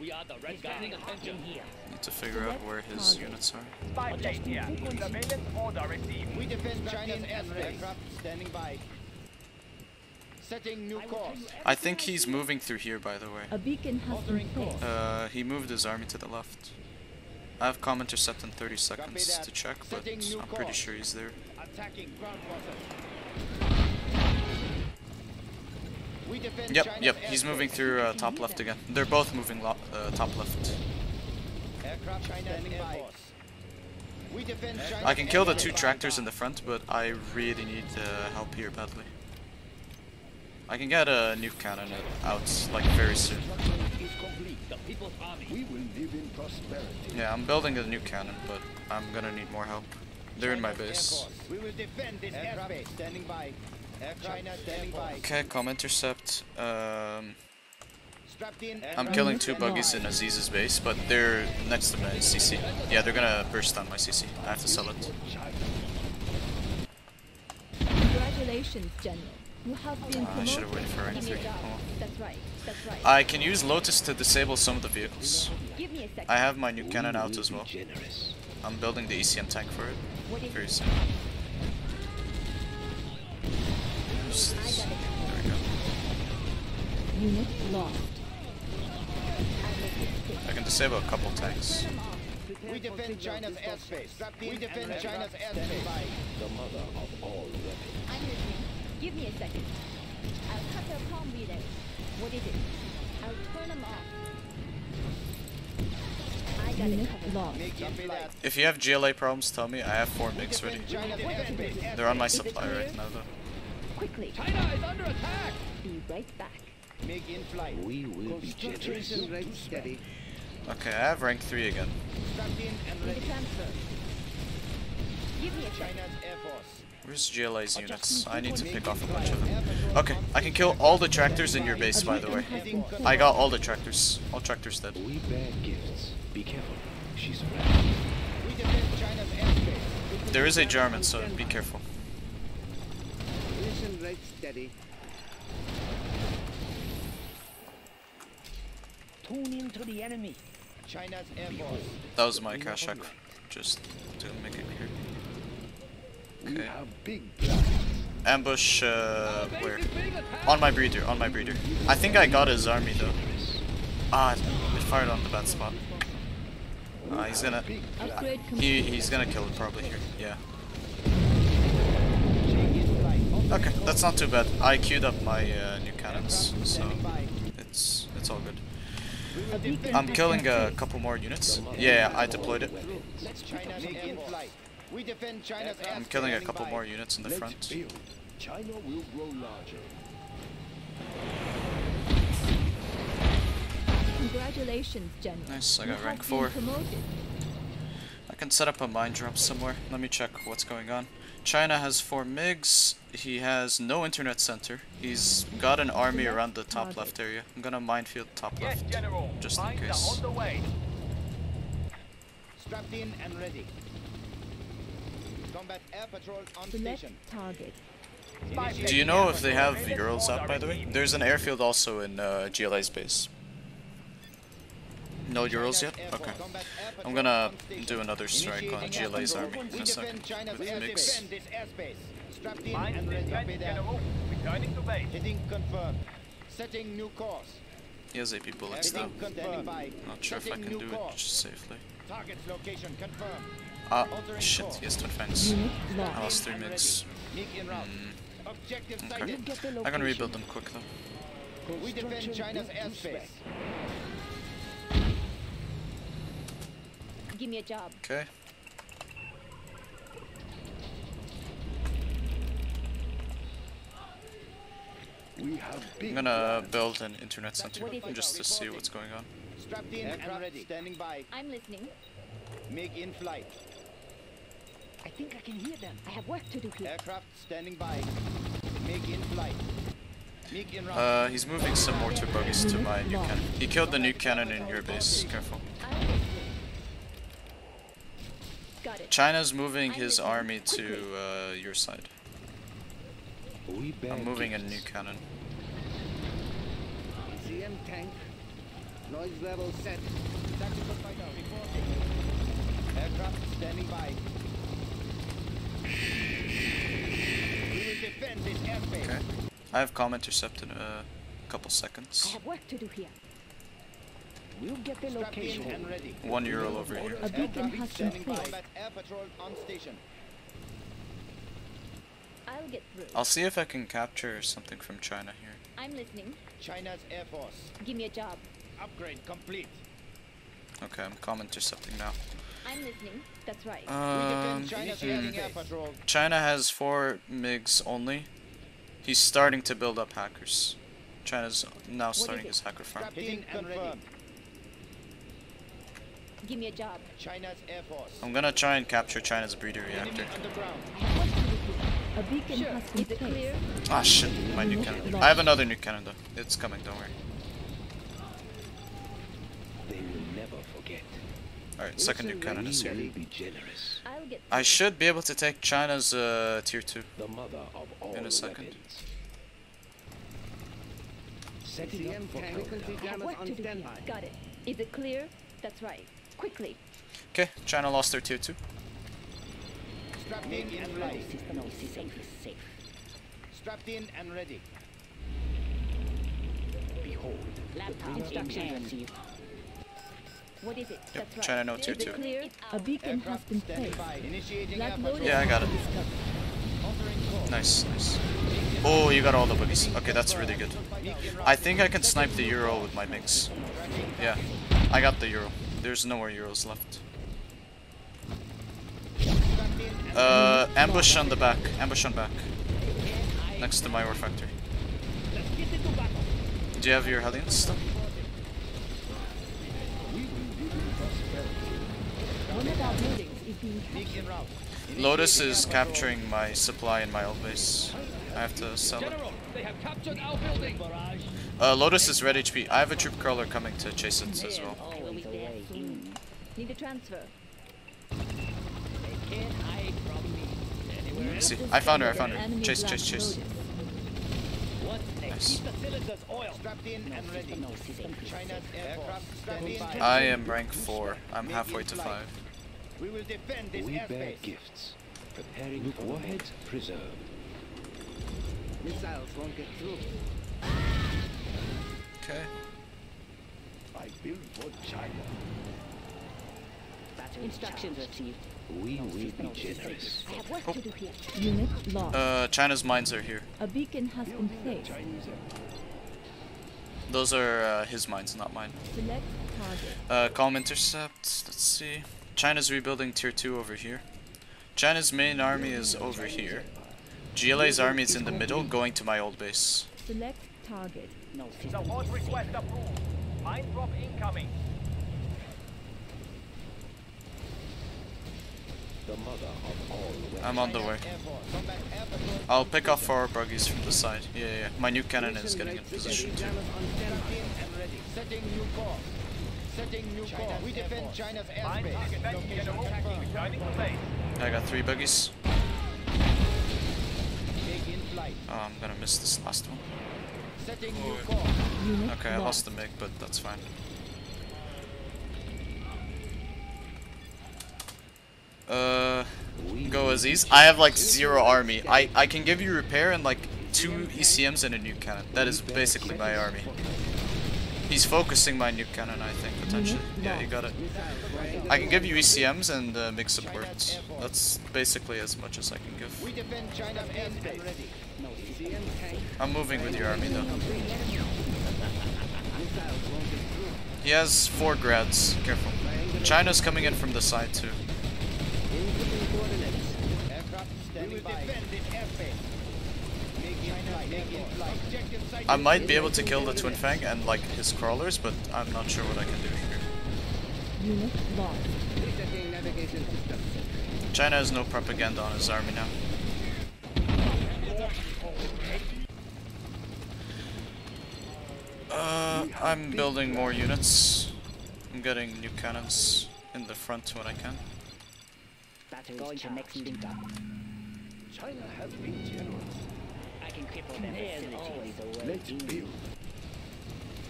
Speaker 8: We are the Red Guard. Standing.
Speaker 1: Need to figure out where his units are.
Speaker 16: Spy plane here. Surveillance order received. We defend China's airspace. Aircraft standing by. Setting new course.
Speaker 1: I think he's moving through here, by the way.
Speaker 17: A beacon has been placed.
Speaker 1: Uh, he moved his army to the left. I have com intercept in 30 seconds to check, but I'm pretty sure he's there.
Speaker 16: Attacking ground forces. We defend
Speaker 1: Yep,
Speaker 16: China's
Speaker 1: yep, he's moving through uh, top left again. They're both moving lo uh, top left.
Speaker 16: Aircraft China's. We defend China.
Speaker 1: I can kill the two tractors in the front, but I really need uh, help here badly. I can get a nuke cannon out like very soon.
Speaker 8: Is complete. The People's Army.
Speaker 9: We will live in prosperity.
Speaker 1: Yeah, I'm building a nuke cannon, but I'm gonna need more help. They're in my base.
Speaker 16: We will defend this airspace. Standing by. China standing by.
Speaker 1: Okay, com intercept. Um, I'm killing two buggies in Aziz's base, but they're next to my CC. Yeah, they're gonna burst on my CC. I have to sell it.
Speaker 17: Congratulations, General. You have been
Speaker 1: I should have waited for rank
Speaker 17: Give me a
Speaker 1: 3. Oh.
Speaker 17: That's right. That's right.
Speaker 1: I can use Lotus to disable some of the vehicles.
Speaker 17: Give me a.
Speaker 1: I have my nuke cannon out as well. I'm building the ECM tank for it very soon.
Speaker 17: Unit lost.
Speaker 1: I can disable a couple tanks.
Speaker 16: We defend China's airspace. We defend China's airspace.
Speaker 9: The mother of all weapons.
Speaker 17: I'm listening. Give me a second. I'll cut their palm relay. What is it? I'll turn them off. I got it covered. Lost.
Speaker 1: If you have GLA problems, tell me. I have four MiGs ready. They're on my supply right now though.
Speaker 17: Quickly.
Speaker 8: China is under attack.
Speaker 17: Be right back.
Speaker 16: Make in flight.
Speaker 9: We will be generous.
Speaker 16: Construction right steady.
Speaker 1: Okay, I have rank 3 again.
Speaker 16: Strapped in and
Speaker 17: Need a
Speaker 16: ready.
Speaker 17: transfer. Give me a second.
Speaker 16: China's air force.
Speaker 1: Where's GLA's units? I need to pick off a bunch of them. Okay, I can kill all the tractors in your base by the way. I got all the tractors. All tractors dead.
Speaker 9: We bear gifts. Be careful. She's ready.
Speaker 16: We defend China's airspace.
Speaker 1: There is a German, so be careful.
Speaker 16: Position right steady.
Speaker 8: Tune into the enemy.
Speaker 16: China's air force.
Speaker 1: That was my cash check, just to make it clear. Okay.
Speaker 9: big.
Speaker 1: Ambush, uh, where? On my breeder, on my breeder. I think I got his army though. Ah, it fired on the bad spot. Ah, he's gonna, he, he's gonna kill it probably here, yeah. Okay, that's not too bad. I queued up my uh, nuke cannons, so it's it's all good. I'm killing a couple more units. Yeah, I deployed it.
Speaker 16: China's air force. We defend China's airspace.
Speaker 1: I'm killing a couple more units in the front.
Speaker 9: China will grow larger.
Speaker 17: Congratulations, General.
Speaker 1: Nice, I got rank 4. I can set up a mine drop somewhere. Let me check what's going on. China has 4 MiGs. He has no internet center. He's got an army around the top left area. I'm gonna minefield top
Speaker 8: Yes,
Speaker 1: left,
Speaker 8: General.
Speaker 1: just in
Speaker 8: Mines are
Speaker 1: case.
Speaker 8: on the way.
Speaker 16: Strapped in and ready. Combat air patrol on
Speaker 17: Select
Speaker 16: station.
Speaker 17: target.
Speaker 1: Do you know if they have Urals up, by the way? There's an airfield also in uh, GLA's base. No Urals yet? Okay. I'm gonna do another strike on GLA's army in
Speaker 16: We
Speaker 1: a second.
Speaker 16: defend China's
Speaker 1: With
Speaker 16: airspace.
Speaker 1: MiGs.
Speaker 16: Defend this airspace. Strapped in
Speaker 8: Mines
Speaker 16: and ready.
Speaker 8: defense,
Speaker 16: Copy that.
Speaker 8: General. Returning to base.
Speaker 16: Heading confirmed. Setting new course.
Speaker 1: He has AP bullets though.
Speaker 16: Heading confirmed. By.
Speaker 1: Not sure if I can do it safely.
Speaker 16: Target's location confirmed.
Speaker 1: Ah, shit, he has twin fangs.
Speaker 17: Unit
Speaker 1: I
Speaker 17: lost.
Speaker 1: lost 3 MiGs.
Speaker 16: MiG en route.
Speaker 1: Mm, okay. I can rebuild them quick though.
Speaker 16: We defend China's airspace.
Speaker 17: Give me a job.
Speaker 1: Okay.
Speaker 9: We have big
Speaker 1: I'm gonna build an internet center
Speaker 17: What is it?
Speaker 1: just to see what's going on.
Speaker 16: Strapped in and ready. Standing by.
Speaker 17: I'm listening.
Speaker 16: Make in flight.
Speaker 17: I think I can hear them. I have work to do here.
Speaker 16: Aircraft standing by. Make in flight. Make in route.
Speaker 1: Uh, he's moving some mortar buggies to my nuke cannon. He killed the nuke cannon in your base. Careful.
Speaker 17: I'm listening. Got it.
Speaker 1: China's moving his army to uh, your side. I'm moving a nuke cannon.
Speaker 16: CM tank. Noise level set. Tactical fighter reporting. Aircraft standing by. We will defend this airspace.
Speaker 1: Okay. I have comm intercepted in a couple seconds.
Speaker 17: I
Speaker 1: seconds.
Speaker 17: have work to do here.
Speaker 16: We'll get the location and ready.
Speaker 1: One Ural over here.
Speaker 17: A beacon has been placed.
Speaker 16: Air patrol on station.
Speaker 17: I'll get through.
Speaker 1: I'll see if I can capture something from China here.
Speaker 17: I'm listening.
Speaker 16: China's air force.
Speaker 17: Give me a job.
Speaker 16: Upgrade complete.
Speaker 1: Okay, I'm comm intercepting now.
Speaker 17: I'm listening. That's right.
Speaker 1: Um,
Speaker 16: China's
Speaker 1: hmm.
Speaker 16: air.
Speaker 1: China has four MiGs only. He's starting to build up hackers. China's now starting his hacker farm.
Speaker 16: Hitting confirmed.
Speaker 17: Give me a job.
Speaker 16: China's air force.
Speaker 1: I'm gonna try and capture China's breeder reactor.
Speaker 17: A beacon sure. has been Is?
Speaker 1: Ah shit, my nuke cannon. I have another nuke cannon though. It's coming, don't worry.
Speaker 9: They will never forget.
Speaker 1: Alright, second nuke cannon is here.
Speaker 9: Be generous.
Speaker 17: I'll get
Speaker 1: I should be able to take China's uh, tier 2
Speaker 9: The mother of all
Speaker 1: in a second.
Speaker 9: weapons. Setting up for
Speaker 17: I have work to do here. Got it. Is it clear? That's right. Quickly.
Speaker 1: Okay, China lost their tier 2.
Speaker 16: Strapped in and ready.
Speaker 17: No, safe is safe.
Speaker 16: Strapped in and ready.
Speaker 9: Behold,
Speaker 17: Laptop instructions. What is it?
Speaker 1: Yep,
Speaker 17: That's right.
Speaker 1: China no tier 2.
Speaker 17: clear? A beacon has been
Speaker 16: Standing
Speaker 17: placed.
Speaker 16: by. Initiating
Speaker 17: Black
Speaker 16: air
Speaker 17: load
Speaker 16: patrol.
Speaker 1: Yeah, I got it. Nice, nice. Oh, you got all the boogies. Okay, that's really good. I think I can snipe the Ural with my MiGs. Yeah, I got the Ural. There's no more Urals left. Uh, ambush on the back. Ambush on back. Next to my war factory. Do you have your Hellions still? Lotus is capturing my supply in my old base. I have to sell it. Uh, Lotus is red HP. I have a troop crawler coming to chase it as well.
Speaker 17: Always there soon. Need a transfer.
Speaker 8: They can't hide from me. Anywhere else?
Speaker 1: See, I found her, I found her.
Speaker 17: Enemy
Speaker 1: Chase, chase, chase.
Speaker 8: What? They
Speaker 1: Nice.
Speaker 8: keep the cylinders oil.
Speaker 16: Strapped in and ready. China's aircraft strapped in.
Speaker 1: I am rank 4. I'm halfway to 5.
Speaker 16: We will defend this
Speaker 9: we bear
Speaker 16: airspace.
Speaker 9: gifts. Preparing for warheads preserved.
Speaker 6: Missiles won't get through.
Speaker 1: Okay.
Speaker 9: I build for China.
Speaker 17: Instructions received.
Speaker 9: We will be generous.
Speaker 17: I have work to do here. Unit lost.
Speaker 1: Uh, China's mines are here.
Speaker 17: a beacon has been placed.
Speaker 1: Those are uh, his mines, not mine.
Speaker 17: Select target.
Speaker 1: Uh, com intercept. Let's see. China's rebuilding tier 2 over here. China's main army is over here. GLA's army is in the middle, going to my old base.
Speaker 17: Select target. No
Speaker 8: Support request approved. Mine drop incoming.
Speaker 9: The mother of all weapons.
Speaker 1: I'm on the way. I'll pick off four buggies from the side. Yeah, yeah, yeah. My nuke cannon is getting in position too.
Speaker 16: Strapped in and ready. Setting new course. Setting new course. We defend China's
Speaker 8: Mine
Speaker 16: airspace.
Speaker 8: target back
Speaker 16: Location
Speaker 8: general.
Speaker 16: confirmed.
Speaker 8: Joining the base.
Speaker 1: I got three buggies.
Speaker 16: Take in flight.
Speaker 1: Oh, I'm gonna miss this last one.
Speaker 16: Setting new
Speaker 1: Okay, I
Speaker 17: lost.
Speaker 1: lost the MiG, but that's fine. Uh, go Aziz. I have like zero army. I I can give you repair and like two ECMs and a nuke cannon. That is basically my army. He's focusing my nuke cannon, I think, potentially. Yeah, you got it. I can give you ECMs and uh, MiG support. That's basically as much as I can give.
Speaker 16: We defend China's
Speaker 1: I'm moving with your army though. He has four grads. Careful. China's coming in from the side too.
Speaker 16: Aircraft standing by. defend this airspace. Make in flight. Make flight. Objective site.
Speaker 1: I might be able to kill the Twin Fang and like his crawlers, but I'm not sure what I can do here.
Speaker 17: Unit lost.
Speaker 6: Resetting navigation system.
Speaker 1: China has no propaganda on his army now. Uh, I'm building more units. I'm getting nuke cannons in the front when I can.
Speaker 17: Going to next link up.
Speaker 9: China has been generous.
Speaker 17: I can cripple them. There's always a way.
Speaker 9: Let's build.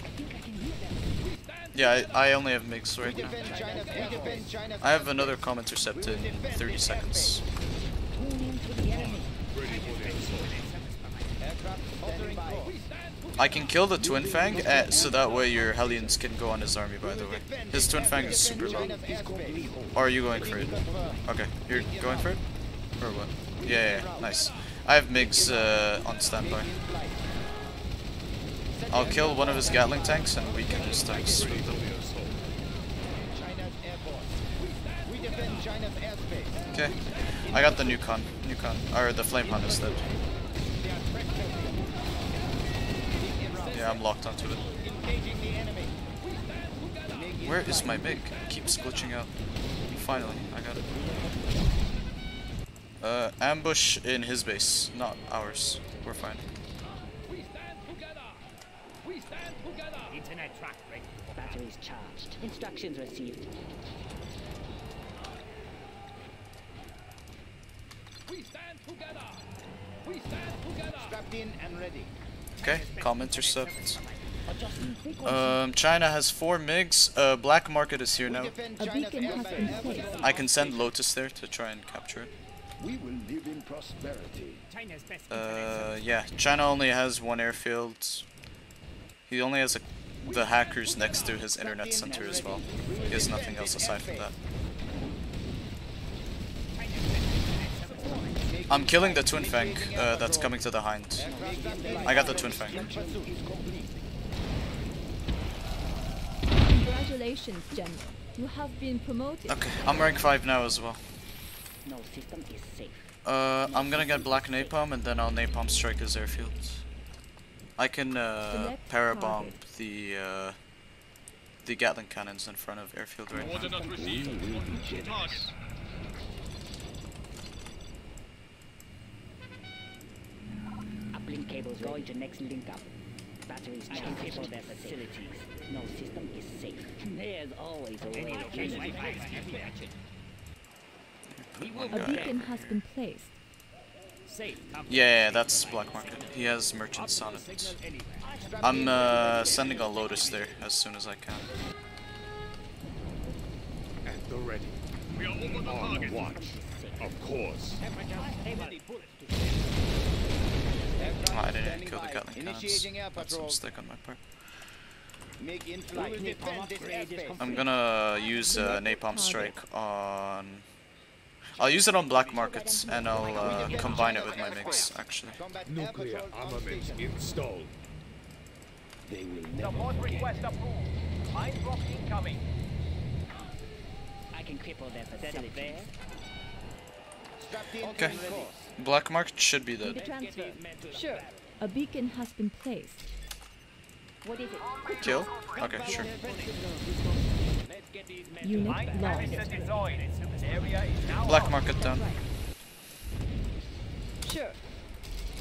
Speaker 17: I think I can use them.
Speaker 1: Yeah, I, I only have MiGs right now.
Speaker 16: Defend China's we defend China's
Speaker 1: I have another comm intercept in 30 seconds.
Speaker 17: Tune into the enemy.
Speaker 16: aircraft standing by.
Speaker 1: I can kill the Twin Fang, uh, so that way your Hellions can go on his army, by the way. His Twin Fang is super low. Or are you going for it? Okay, you're going for it? Or what? Yeah, yeah, nice. I have MiGs uh, on standby. I'll kill one of his Gatling tanks and weaken his tanks with them.
Speaker 16: China's air
Speaker 1: Okay. I got the Nukon. Nukon. Or the Flame Hunt instead. Yeah, I'm locked onto it. Where is my MiG? It keeps glitching out. Finally, I got it. Uh, ambush in his base, not ours. We're fine. We stand together. We stand together.
Speaker 11: Internet track ready. Batteries charged. Instructions received.
Speaker 8: We stand together. We stand together.
Speaker 16: Strapped in and ready.
Speaker 1: Okay, com intercept. Um, China has four MiGs. Uh, Black Market is here now.
Speaker 17: A beacon has been placed.
Speaker 1: I can send Lotus there to try and capture it.
Speaker 9: We will live in prosperity.
Speaker 11: China's best
Speaker 1: Uh, yeah, China only has one airfield. He only has a, the hackers next to his internet center as well. He has nothing else aside from that. I'm killing the Twin Fang uh, that's coming to the Hind. I got the Twin Fang.
Speaker 17: Congratulations, General. You have been promoted.
Speaker 1: Okay, I'm rank 5 now as well.
Speaker 11: No system is safe.
Speaker 1: Uh, I'm gonna get Black Napalm and then I'll Napalm strike his airfield. I can uh, parabomb the uh, the Gatling cannons in front of airfield right now.
Speaker 9: We will be generous.
Speaker 11: Uplink cables going to next link up. Batteries charged for their facilities. No system is safe. There's always a way.
Speaker 1: to One
Speaker 17: A beacon has been placed.
Speaker 1: Yeah, yeah, that's Black Market. He has merchants on it. I'm uh, sending a Lotus there as soon as I can.
Speaker 4: At the ready. We are over the On watch. Of course.
Speaker 1: I didn't kill the Gatling cannons.
Speaker 16: Initiating air
Speaker 1: That's a
Speaker 16: patrol.
Speaker 1: mistake on my part.
Speaker 16: Make in flight. We will defend this airspace.
Speaker 1: I'm gonna use uh, Napalm Strike on... I'll use it on Black Markets and I'll uh, combine it with my MiGs, actually.
Speaker 4: Nuclear armament installed.
Speaker 9: They will
Speaker 8: Support request approved. Mine drop incoming.
Speaker 11: I can cripple their facilities.
Speaker 16: Strapped
Speaker 1: Okay.
Speaker 16: And ready.
Speaker 1: Black Market should be
Speaker 17: Need a
Speaker 1: dead.
Speaker 17: Sure. A beacon has been placed. What is it?
Speaker 1: Kill? Okay, sure.
Speaker 17: Unit lost.
Speaker 8: is deployed. Area is now
Speaker 1: Black
Speaker 8: ours.
Speaker 1: Market down.
Speaker 17: Sure.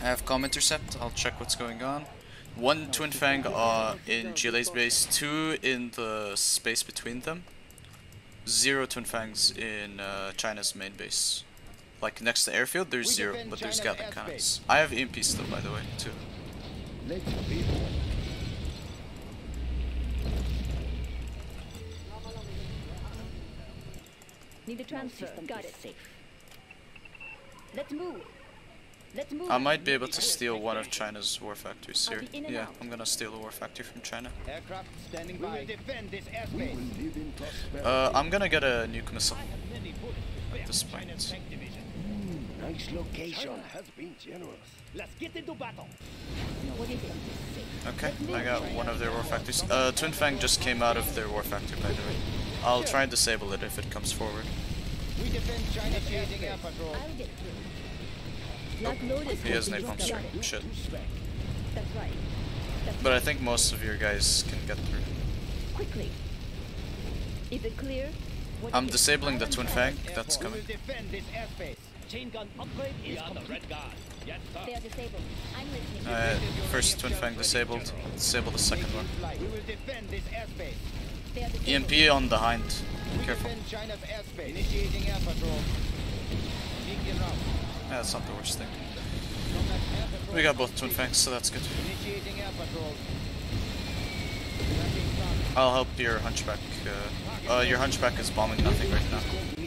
Speaker 1: I have com intercept. I'll check what's going on. One Twin Fang uh, in Gile's base, two in the space between them. Zero Twin Fangs in uh, China's main base. Like next to the airfield, there's
Speaker 16: We
Speaker 1: zero,
Speaker 16: defend
Speaker 1: but there's
Speaker 16: China's
Speaker 1: Gatling
Speaker 16: airspace.
Speaker 1: cannons. I have EMP still, by the way, too.
Speaker 9: Let's be one.
Speaker 17: Need a transfer. Got it. Safe. Let's move. Let's move.
Speaker 1: I might be able to steal one of China's war factories
Speaker 17: Are
Speaker 1: here.
Speaker 17: we in and
Speaker 1: Yeah. I'm gonna steal a war factory from China.
Speaker 16: Aircraft standing by. We will defend this
Speaker 9: We
Speaker 16: airspace.
Speaker 9: will live in prosperity.
Speaker 1: Uh, I'm gonna get a nuke missile at this point.
Speaker 9: Nice location. has been generous.
Speaker 8: Let's get into battle.
Speaker 17: What is it?
Speaker 1: Okay, I got one of their war factories. Uh, Twin Fang just came out of their war factory, by the way. I'll try and disable it if it comes forward.
Speaker 16: We defend China's Initiating air patrol.
Speaker 17: I'll get through. Black Lotus
Speaker 1: He has
Speaker 17: been
Speaker 1: napalm
Speaker 17: discovered.
Speaker 1: strike. Shit.
Speaker 17: That's right. That's
Speaker 1: But I think most of your guys can get through.
Speaker 17: Quickly. Is it clear?
Speaker 1: I'm disabling the Twin Fang. That's
Speaker 16: We will
Speaker 1: coming.
Speaker 16: Defend this airspace.
Speaker 8: Chain gun upgrade is complete. the red guard. Yes, sir.
Speaker 17: They are disabled. I'm listening.
Speaker 1: Uh, first Twin Fang disabled. Disable the second one.
Speaker 16: We will defend this airspace.
Speaker 17: They are disabled.
Speaker 1: EMP on the hind.
Speaker 16: We
Speaker 1: Careful.
Speaker 16: China's airspace. Initiating air patrol.
Speaker 1: Yeah, that's not the worst thing.
Speaker 16: Combat air patrol
Speaker 1: We got both Twin. Fangs, so that's good.
Speaker 16: Initiating air patrol.
Speaker 1: I'll help your Hunchback. Uh, uh, your Hunchback is bombing nothing right now.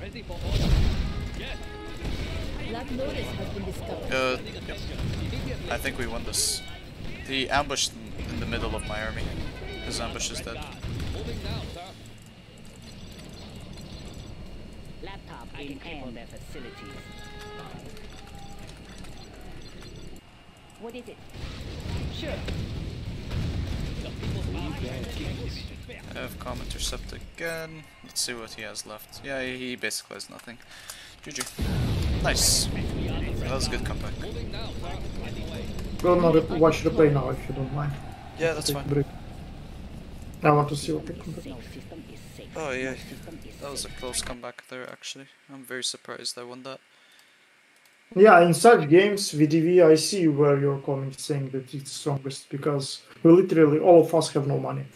Speaker 1: Uh, yep. I think we won this. He ambushed in- in the middle of my army. His ambush is dead.
Speaker 8: Moving now, sir.
Speaker 11: Laptop I can cripple their facilities.
Speaker 17: What is it? Sure.
Speaker 1: I have com intercept again. Let's see what he has left. Yeah, he basically has nothing. GG. Nice. That was a good comeback.
Speaker 2: We'll not watch the play now if you don't mind.
Speaker 1: Yeah, that's fine.
Speaker 2: break. I want to see what they can do.
Speaker 1: Oh yeah, that was a close comeback there actually. I'm very surprised I won that.
Speaker 2: Yeah, in such games, VDV, I see where you're coming saying that it's strongest because we literally all of us have no money.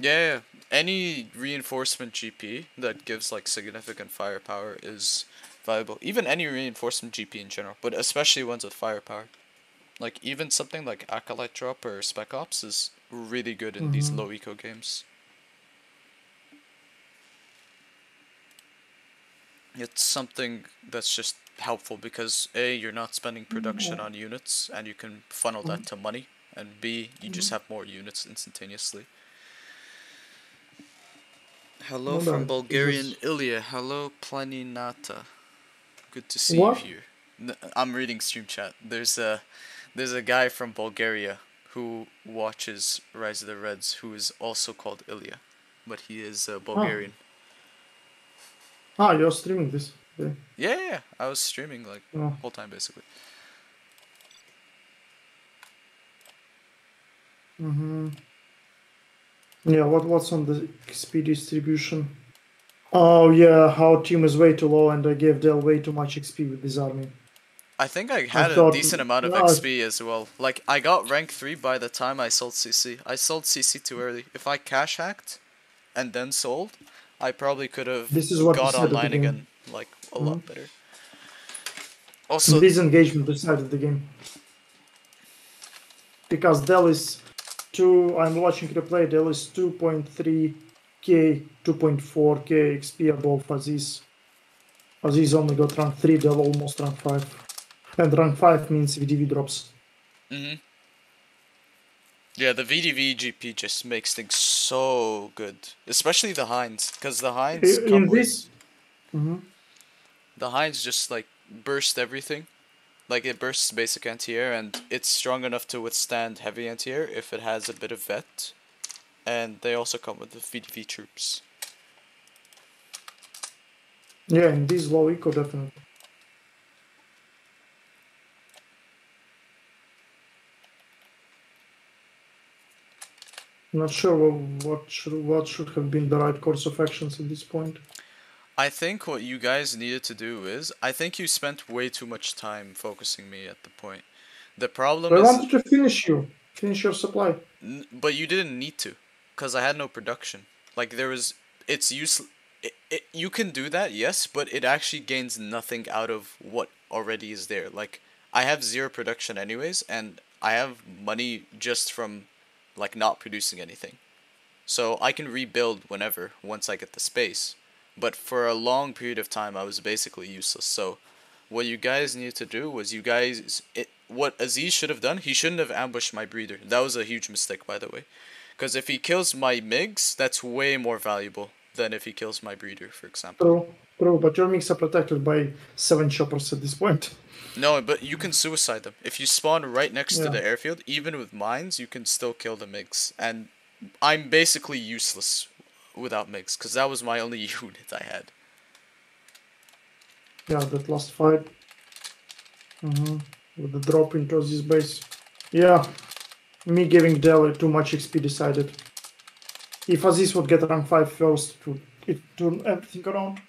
Speaker 1: Yeah, yeah, any reinforcement GP that gives like significant firepower is viable. Even any reinforcement GP in general, but especially ones with firepower. Like even something like Acolyte Drop or Spec Ops is really good in these
Speaker 2: Mhm.
Speaker 1: low eco games. It's something that's just helpful because A, you're not spending production on units and you can funnel that to money, and B, you just have more units instantaneously. Hello
Speaker 2: Hold
Speaker 1: from
Speaker 2: on,
Speaker 1: Bulgarian
Speaker 2: this-
Speaker 1: Ilya. Hello Planinata. Good to see
Speaker 2: What?
Speaker 1: you here. I'm reading stream chat. There's a there's a guy from Bulgaria who watches Rise of the Reds who is also called Ilya, but he is uh, Bulgarian.
Speaker 2: Ah, you're streaming this.
Speaker 1: Yeah, yeah, yeah. I was streaming like
Speaker 2: Oh.
Speaker 1: whole time basically.
Speaker 2: Mm-hmm. Yeah, what what's on the XP distribution? Oh yeah, our team is way too low, and I gave Del way too much XP with this army.
Speaker 1: I think I had a
Speaker 2: thought-
Speaker 1: decent amount of
Speaker 2: no,
Speaker 1: XP as well. Like I got rank 3 by the time I sold CC. I sold CC too early. If I cash hacked and then sold, I probably could have
Speaker 2: This is what
Speaker 1: got
Speaker 2: said at the
Speaker 1: online again like a
Speaker 2: Mhm.
Speaker 1: lot better. Also,
Speaker 2: this engagement decided the game because Del is two. I'm watching replay. Del is 2.3k, 2.4k XP above Aziz. Aziz only got rank three. Del almost rank five, and rank five means VDV drops.
Speaker 1: hmm Yeah, the VDV GP just makes things so good, especially the Hinds, because the Hinds
Speaker 2: I-
Speaker 1: come
Speaker 2: In
Speaker 1: with
Speaker 2: this, Mhm.
Speaker 1: the Hinds just like burst everything. Like it bursts basic anti-air and it's strong enough to withstand heavy anti-air if it has a bit of vet. And they also come with the VDV troops.
Speaker 2: yeah, in this low eco definitely. Not sure what should, what should have been the right course of actions at this point.
Speaker 1: I think what you guys needed to do is I think you spent way too much time focusing me at the point. The problem
Speaker 2: I
Speaker 1: is
Speaker 2: wanted to finish you, finish your supply.
Speaker 1: N- but you didn't need to, cause I had no production. Like there was, it's useless. It, it, you can do that, yes, but it actually gains nothing out of what already is there. Like I have zero production anyways, and I have money just from, like not producing anything. So I can rebuild whenever once I get the space. But for a long period of time, I was basically useless. So what you guys needed to do was you guys it what Aziz should have done, he shouldn't have ambushed my breeder. That was a huge mistake by the way. Cuz if he kills my MiGs, that's way more valuable than if he kills my breeder, for example.
Speaker 2: True, true, but your MiGs are protected by seven choppers at this point.
Speaker 1: No, but you can suicide them. If you spawn right next to the airfield, even with mines, you can still kill the MiGs. And I'm basically useless without MiGs, because that was my only unit I had.
Speaker 2: Yeah, that last fight. hmm With the drop into this base. Yeah, me giving Del too much XP decided. If Aziz would get rank 5 first, it would it turn everything around.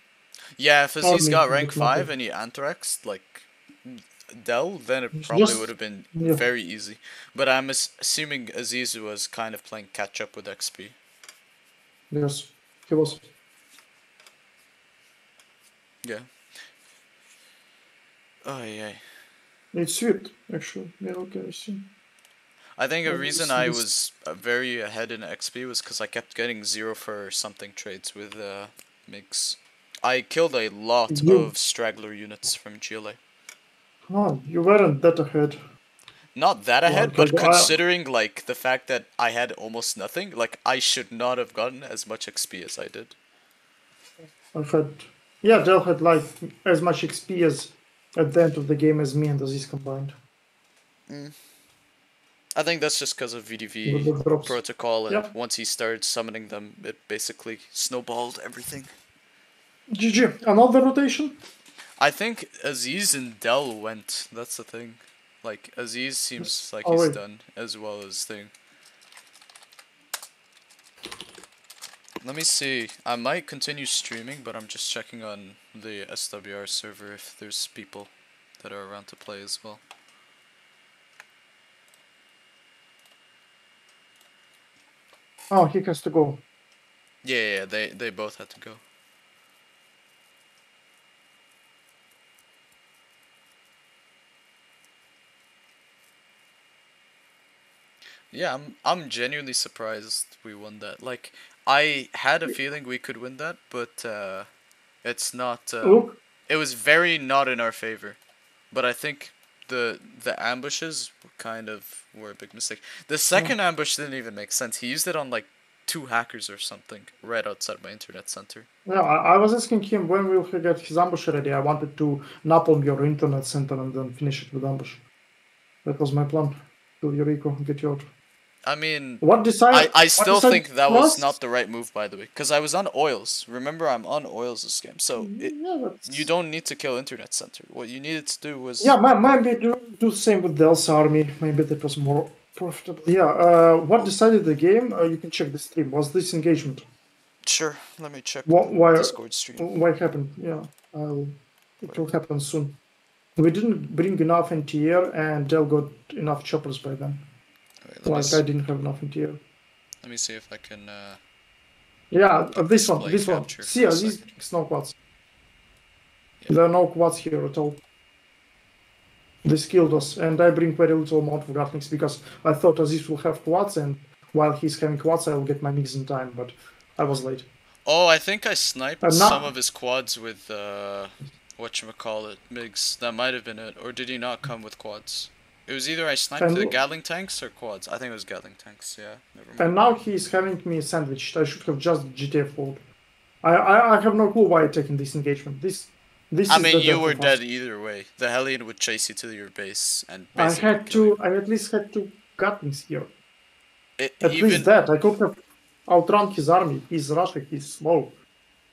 Speaker 1: Yeah, if
Speaker 2: Aziz
Speaker 1: got rank 5 and he Anthrax, like Del, then it probably would have been
Speaker 2: yeah.
Speaker 1: very easy. But I'm assuming Aziz was kind of playing catch up with XP.
Speaker 2: Yes, he was.
Speaker 1: Yeah. Oh, yeah.
Speaker 2: It's sweet, actually. Yeah, okay, I see.
Speaker 1: I think a reason I was uh, very ahead in XP was because I kept getting zero for something trades with uh, MiGs. I killed a lot
Speaker 2: You-
Speaker 1: of straggler units from Chile.
Speaker 2: Oh, you weren't that ahead.
Speaker 1: Not that
Speaker 2: Well,
Speaker 1: ahead, but
Speaker 2: I-
Speaker 1: considering like the fact that I had almost nothing, like I should not have gotten as much XP as I did.
Speaker 2: I've had. Yeah, Del had like as much XP as at the end of the game as me and Aziz combined.
Speaker 1: Mm. I think that's just because of VDV protocol, and
Speaker 2: Yep.
Speaker 1: once he started summoning them, it basically snowballed everything.
Speaker 2: GG. Another rotation?
Speaker 1: I think Aziz and Del went. That's the thing. Like Aziz seems like he's done as well as thing. Let me see. I might continue streaming, but I'm just checking on the SWR server if there's people that are around to play as well.
Speaker 2: Oh, he has to go.
Speaker 1: Yeah, yeah, yeah, they they both had to go. Yeah, I'm I'm genuinely surprised we won that. Like I had a feeling we could win that, but uh it's not uh, it was very not in our favor. But I think the the ambushes kind of were a big mistake. The second ambush didn't even make sense. He used it on like two hackers or something right outside my internet center.
Speaker 2: Yeah, I, I was asking him when will he get his ambush ready. I wanted to napalm your internet center and then finish it with ambush. That was my plan. Kill Yuriko, get you out.
Speaker 1: I mean,
Speaker 2: What decided-
Speaker 1: I, I still think that was not the right move, by the way, because I was on oils. Remember, I'm on oils this game, so it, you don't need to kill internet center. What you needed to do was
Speaker 2: Yeah, ma- maybe do, do the same with Del's army. Maybe that was more profitable. Yeah, uh, what decided the game? Uh, you can check the stream. Was this engagement?
Speaker 1: Sure, let me check
Speaker 2: What, why,
Speaker 1: Discord stream.
Speaker 2: What happened? Yeah, I'll, it will happen soon. We didn't bring enough NTR, and Del got enough choppers by then. Like I didn't have enough NTR.
Speaker 1: Let me see if I can. Uh,
Speaker 2: Yeah, uh, this one, this one. See, uh, these no quads. There are no quads here at all. This killed us, and I bring very little amount of gatlings because I thought Aziz will have quads, and while he's having quads, I will get my MiGs in time, but I was late.
Speaker 1: oh, I think I sniped
Speaker 2: not-
Speaker 1: some of his quads with uh, what call it, Migs. That might have been it, or did he not come with quads? It was either I sniped
Speaker 2: And
Speaker 1: the Gatling tanks or quads. I think it was Gatling tanks. Yeah, never mind.
Speaker 2: And now he's having me sandwiched. I should have just GTF followed. I, I I have no clue why I'm taking this engagement. This this
Speaker 1: I mean, you were dead either way. The Hellion would chase you to your base and
Speaker 2: I had to. I at least had two gatlings here.
Speaker 1: It,
Speaker 2: At
Speaker 1: even
Speaker 2: least that. I could have outrun his army. He's Russian. He's slow.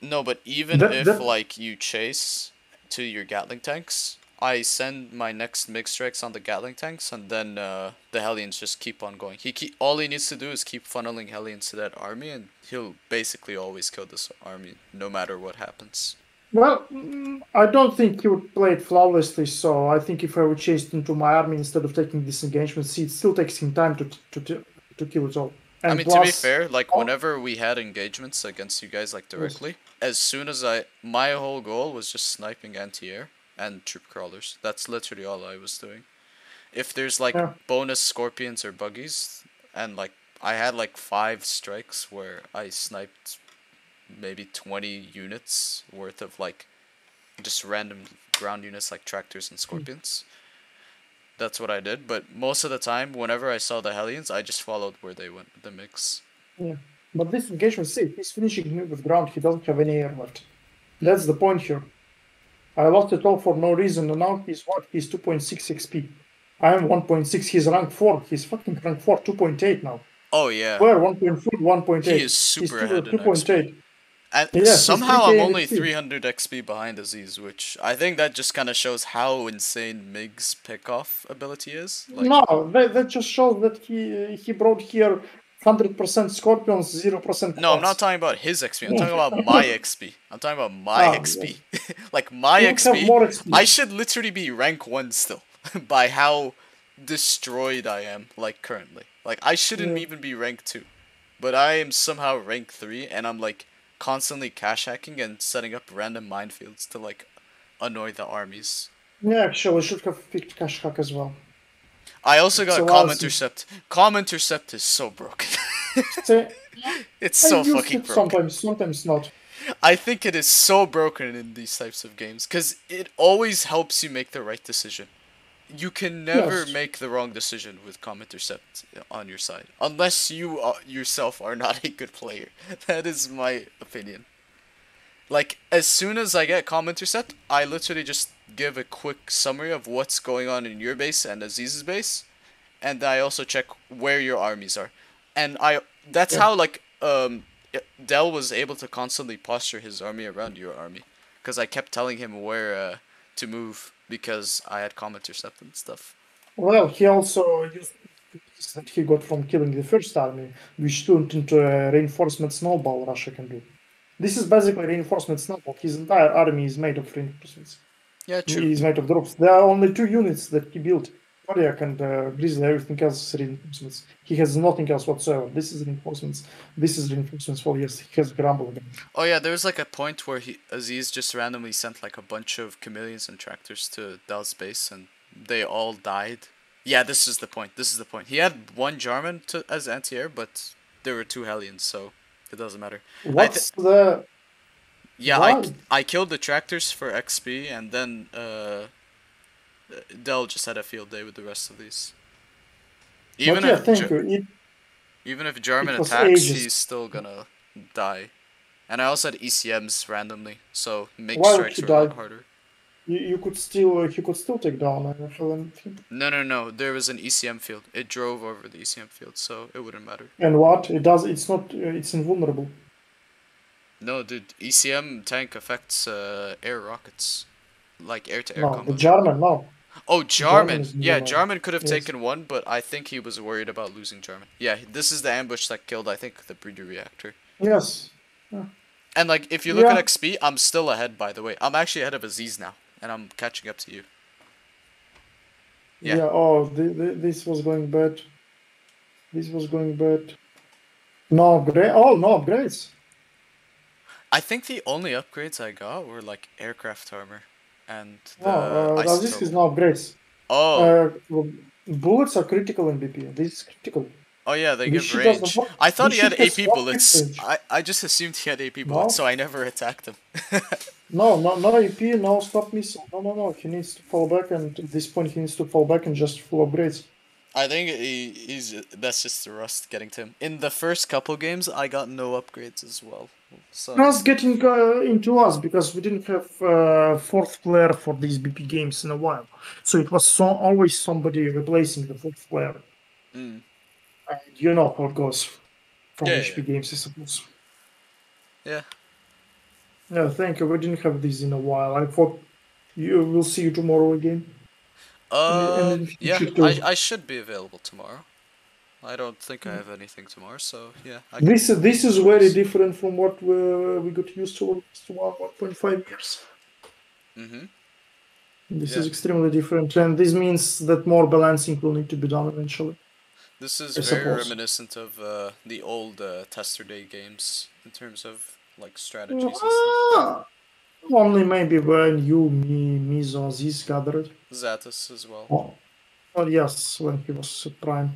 Speaker 1: no, but even
Speaker 2: That-
Speaker 1: if
Speaker 2: that-
Speaker 1: like you chase to your Gatling tanks, I send my next MiG strikes on the Gatling tanks, and then uh, the Hellions just keep on going. He keep all he needs to do is keep funneling Hellions to that army, and he'll basically always kill this army, no matter what happens.
Speaker 2: Well, mm, I don't think he would play it flawlessly. So I think if I would chase into my army instead of taking this engagement, see, it still takes him time to to to, to kill it all.
Speaker 1: I
Speaker 2: And
Speaker 1: mean, to be fair, like
Speaker 2: Oh.
Speaker 1: whenever we had engagements against you guys, like directly, as soon as I, my whole goal was just sniping anti-air and troop crawlers. That's literally all I was doing. If there's like
Speaker 2: Yeah.
Speaker 1: bonus scorpions or buggies, and like I had like five strikes where I sniped maybe 20 units worth of like just random ground units like tractors and hmm. scorpions. That's what I did, but most of the time, whenever I saw the Hellions, I just followed where they went, the MiGs.
Speaker 2: Yeah. But this engagement, see, he's finishing with ground. He doesn't have any air left. That's the point here. I lost it all for no reason, and now he's what? He's 2.6 XP. I am 1.6. He's rank 4. He's fucking rank 4, 2.8 now.
Speaker 1: Oh yeah.
Speaker 2: Where 1.4, 1.8.
Speaker 1: He is super
Speaker 2: still
Speaker 1: ahead
Speaker 2: 2.8.
Speaker 1: And
Speaker 2: Yeah,
Speaker 1: somehow
Speaker 2: 3K
Speaker 1: I'm only
Speaker 2: XP.
Speaker 1: 300 XP behind Aziz, which I think that just kind of shows how insane Mig's pickoff ability is. Like,
Speaker 2: no, that, that just shows that he he brought here 100% scorpions, 0%
Speaker 1: no, I'm not talking about his XP. I'm talking about my XP. I'm talking about my
Speaker 2: Ah,
Speaker 1: XP. like my XP,
Speaker 2: more XP.
Speaker 1: I should literally be rank one still by how destroyed I am. Like currently, like I shouldn't
Speaker 2: Yeah.
Speaker 1: even be rank two, but I am somehow rank three, and I'm like constantly cash hacking and setting up random minefields to like annoy the armies.
Speaker 2: Yeah, actually, I should have picked Cash Hack as well.
Speaker 1: I also got
Speaker 2: So com
Speaker 1: intercept. Com intercept is so broken. It's so fucking
Speaker 2: it
Speaker 1: broken.
Speaker 2: sometimes, sometimes not.
Speaker 1: I think it is so broken in these types of games because it always helps you make the right decision. You can never
Speaker 2: Yes.
Speaker 1: make the wrong decision with com intercept on your side unless you uh, yourself are not a good player. That is my opinion. Like as soon as I get com intercept, I literally just give a quick summary of what's going on in your base and Aziz's base, and I also check where your armies are, and I that's
Speaker 2: Yeah.
Speaker 1: how like um Del was able to constantly posture his army around your army, because I kept telling him where uh, to move because I had comm intercept and stuff.
Speaker 2: Well, he also used that he got from killing the first army, which turned into a reinforcement snowball Russia can do. This is basically reinforcement snowball. His entire army is made of reinforcements.
Speaker 1: Yeah, true.
Speaker 2: He is made of drops. There are only two units that he built. Kodiak and uh, Grizzly, everything else is reinforcements. He has nothing else whatsoever. This is reinforcements. This is reinforcements for yes, he has Grumble again.
Speaker 1: Oh yeah, there was like a point where he Aziz just randomly sent like a bunch of chameleons and tractors to Del's base, and they all died. Yeah, this is the point. This is the point. He had one Jarmen to as anti-air, but there were two Hellions, so it doesn't matter.
Speaker 2: What's the
Speaker 1: yeah, I? I killed the tractors for XP, and then uh, Del just had a field day with the rest of these. Even
Speaker 2: but
Speaker 1: if
Speaker 2: you. It,
Speaker 1: even if German attacks,
Speaker 2: ages.
Speaker 1: he's still gonna die. And I also had ECMs randomly, so make
Speaker 2: Why would
Speaker 1: strikes
Speaker 2: he
Speaker 1: a lot harder.
Speaker 2: you, you could still uh, he could still take down.
Speaker 1: No, no, no. There was an ECM field. It drove over the ECM field, so it wouldn't matter.
Speaker 2: And what it does? It's not. Uh, it's invulnerable.
Speaker 1: No, dude. ECM tank affects uh, air rockets, like air-to-air
Speaker 2: No, the
Speaker 1: combat.
Speaker 2: German. No.
Speaker 1: Oh, Jarmen
Speaker 2: Jarmen.
Speaker 1: Yeah. Jarmen could have
Speaker 2: Yes.
Speaker 1: taken one, but I think he was worried about losing Jarmen. Yeah, this is the ambush that killed, I think, the breeder reactor.
Speaker 2: Yes.
Speaker 1: And like, if you look
Speaker 2: Yeah.
Speaker 1: at XP, I'm still ahead. By the way, I'm actually ahead of Aziz now, and I'm catching up to you.
Speaker 2: Yeah.
Speaker 1: Yeah.
Speaker 2: oh, th- th- this was going bad. This was going bad. No upgrade. Oh, no upgrades.
Speaker 1: I think the only upgrades I got were like aircraft armor, and the
Speaker 2: No, uh, no, this is no upgrades.
Speaker 1: Oh.
Speaker 2: Uh, bullets are critical in BP. This is critical.
Speaker 1: Oh yeah, they give range. I thought he had AP bullets.
Speaker 2: range.
Speaker 1: I, I just assumed he had AP bullets, so I never attacked him.
Speaker 2: No, no, no AP, no stop missile. No, no, no. He needs to fall back, and at this point, he needs to fall back and just full upgrades.
Speaker 1: I think he, he's that's just the rust getting to him. In the first couple games, I got no upgrades as well. So
Speaker 2: That's getting uh, into us because we didn't have uh, fourth player for these BP games in a while. So it was so, always somebody replacing the fourth player.
Speaker 1: Mm.
Speaker 2: And you know how it goes from
Speaker 1: Yeah,
Speaker 2: HP games, I suppose.
Speaker 1: yeah.
Speaker 2: Yeah, thank you. We didn't have this in a while. I thought you will see you tomorrow again.
Speaker 1: Uh,
Speaker 2: and then
Speaker 1: yeah, I, I should be available tomorrow. I don't think I have anything tomorrow, so yeah. I can-
Speaker 2: This this is very different from what we, we got used to to one one point five years.
Speaker 1: Mhm.
Speaker 2: This
Speaker 1: Yeah.
Speaker 2: is extremely different, and this means that more balancing will need to be done eventually.
Speaker 1: This is
Speaker 2: I
Speaker 1: very
Speaker 2: suppose.
Speaker 1: reminiscent of uh, the old uh, Tester Day games in terms of like strategies and stuff.
Speaker 2: Ah, only maybe when you, me, Mizo, Aziz gathered.
Speaker 1: Zatus as well.
Speaker 2: Oh, well, yes, when he was Prime.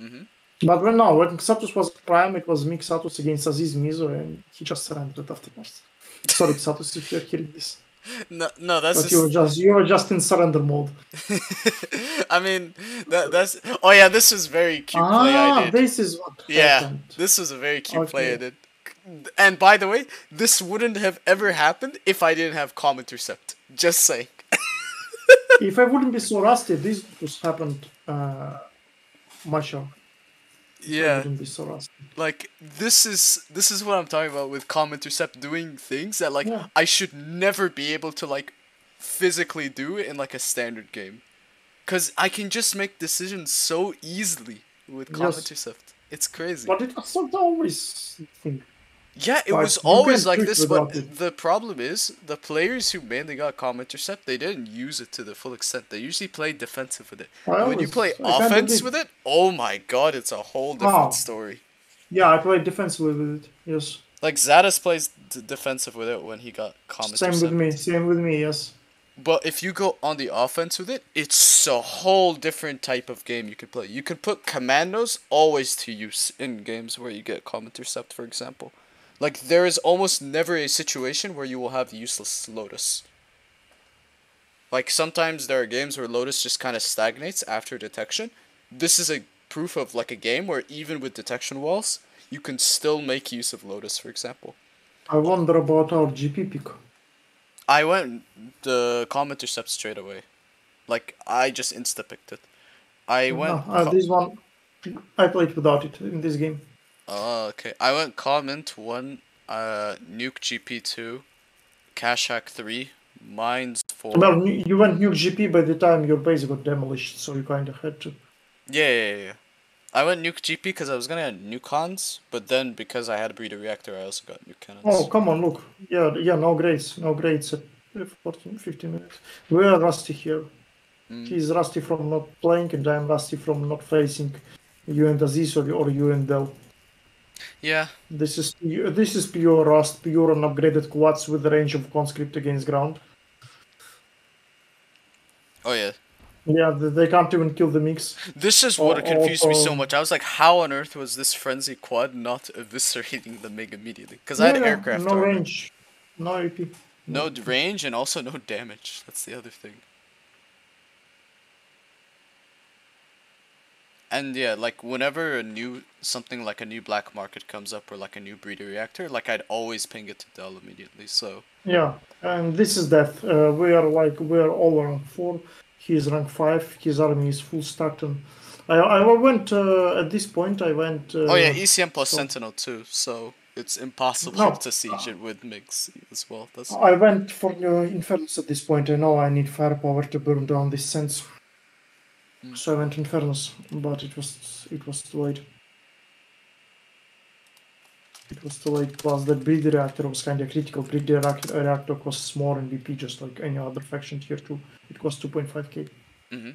Speaker 1: Mhm.
Speaker 2: But when no, when Xatus was Prime, it was me, Xatus against Aziz, Mizo, and he just surrendered afterwards. Sorry, Xatus, if you're hearing this.
Speaker 1: No, no, that's
Speaker 2: but you were
Speaker 1: just.
Speaker 2: just you were just in surrender mode.
Speaker 1: I mean, that that's. Oh yeah, this was very cute play I
Speaker 2: Ah,
Speaker 1: did.
Speaker 2: this is what
Speaker 1: Yeah,
Speaker 2: happened.
Speaker 1: this was a very cute play I did. And by the way, this wouldn't have ever happened if I didn't have com intercept. Just saying.
Speaker 2: if I wouldn't be so rusty, this would have happened uh, much. I
Speaker 1: Yeah.
Speaker 2: so.
Speaker 1: Like this is this is what I'm talking about with com intercept doing things that like
Speaker 2: Yeah.
Speaker 1: I should never be able to like physically do in like a standard game. Cause I can just make decisions so easily with com
Speaker 2: Yes.
Speaker 1: intercept. It's crazy.
Speaker 2: But it was not always thing.
Speaker 1: Yeah, it
Speaker 2: Like,
Speaker 1: was always like this, but
Speaker 2: it.
Speaker 1: the problem is the players who mainly got com intercept, they didn't use it to the full extent. They usually play defensive with it. When you play offense with it, oh my god, it's a whole ah. different
Speaker 2: Oh.
Speaker 1: story.
Speaker 2: Yeah, I played defensively with it. Yes.
Speaker 1: Like Zadis plays d- defensive with it when he got com
Speaker 2: Same with me. Same with me. Yes.
Speaker 1: But if you go on the offense with it, it's a whole different type of game you can play. You can put commandos always to use in games where you get com intercept, for example. Like there is almost never a situation where you will have useless Lotus. Like sometimes there are games where Lotus just kind of stagnates after detection. This is a proof of like a game where even with detection walls, you can still make use of Lotus, for example.
Speaker 2: I wonder about our GP pick.
Speaker 1: I went the com intercept straight away. Like I just insta picked it. I went.
Speaker 2: No, uh, this one, I played without it in this game.
Speaker 1: Oh, okay. I went comment one, uh, nuke GP two, cash hack three, mines four.
Speaker 2: Well, you went nuke GP by the time your base got demolished, so you kind of had to.
Speaker 1: Yeah, yeah, yeah. I went nuke GP because I was gonna get nuke cons, but then because I had a breeder reactor, I also got nuke cannons.
Speaker 2: Oh, come on, look. Yeah, yeah, no grades, no grades at 14, 15 minutes. We are rusty here.
Speaker 1: Mm.
Speaker 2: He's rusty from not playing, and I'm rusty from not facing you and Aziz or, or you and Del.
Speaker 1: Yeah.
Speaker 2: This is this is pure rust, pure and upgraded quads with the range of conscript against ground.
Speaker 1: Oh yeah.
Speaker 2: Yeah, they can't even kill the MiGs.
Speaker 1: This is
Speaker 2: Or-
Speaker 1: what uh, confused me so much. I was like, how on earth was this frenzy quad not eviscerating the MiG immediately? Because I had aircraft
Speaker 2: No range, no AP.
Speaker 1: No range and also no damage. That's the other thing. And yeah, like whenever a new something like a new black market comes up or like a new breeder reactor, like I'd always ping it to Del immediately. So
Speaker 2: Yeah, and this is death. Uh, we are like we are all rank four. He's rank five. His army is full stacked. And I I went uh, at this point. I went. Uh,
Speaker 1: oh yeah, ECM plus
Speaker 2: so-
Speaker 1: Sentinel too. So it's impossible
Speaker 2: No.
Speaker 1: to siege it with MiGs as well. That's
Speaker 2: I went for the Infernos at this point. I know I need firepower to burn down this sense. So I went Infernos, but it was it was too late. It was too late. Plus, the breeder reactor was kind of critical. Breeder reactor, reactor costs more in BP, just like any other faction tier two. It costs 2.5k.
Speaker 1: hmm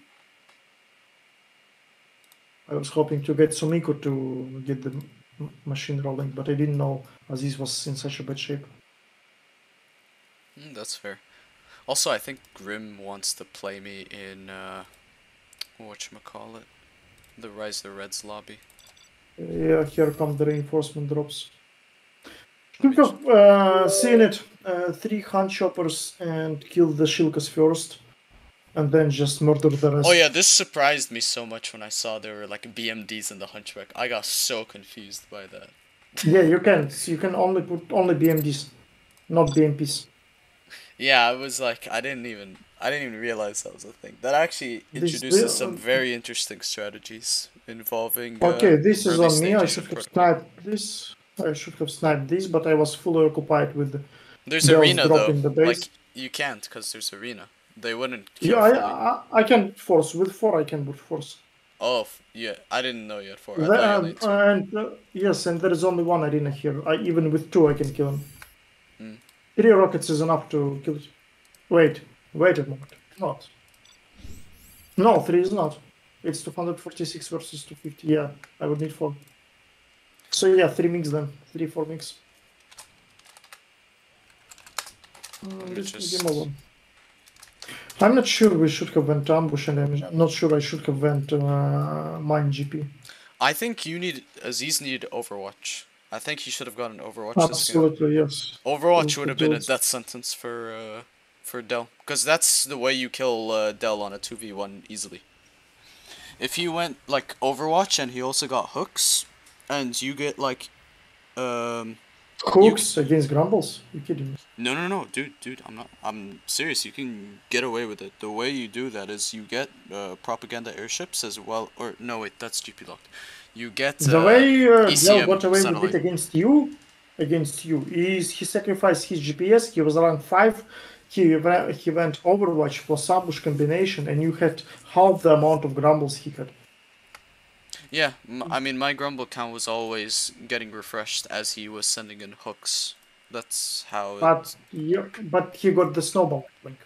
Speaker 2: I was hoping to get some Sumiko to get the machine rolling, but I didn't know Aziz was in such a bad shape.
Speaker 1: Mm, that's fair. Also, I think Grimm wants to play me in uh, whatchamacallit, the Rise the Reds lobby.
Speaker 2: Yeah, here come the reinforcement drops. Should have uh, seen it. Uh, three hand choppers and kill the Shilkas first, and then just murder the rest.
Speaker 1: Oh yeah, this surprised me so much when I saw there were like BMDs in the Hunchback. I got so confused by that.
Speaker 2: Yeah, you can. You can only put only BMDs, not BMPs.
Speaker 1: Yeah, I was like, I didn't even, I didn't even realize that was a thing. That actually introduces
Speaker 2: this-
Speaker 1: some very interesting strategies involving. Uh,
Speaker 2: Okay, this is on me. I should have sniped this. I should have sniped this, but I was fully occupied with.
Speaker 1: There's arena though.
Speaker 2: the base.
Speaker 1: Like you can't because there's arena. They wouldn't. Kill
Speaker 2: Yeah, I. I I can force with four. I can brute force.
Speaker 1: Oh yeah, I didn't know you had four.
Speaker 2: The-
Speaker 1: thought you
Speaker 2: um,
Speaker 1: two.
Speaker 2: and uh, yes, and there is only one arena here. I even with two I can kill him.
Speaker 1: Mm.
Speaker 2: Three rockets is enough to kill it. Wait, wait a moment. Not. No, three is not. It's 246 versus 250. Yeah, I would need four. So yeah, three MiGs then. Three, four MiGs. Uh, let's
Speaker 1: just-
Speaker 2: give him one. I'm not sure we should have went ambush and I'm not sure I should have went uh, mine GP.
Speaker 1: I think you need Aziz needed Overwatch. I think he should have gotten Overwatch.
Speaker 2: Absolutely, yes.
Speaker 1: Overwatch would have been a death sentence for uh, for Del, because that's the way you kill uh, Del on a two v one easily. If he went like Overwatch and he also got hooks, and you get like, um,
Speaker 2: Hooks against Grumbles? You kidding me?
Speaker 1: no no no dude dude I'm not I'm serious. You can get away with it. The way you do that is you get uh, propaganda airships as well, or no wait that's GP locked. You get
Speaker 2: The
Speaker 1: uh,
Speaker 2: way uh,
Speaker 1: ECM
Speaker 2: got away with it against you, against you, is he sacrificed his GPS. He was around five. He went, he went Overwatch for ambush combination, and you had half the amount of Grumbles he had.
Speaker 1: Yeah, I mean, my Grumble count was always getting refreshed as he was sending in hooks. That's how.
Speaker 2: But yeah, but he got the snowball link.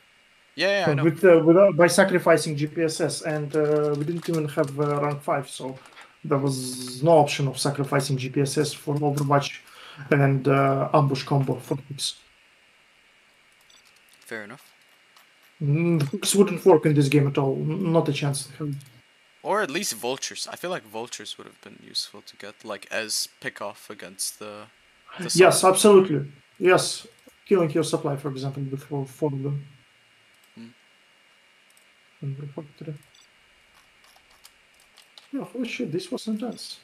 Speaker 1: Yeah, yeah, I know.
Speaker 2: With, uh, without, by sacrificing GPSS, and uh, we didn't even have uh, rank 5, so there was no option of sacrificing GPSS for Overwatch and uh, ambush combo for hooks.
Speaker 1: Fair enough.
Speaker 2: Mm, hooks wouldn't work in this game at all, not a chance.
Speaker 1: Or at least vultures. I feel like vultures would have been useful to get, like, as pick off against the. the
Speaker 2: Yes, absolutely. Yes, killing your supply, for example, with four, of them.
Speaker 1: Hmm.
Speaker 2: And the factory. Yeah, holy shit, this was intense.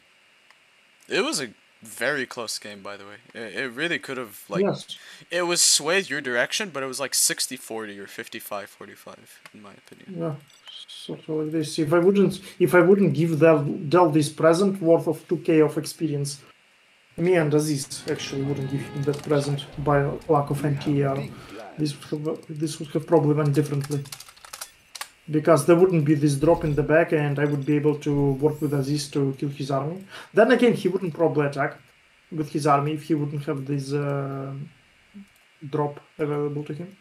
Speaker 1: It was a very close game, by the way. It, it really could have like
Speaker 2: Yes.
Speaker 1: it was swayed your direction, but it was like 60-40 or 55-45 in my opinion.
Speaker 2: Yeah, sort of like this. If I wouldn't, if I wouldn't give Del, Del this present worth of 2k of experience, me and Aziz actually wouldn't give him that present by lack of NTR. This would have this would have probably went differently. Because there wouldn't be this drop in the back, and I would be able to work with Aziz to kill his army. Then again, he wouldn't probably attack with his army if he wouldn't have this uh, drop available to him.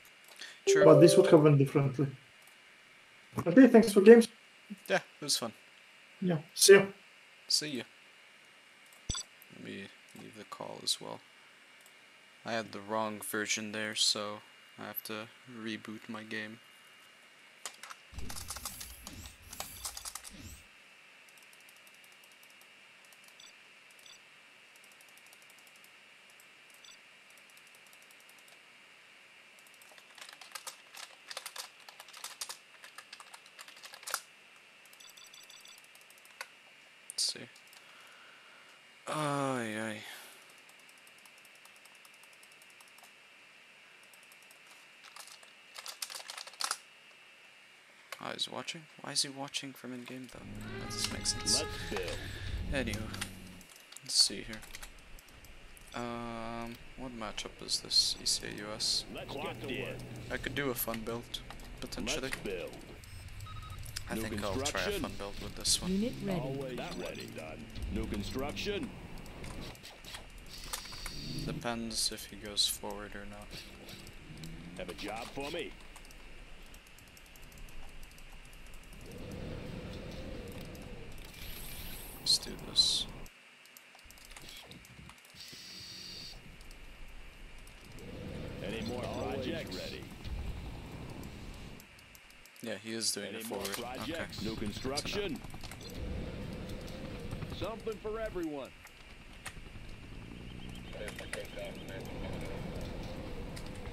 Speaker 1: True.
Speaker 2: But this would happen differently. Okay, thanks for games.
Speaker 1: Yeah, it was fun.
Speaker 2: Yeah, see ya.
Speaker 1: See ya. Let me leave the call as well. I had the wrong version there, so I have to reboot my game. Peace. He's watching? Why is he watching from in-game though? That doesn't make sense. Anywho, let's see here. Um, what matchup is this? ECA US?
Speaker 9: Let's get to work.
Speaker 1: I could do a fun build, potentially.
Speaker 9: Let's build.
Speaker 1: I
Speaker 9: New
Speaker 1: think I'll try a fun build with this one.
Speaker 17: Unit ready.
Speaker 9: Always ready. Done. New construction.
Speaker 1: Depends if he goes forward or not.
Speaker 9: Have a job for me.
Speaker 1: Let's do this.
Speaker 9: Any more projects? ready.
Speaker 1: Yeah, he is doing
Speaker 9: Any
Speaker 1: it
Speaker 9: more
Speaker 1: forward.
Speaker 9: projects?
Speaker 1: Okay.
Speaker 9: New construction. Something for everyone.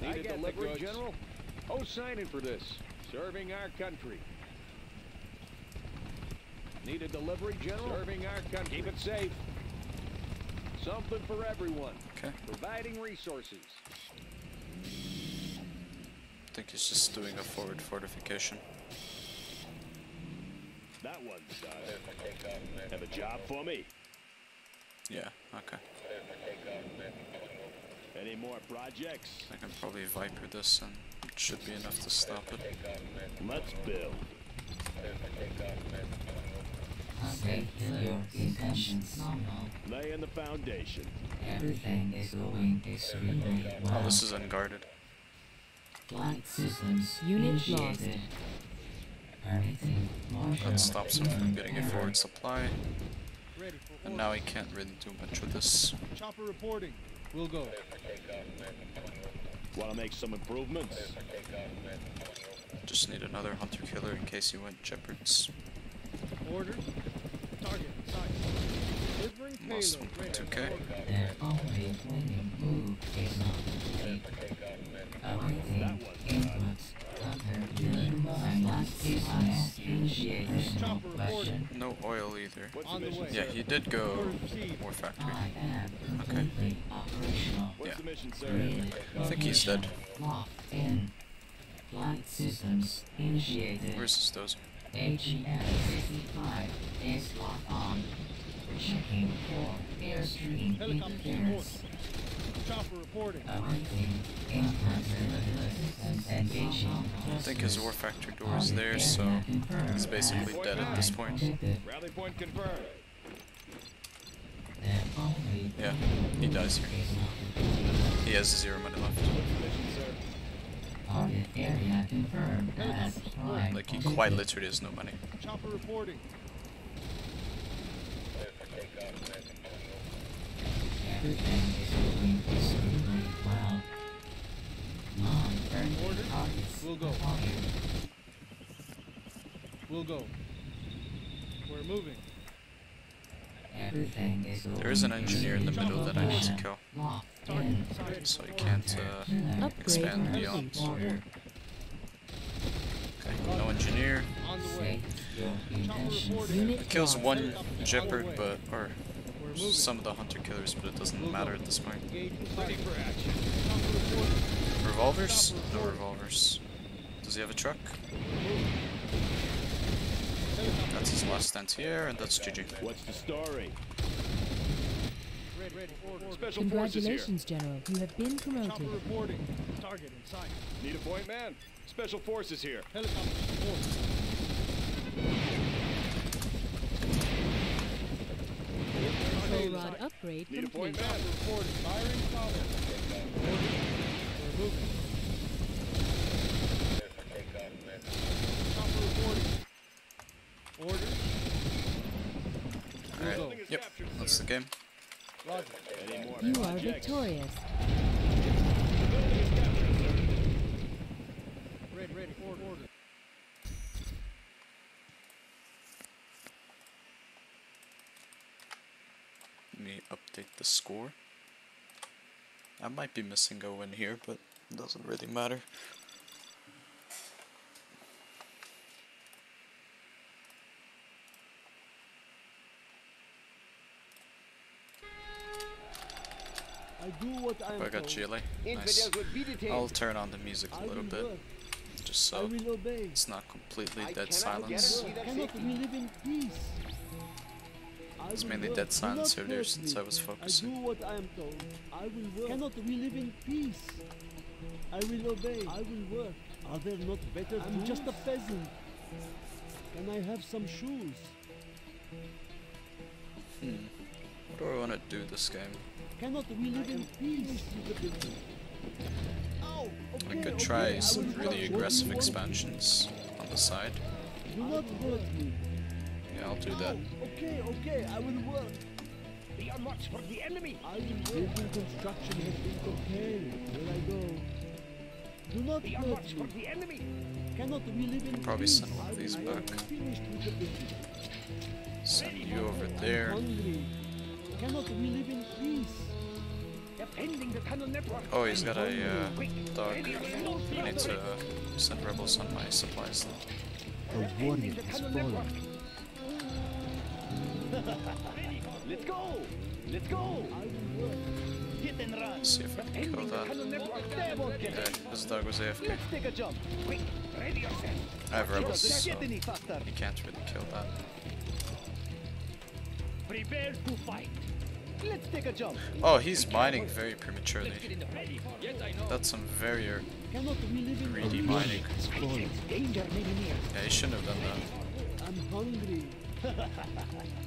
Speaker 8: Need
Speaker 9: I
Speaker 8: a
Speaker 9: get the
Speaker 8: delivery,
Speaker 9: goods.
Speaker 8: General? Oh, signing for this. Serving our country. Need a delivery, General? Serving our country. Keep it safe. Something for everyone.
Speaker 1: Okay.
Speaker 8: Providing resources.
Speaker 1: I think he's just doing a forward fortification.
Speaker 9: That one's done. Have a job for me.
Speaker 1: Yeah, okay.
Speaker 9: Any more projects?
Speaker 1: I can probably Viper this and it should be enough to stop it.
Speaker 9: Let's build.
Speaker 18: State your intentions now.
Speaker 9: Laying the foundation.
Speaker 18: Everything is going extremely well.
Speaker 1: Oh, this is unguarded.
Speaker 18: Flight systems
Speaker 17: Unit
Speaker 18: initiated. Permitting marshal
Speaker 1: That stops him from getting a forward supply. And now he can't really do much with this.
Speaker 6: Chopper reporting. We'll go.
Speaker 9: Want to make some improvements?
Speaker 1: Just need another hunter killer in case he went Jeopards.
Speaker 6: Order. Target. Sight. Delivering
Speaker 1: Lost
Speaker 6: payload. Ready.
Speaker 1: 1.2k.
Speaker 18: Their only initiated. No question.
Speaker 1: No oil either.
Speaker 6: On.
Speaker 1: Yeah, he did go
Speaker 6: Proceed.
Speaker 1: War Factory.
Speaker 18: I am
Speaker 1: Okay.
Speaker 18: operational.
Speaker 1: Yeah.
Speaker 9: What's the mission, sir?
Speaker 1: I think he's dead.
Speaker 18: In. Flight systems initiated.
Speaker 1: Where's his dozer?
Speaker 18: AGM-65 is locked on. Checking for airstream interference.
Speaker 6: Chopper reporting.
Speaker 18: Awaiting encounter systems engaging.
Speaker 1: I think his War Factory door is there, so he's basically dead at this point.
Speaker 8: Rally point confirmed.
Speaker 1: Yeah, he dies here. He has zero money left.
Speaker 18: target area confirmed.
Speaker 1: Like he quite literally has no money.
Speaker 6: Chopper reporting.
Speaker 18: Everything is Non-friendly
Speaker 6: Order. We'll go. We'll go. We're moving.
Speaker 18: Everything is
Speaker 1: There is an engineer in the middle that I need to kill, so he can't uh, expand beyond.
Speaker 18: Order.
Speaker 1: Okay, no engineer.
Speaker 6: On the way.
Speaker 18: State your intentions.
Speaker 17: Unit
Speaker 1: It kills one Jeopard, but or some of the hunter killers, but it doesn't matter at this point.
Speaker 5: Ready for action.
Speaker 1: Revolvers? No revolvers. Does he have a truck? That's his last stand here, and that's GG.
Speaker 7: What's the story?
Speaker 5: Ready, ready. Special forces here.
Speaker 19: Congratulations, General. You have been promoted.
Speaker 5: Chopper reporting. Target in sight. Need a point man? Special forces here. Helicopter
Speaker 19: Control rod upgrade
Speaker 5: Need a point man? Reporting. Firing solid. We're moving. Chopper reporting. Order.
Speaker 1: Alright, yep, that's the game.
Speaker 5: Roger. Any more
Speaker 19: You are victorious.
Speaker 5: Ready, ready, order, order.
Speaker 1: Let me update the score. I might be missing a win here, but it doesn't really matter.
Speaker 6: I do what I am
Speaker 1: I got
Speaker 6: told.
Speaker 1: Chile. Nice.
Speaker 16: Infidels will.
Speaker 1: I'll turn on the music a little bit,
Speaker 6: work.
Speaker 1: just so it's not completely
Speaker 16: I
Speaker 1: dead
Speaker 16: cannot
Speaker 1: silence. It's mainly dead silence
Speaker 6: not
Speaker 1: earlier
Speaker 6: hurt
Speaker 1: since. I was
Speaker 6: I do
Speaker 1: focusing.
Speaker 6: what I am told. I will work. Cannot we live in peace? I will obey. I will work. Are there not better I'm just a peasant. Can I have some shoes?
Speaker 1: Hmm. What do I want to do this game?
Speaker 6: Cannot we live in peace? Oh,
Speaker 1: I could try
Speaker 6: I
Speaker 1: some really
Speaker 6: What do you
Speaker 1: aggressive expansions on the side.
Speaker 6: Do not hurt me.
Speaker 1: Yeah, I'll do that.
Speaker 6: Okay, okay, I will work.
Speaker 16: Be on watch for the enemy.
Speaker 6: I will work. Building construction has been prepared. Here I go. Do not
Speaker 16: Be on
Speaker 6: hurt
Speaker 16: watch for the enemy.
Speaker 6: Cannot we live in
Speaker 1: Probably
Speaker 6: peace?
Speaker 1: send one of these
Speaker 6: I
Speaker 1: back.
Speaker 6: the business.
Speaker 1: Send you over there.
Speaker 6: Cannot we live in peace?
Speaker 16: Defending the tunnel network.
Speaker 1: Oh, he's got a uh, dog.
Speaker 16: ready.
Speaker 1: I need to send rebels on my supplies though.
Speaker 6: A warrior has fallen.
Speaker 16: Let's go. Let's go. Hit and run.
Speaker 1: See if I can kill that.
Speaker 16: tunnel network. They won't get it.
Speaker 1: Yeah, his dog was AFK.
Speaker 16: Let's take a jump. Quick, ready yourself.
Speaker 1: I have rebels, so
Speaker 16: get any faster.
Speaker 1: you can't really kill that.
Speaker 16: Prepare to fight. Let's take a jump.
Speaker 1: Oh, he's mining very prematurely.
Speaker 16: Ready. Yes, I know.
Speaker 1: That's some very
Speaker 6: Cannot we live in
Speaker 1: greedy mining.
Speaker 16: Danger many near.
Speaker 1: Yeah, he shouldn't have done that.
Speaker 6: I'm hungry.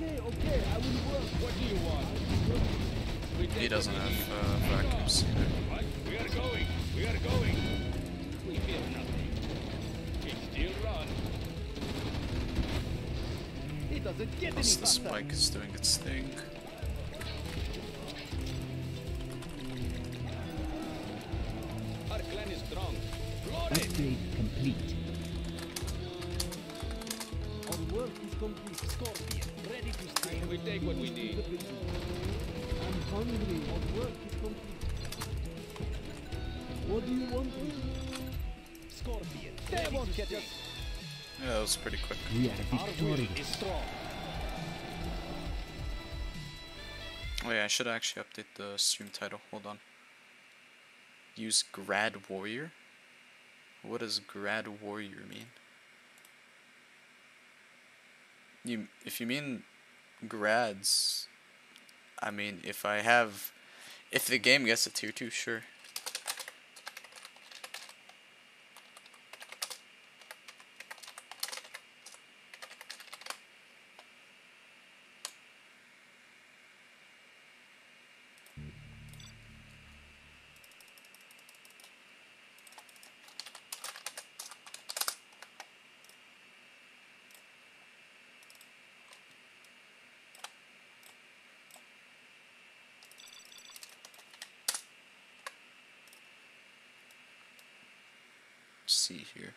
Speaker 6: okay, okay, I will work.
Speaker 5: What do you want?
Speaker 1: He doesn't have uh, vacuums either.
Speaker 5: What? We are going. We are going. We fear nothing. We still run.
Speaker 16: It doesn't get
Speaker 1: Plus
Speaker 16: any
Speaker 1: the
Speaker 16: faster.
Speaker 1: spike is doing its thing.
Speaker 5: Our clan is strong.
Speaker 6: Upgrade complete. Our work is complete.
Speaker 16: Scorpion, ready to stay.
Speaker 5: We take what we need.
Speaker 6: I'm hungry. Our work is complete. What do you want with me?
Speaker 16: Scorpion, they won't get it.
Speaker 1: Yeah, that was pretty quick.
Speaker 6: We are
Speaker 16: Our will
Speaker 6: victorious.
Speaker 16: is.
Speaker 1: Oh yeah, I should actually update the stream title. Hold on. Use Grad Warrior? What does Grad Warrior mean? You, if you mean grads, I mean, if I have, if the game gets a tier 2, sure. See here.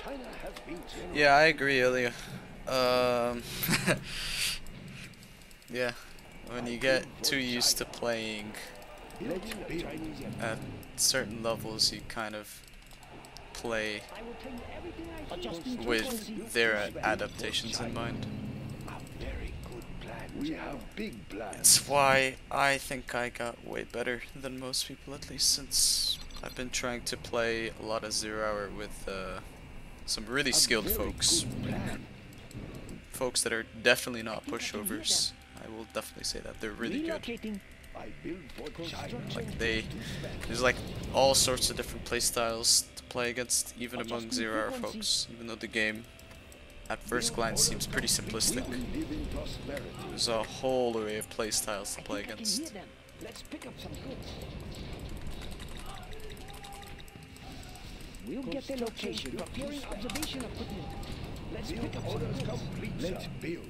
Speaker 16: China has been.
Speaker 1: Yeah, I agree, Ilya. Um, yeah, when you get too used to playing at certain levels, you kind of play with their adaptations in mind.
Speaker 9: Very good plan. We have big plans.
Speaker 1: That's why I think I got way better than most people, at least since I've been trying to play a lot of Zero Hour with uh, some really skilled folks. Folks that are definitely not pushovers. I will definitely say that. They're really good.
Speaker 9: I build for China.
Speaker 1: Like they, there's like all sorts of different playstyles to play against, even among Zero Hour folks. Even though the game, at first glance, seems pretty simplistic. There's a whole array of playstyles to play against.
Speaker 11: Let's pick up some goods. We'll get the location. Preparing observation equipment. Let's pick up some goods.
Speaker 9: Let's build.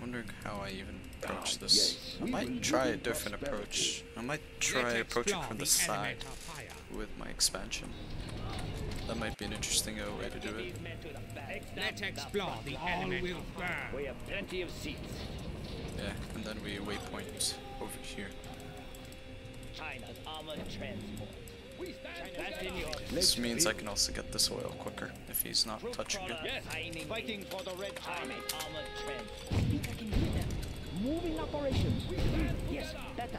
Speaker 1: Wondering how I even approach this. I might try a different approach. I might try approaching from the side with my expansion. That might be an interesting uh, way to do it.
Speaker 8: Let's explore the enemy will burn. We have plenty of seats.
Speaker 1: Yeah, and then we waypoint over here.
Speaker 8: China's armored transport. We stand in your
Speaker 1: This means I can also get this oil quicker if he's not touching it.
Speaker 8: Yes, fighting for the Red Army. Armored transport.
Speaker 11: I think I can hear them. Moving operations. Yes, data.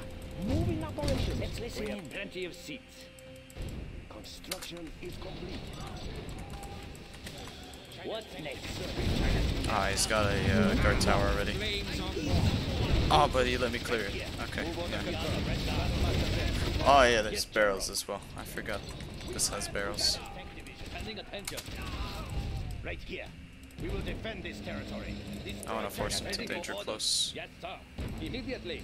Speaker 11: Moving operations. Let's listen
Speaker 8: We
Speaker 11: in.
Speaker 8: have plenty of seats.
Speaker 9: Construction is complete.
Speaker 8: What's next?
Speaker 1: Ah, he's got a uh, guard tower already. Oh, but he let me clear it. Okay. Yeah. Oh yeah, there's barrels as well. I forgot. This has barrels.
Speaker 16: Right here. We will defend this territory. This
Speaker 1: I want to force him to
Speaker 8: Ready
Speaker 1: danger
Speaker 8: orders.
Speaker 1: close.
Speaker 8: Yes, sir. Immediately.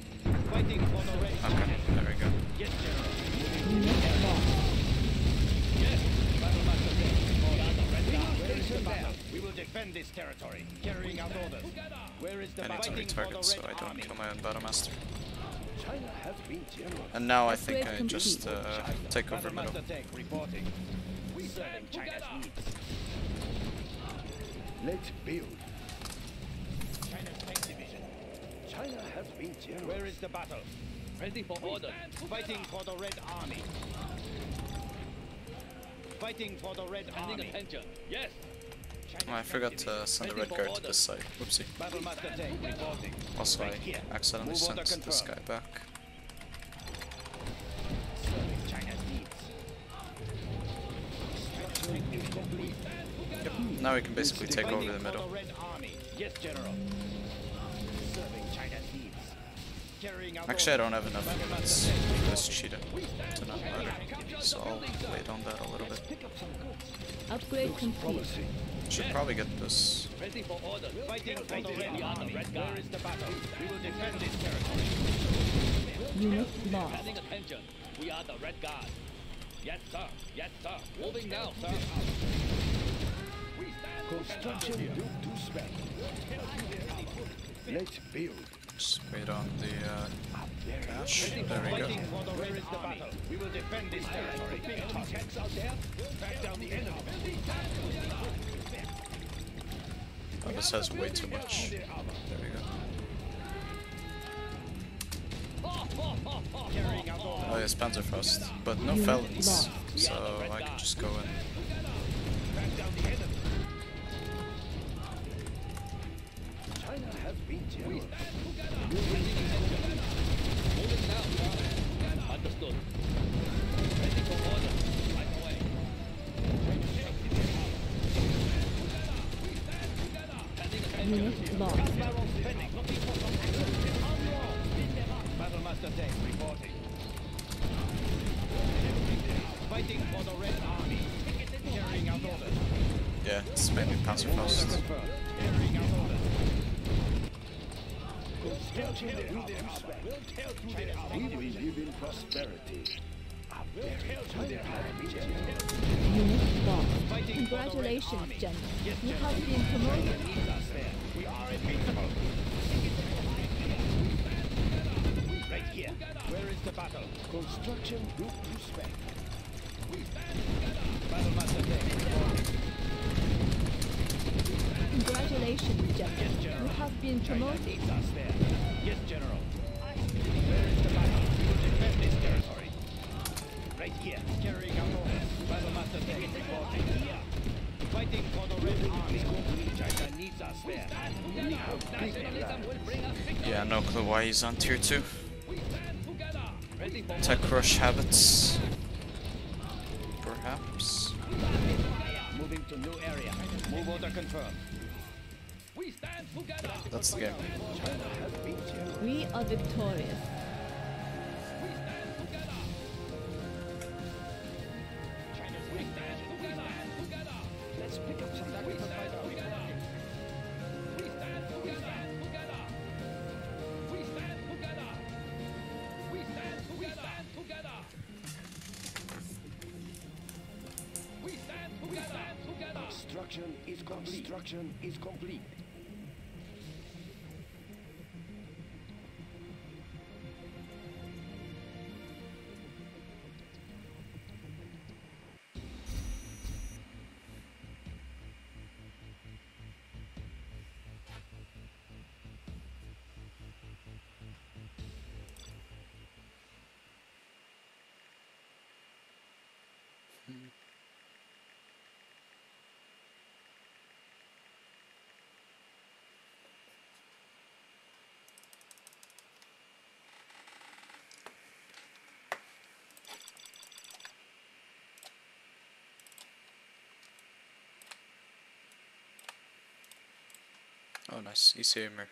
Speaker 16: Fighting for the red
Speaker 1: Okay, there we go.
Speaker 16: Yes, General. We will defend this territory, carrying out orders. Where is the
Speaker 1: I need to retarget so I don't kill my own battle master.
Speaker 9: China has been.
Speaker 1: And now I think I just uh, take over middle.
Speaker 16: Battlemaster Tech reporting. We serving China's needs.
Speaker 9: Let's build.
Speaker 16: China's tank division.
Speaker 9: China has been generous.
Speaker 16: Where is the battle?
Speaker 8: Ready for orders.
Speaker 16: Fighting for the Red Army. Fighting for the Red
Speaker 8: Paying
Speaker 16: Army.
Speaker 8: attention. Yes.
Speaker 1: Oh, I forgot to send the red guard to this side. Whoopsie.
Speaker 16: Battlemaster Tech.
Speaker 1: Also, I accidentally sent this guy back.
Speaker 16: Serving China's needs. Construction is complete.
Speaker 1: Yep. Now we can basically take over the
Speaker 16: for
Speaker 1: middle.
Speaker 16: the Red Army. Yes, General. Serving China's needs. Carrying out
Speaker 1: Actually, I don't have enough units
Speaker 16: Tech
Speaker 1: for this cheetah to not murder, so I'll wait on that a little bit.
Speaker 19: Upgrade complete.
Speaker 1: Should probably get this.
Speaker 8: Ready for orders.
Speaker 16: Fighting for the Red Army.
Speaker 8: Red Guard.
Speaker 16: is the battle? We will defend this territory.
Speaker 19: Unit lost.
Speaker 8: Paying attention. We are the Red Guard. Yes, sir. Yes, sir. Moving now, sir.
Speaker 9: Construction built to spec. Let's build.
Speaker 1: Just wait on the uh, cash. There we go.
Speaker 16: Fighting for the Red Army. We will defend this territory. Enemy tanks out there. Back down the enemy.
Speaker 1: Oh, this has way too much. There we go. Oh, yes, Panzerfaust, but no felons, so I can just go in.
Speaker 9: China has been
Speaker 19: Lost.
Speaker 16: Battlemaster reporting. Fighting for the Red Army. Carrying out orders.
Speaker 1: Yeah, it's mainly Panzerfaust.
Speaker 16: Carrying
Speaker 9: spec. We will live in prosperity.
Speaker 19: Unit lost. Congratulations, General. You have been promoted.
Speaker 16: We are invincible. Right here. Where is the battle?
Speaker 9: Construction built to spec.
Speaker 16: Battlemaster Tech reporting.
Speaker 19: Congratulations, General. You have been promoted.
Speaker 16: Yes, General. Where is the battle? We will defend this territory. Right right here. Carrying out orders. Battlemaster David reporting here. Fighting for the Red Army. China needs us there. Now, nationalism will bring us victory.
Speaker 1: Yeah, no clue why he's on tier 2. Tech rush habits. Perhaps.
Speaker 16: Moving to new area. Move order confirmed.
Speaker 1: That's the game.
Speaker 19: We are victorious.
Speaker 16: Pick up some tactical fighter. Construction is complete. Construction is complete.
Speaker 1: Oh, nice. ECA mirror.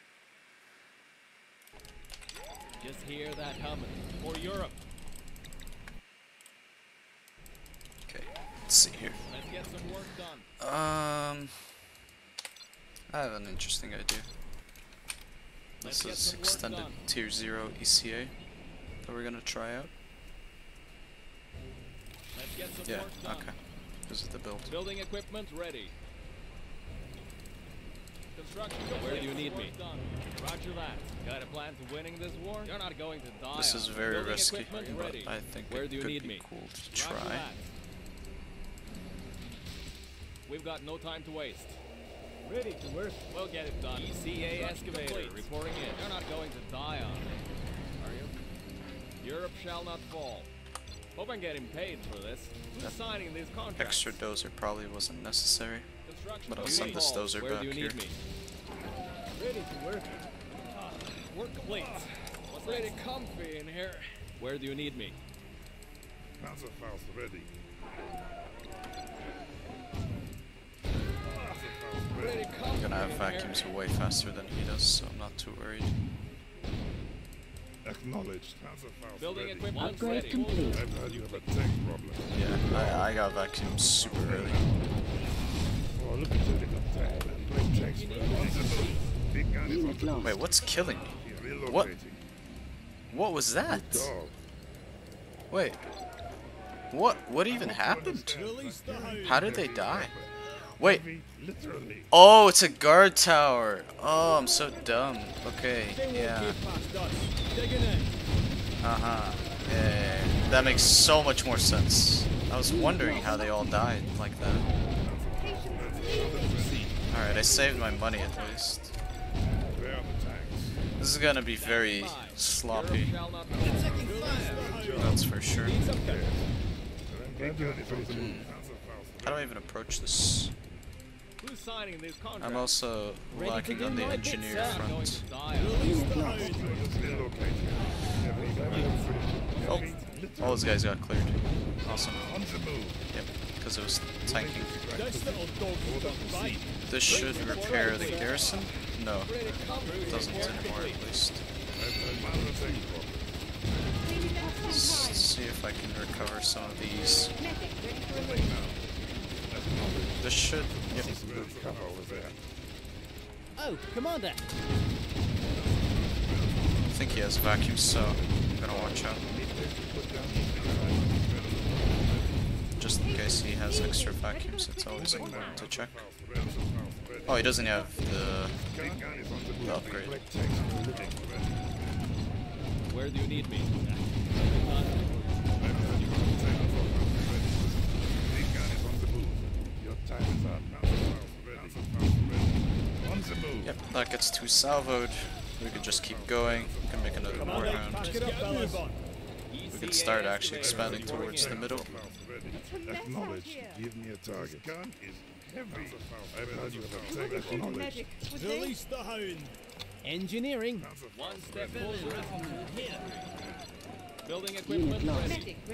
Speaker 7: Just hear that humming. For Europe.
Speaker 1: Okay, let's see here.
Speaker 7: Let's get some work done.
Speaker 1: Um, I have an interesting idea.
Speaker 7: Let's
Speaker 1: This is extended tier 0 ECA that we're gonna try out.
Speaker 7: Let's get some
Speaker 1: Yeah,
Speaker 7: work done.
Speaker 1: okay. This is the build.
Speaker 7: Building equipment ready. Construction. Where do you need me? Roger that. Got a plan to winning this war? You're not going to die.
Speaker 1: This is very risky, but. I think
Speaker 7: Where
Speaker 1: it
Speaker 7: do you
Speaker 1: could
Speaker 7: need
Speaker 1: be
Speaker 7: me?
Speaker 1: cool to try.
Speaker 7: We've got no time to waste. Ready to work. We'll get it done. ECA excavator reporting in. You're not going to die on it, are you? Europe shall not fall. Hope I'm getting paid for this. Who's
Speaker 1: That
Speaker 7: signing these contracts?
Speaker 1: Extra dozer probably wasn't necessary, but I'll send this dozer
Speaker 7: Where
Speaker 1: back
Speaker 7: do you
Speaker 1: here.
Speaker 7: me? Ready to work. Work complete. What's ready comfy in here? Where do you need me?
Speaker 20: Panzerfaust ready.
Speaker 7: Ready
Speaker 1: I'm gonna have
Speaker 7: in here.
Speaker 1: vacuums way faster than he does, so I'm not too worried.
Speaker 20: Acknowledged. Panzerfaust
Speaker 7: Building
Speaker 20: ready.
Speaker 7: equipment
Speaker 19: Upgrade
Speaker 7: ready.
Speaker 19: complete.
Speaker 20: I've heard you have a tank problem.
Speaker 1: Yeah, I, I got vacuums super early.
Speaker 20: Oh, look at the little tank. Great tanks
Speaker 1: Wait, what's killing me? What? What was that? Wait. What? What even happened? How did they die? Wait. Oh, it's a guard tower. Oh, I'm so dumb. Okay, yeah. Uh-huh. Yeah. That makes so much more sense. I was wondering how they all died like that. Alright, I saved my money at least. This is gonna be very sloppy. That's for sure. I even approach this? I'm also lacking on the engineer front. Oh, all those guys got cleared. Awesome. Yep, because it was tanking.
Speaker 7: Don't.
Speaker 1: This should repair the garrison? No, it doesn't anymore at least. Let's see if I can recover some of these. This should. Yep.
Speaker 20: Cover over there.
Speaker 5: Oh, Commander!
Speaker 1: I think he has vacuum, so I'm gonna watch out. Just in case he has extra vacuums, it's always important to check. Oh, he doesn't have the, the upgrade.
Speaker 7: Where do you need me?
Speaker 20: Gun is on the move. Your time is up. Panzerfaust ready. Panzerfaust ready. On the move.
Speaker 1: Yep, that gets two salvoed. We could just keep going. We can make another war round.
Speaker 7: Pack it up, fellas.
Speaker 1: we can start actually expanding towards the middle.
Speaker 20: Acknowledge. Give me a target.
Speaker 5: Release the hound. Engineering.
Speaker 7: One step. Building equipment.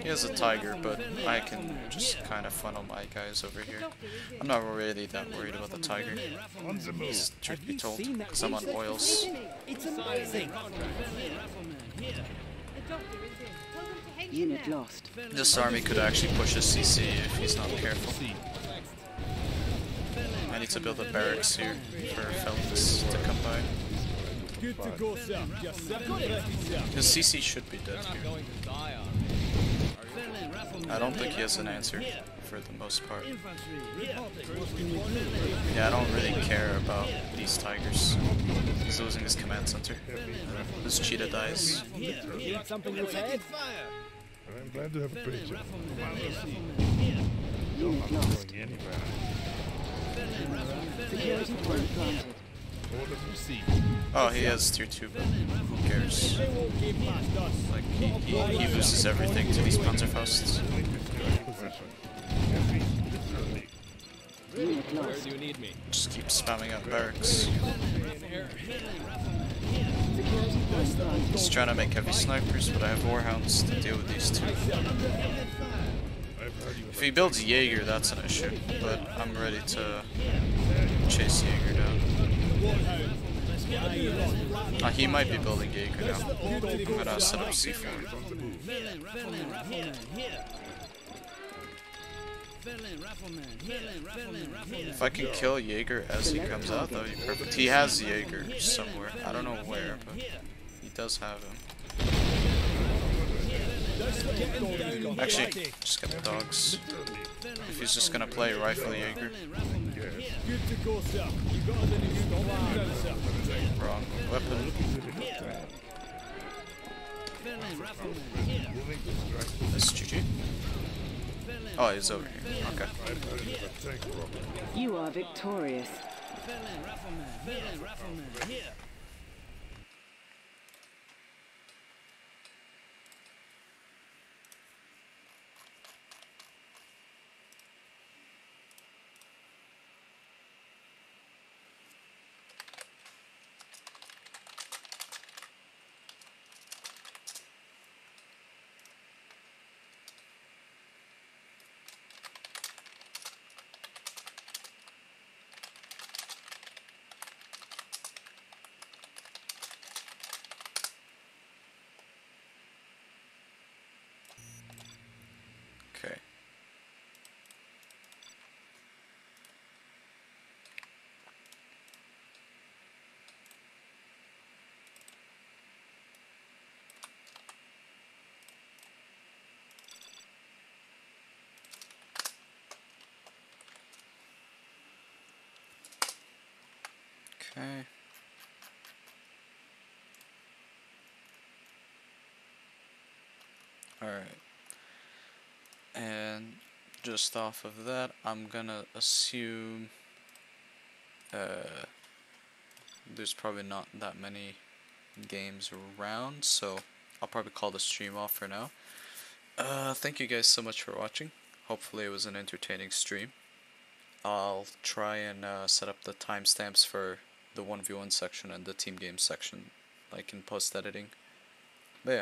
Speaker 1: He has a tiger, but I can just kind of funnel my guys over here. I'm not really that worried about the tiger. He's truth be told, because I'm on oils.
Speaker 5: It's amazing.
Speaker 1: This army could actually push a CC if he's not careful. Need to build a barracks here for Felix to come by. His CC should be dead here. I don't think he has an answer for the most part. Yeah, I don't really care about these tigers. He's losing his command center. This cheetah dies.
Speaker 20: I'm glad to have a picture.
Speaker 1: Oh, he has tier 2, but who cares? Like, he, he, he loses everything to these Panzerfausts. Just keep spamming out barracks. He's trying to make heavy snipers, but I have warhounds to deal with these two. If he builds Jaeger, that's an issue, but I'm ready to chase Jaeger down. Uh, he might be building Jaeger now. I'm gonna set up C4. If I can kill Jaeger as he comes out, that would be perfect. He has Jaeger somewhere. I don't know where, but he does have him. Actually, just get the dogs. If he's just gonna play rifle Jaeger.
Speaker 5: Good to go, sir. You got us in a good plan, sir.
Speaker 1: Wrong weapon. That's GG. Oh, he's over here. Okay.
Speaker 11: You are victorious.
Speaker 1: Okay. Okay. Alright. And just off of that, I'm gonna assume uh, there's probably not that many games around, so I'll probably call the stream off for now. Uh, thank you guys so much for watching. Hopefully it was an entertaining stream. I'll try and uh, set up the timestamps for the 1v1 section and the team game section, like in post editing. But yeah,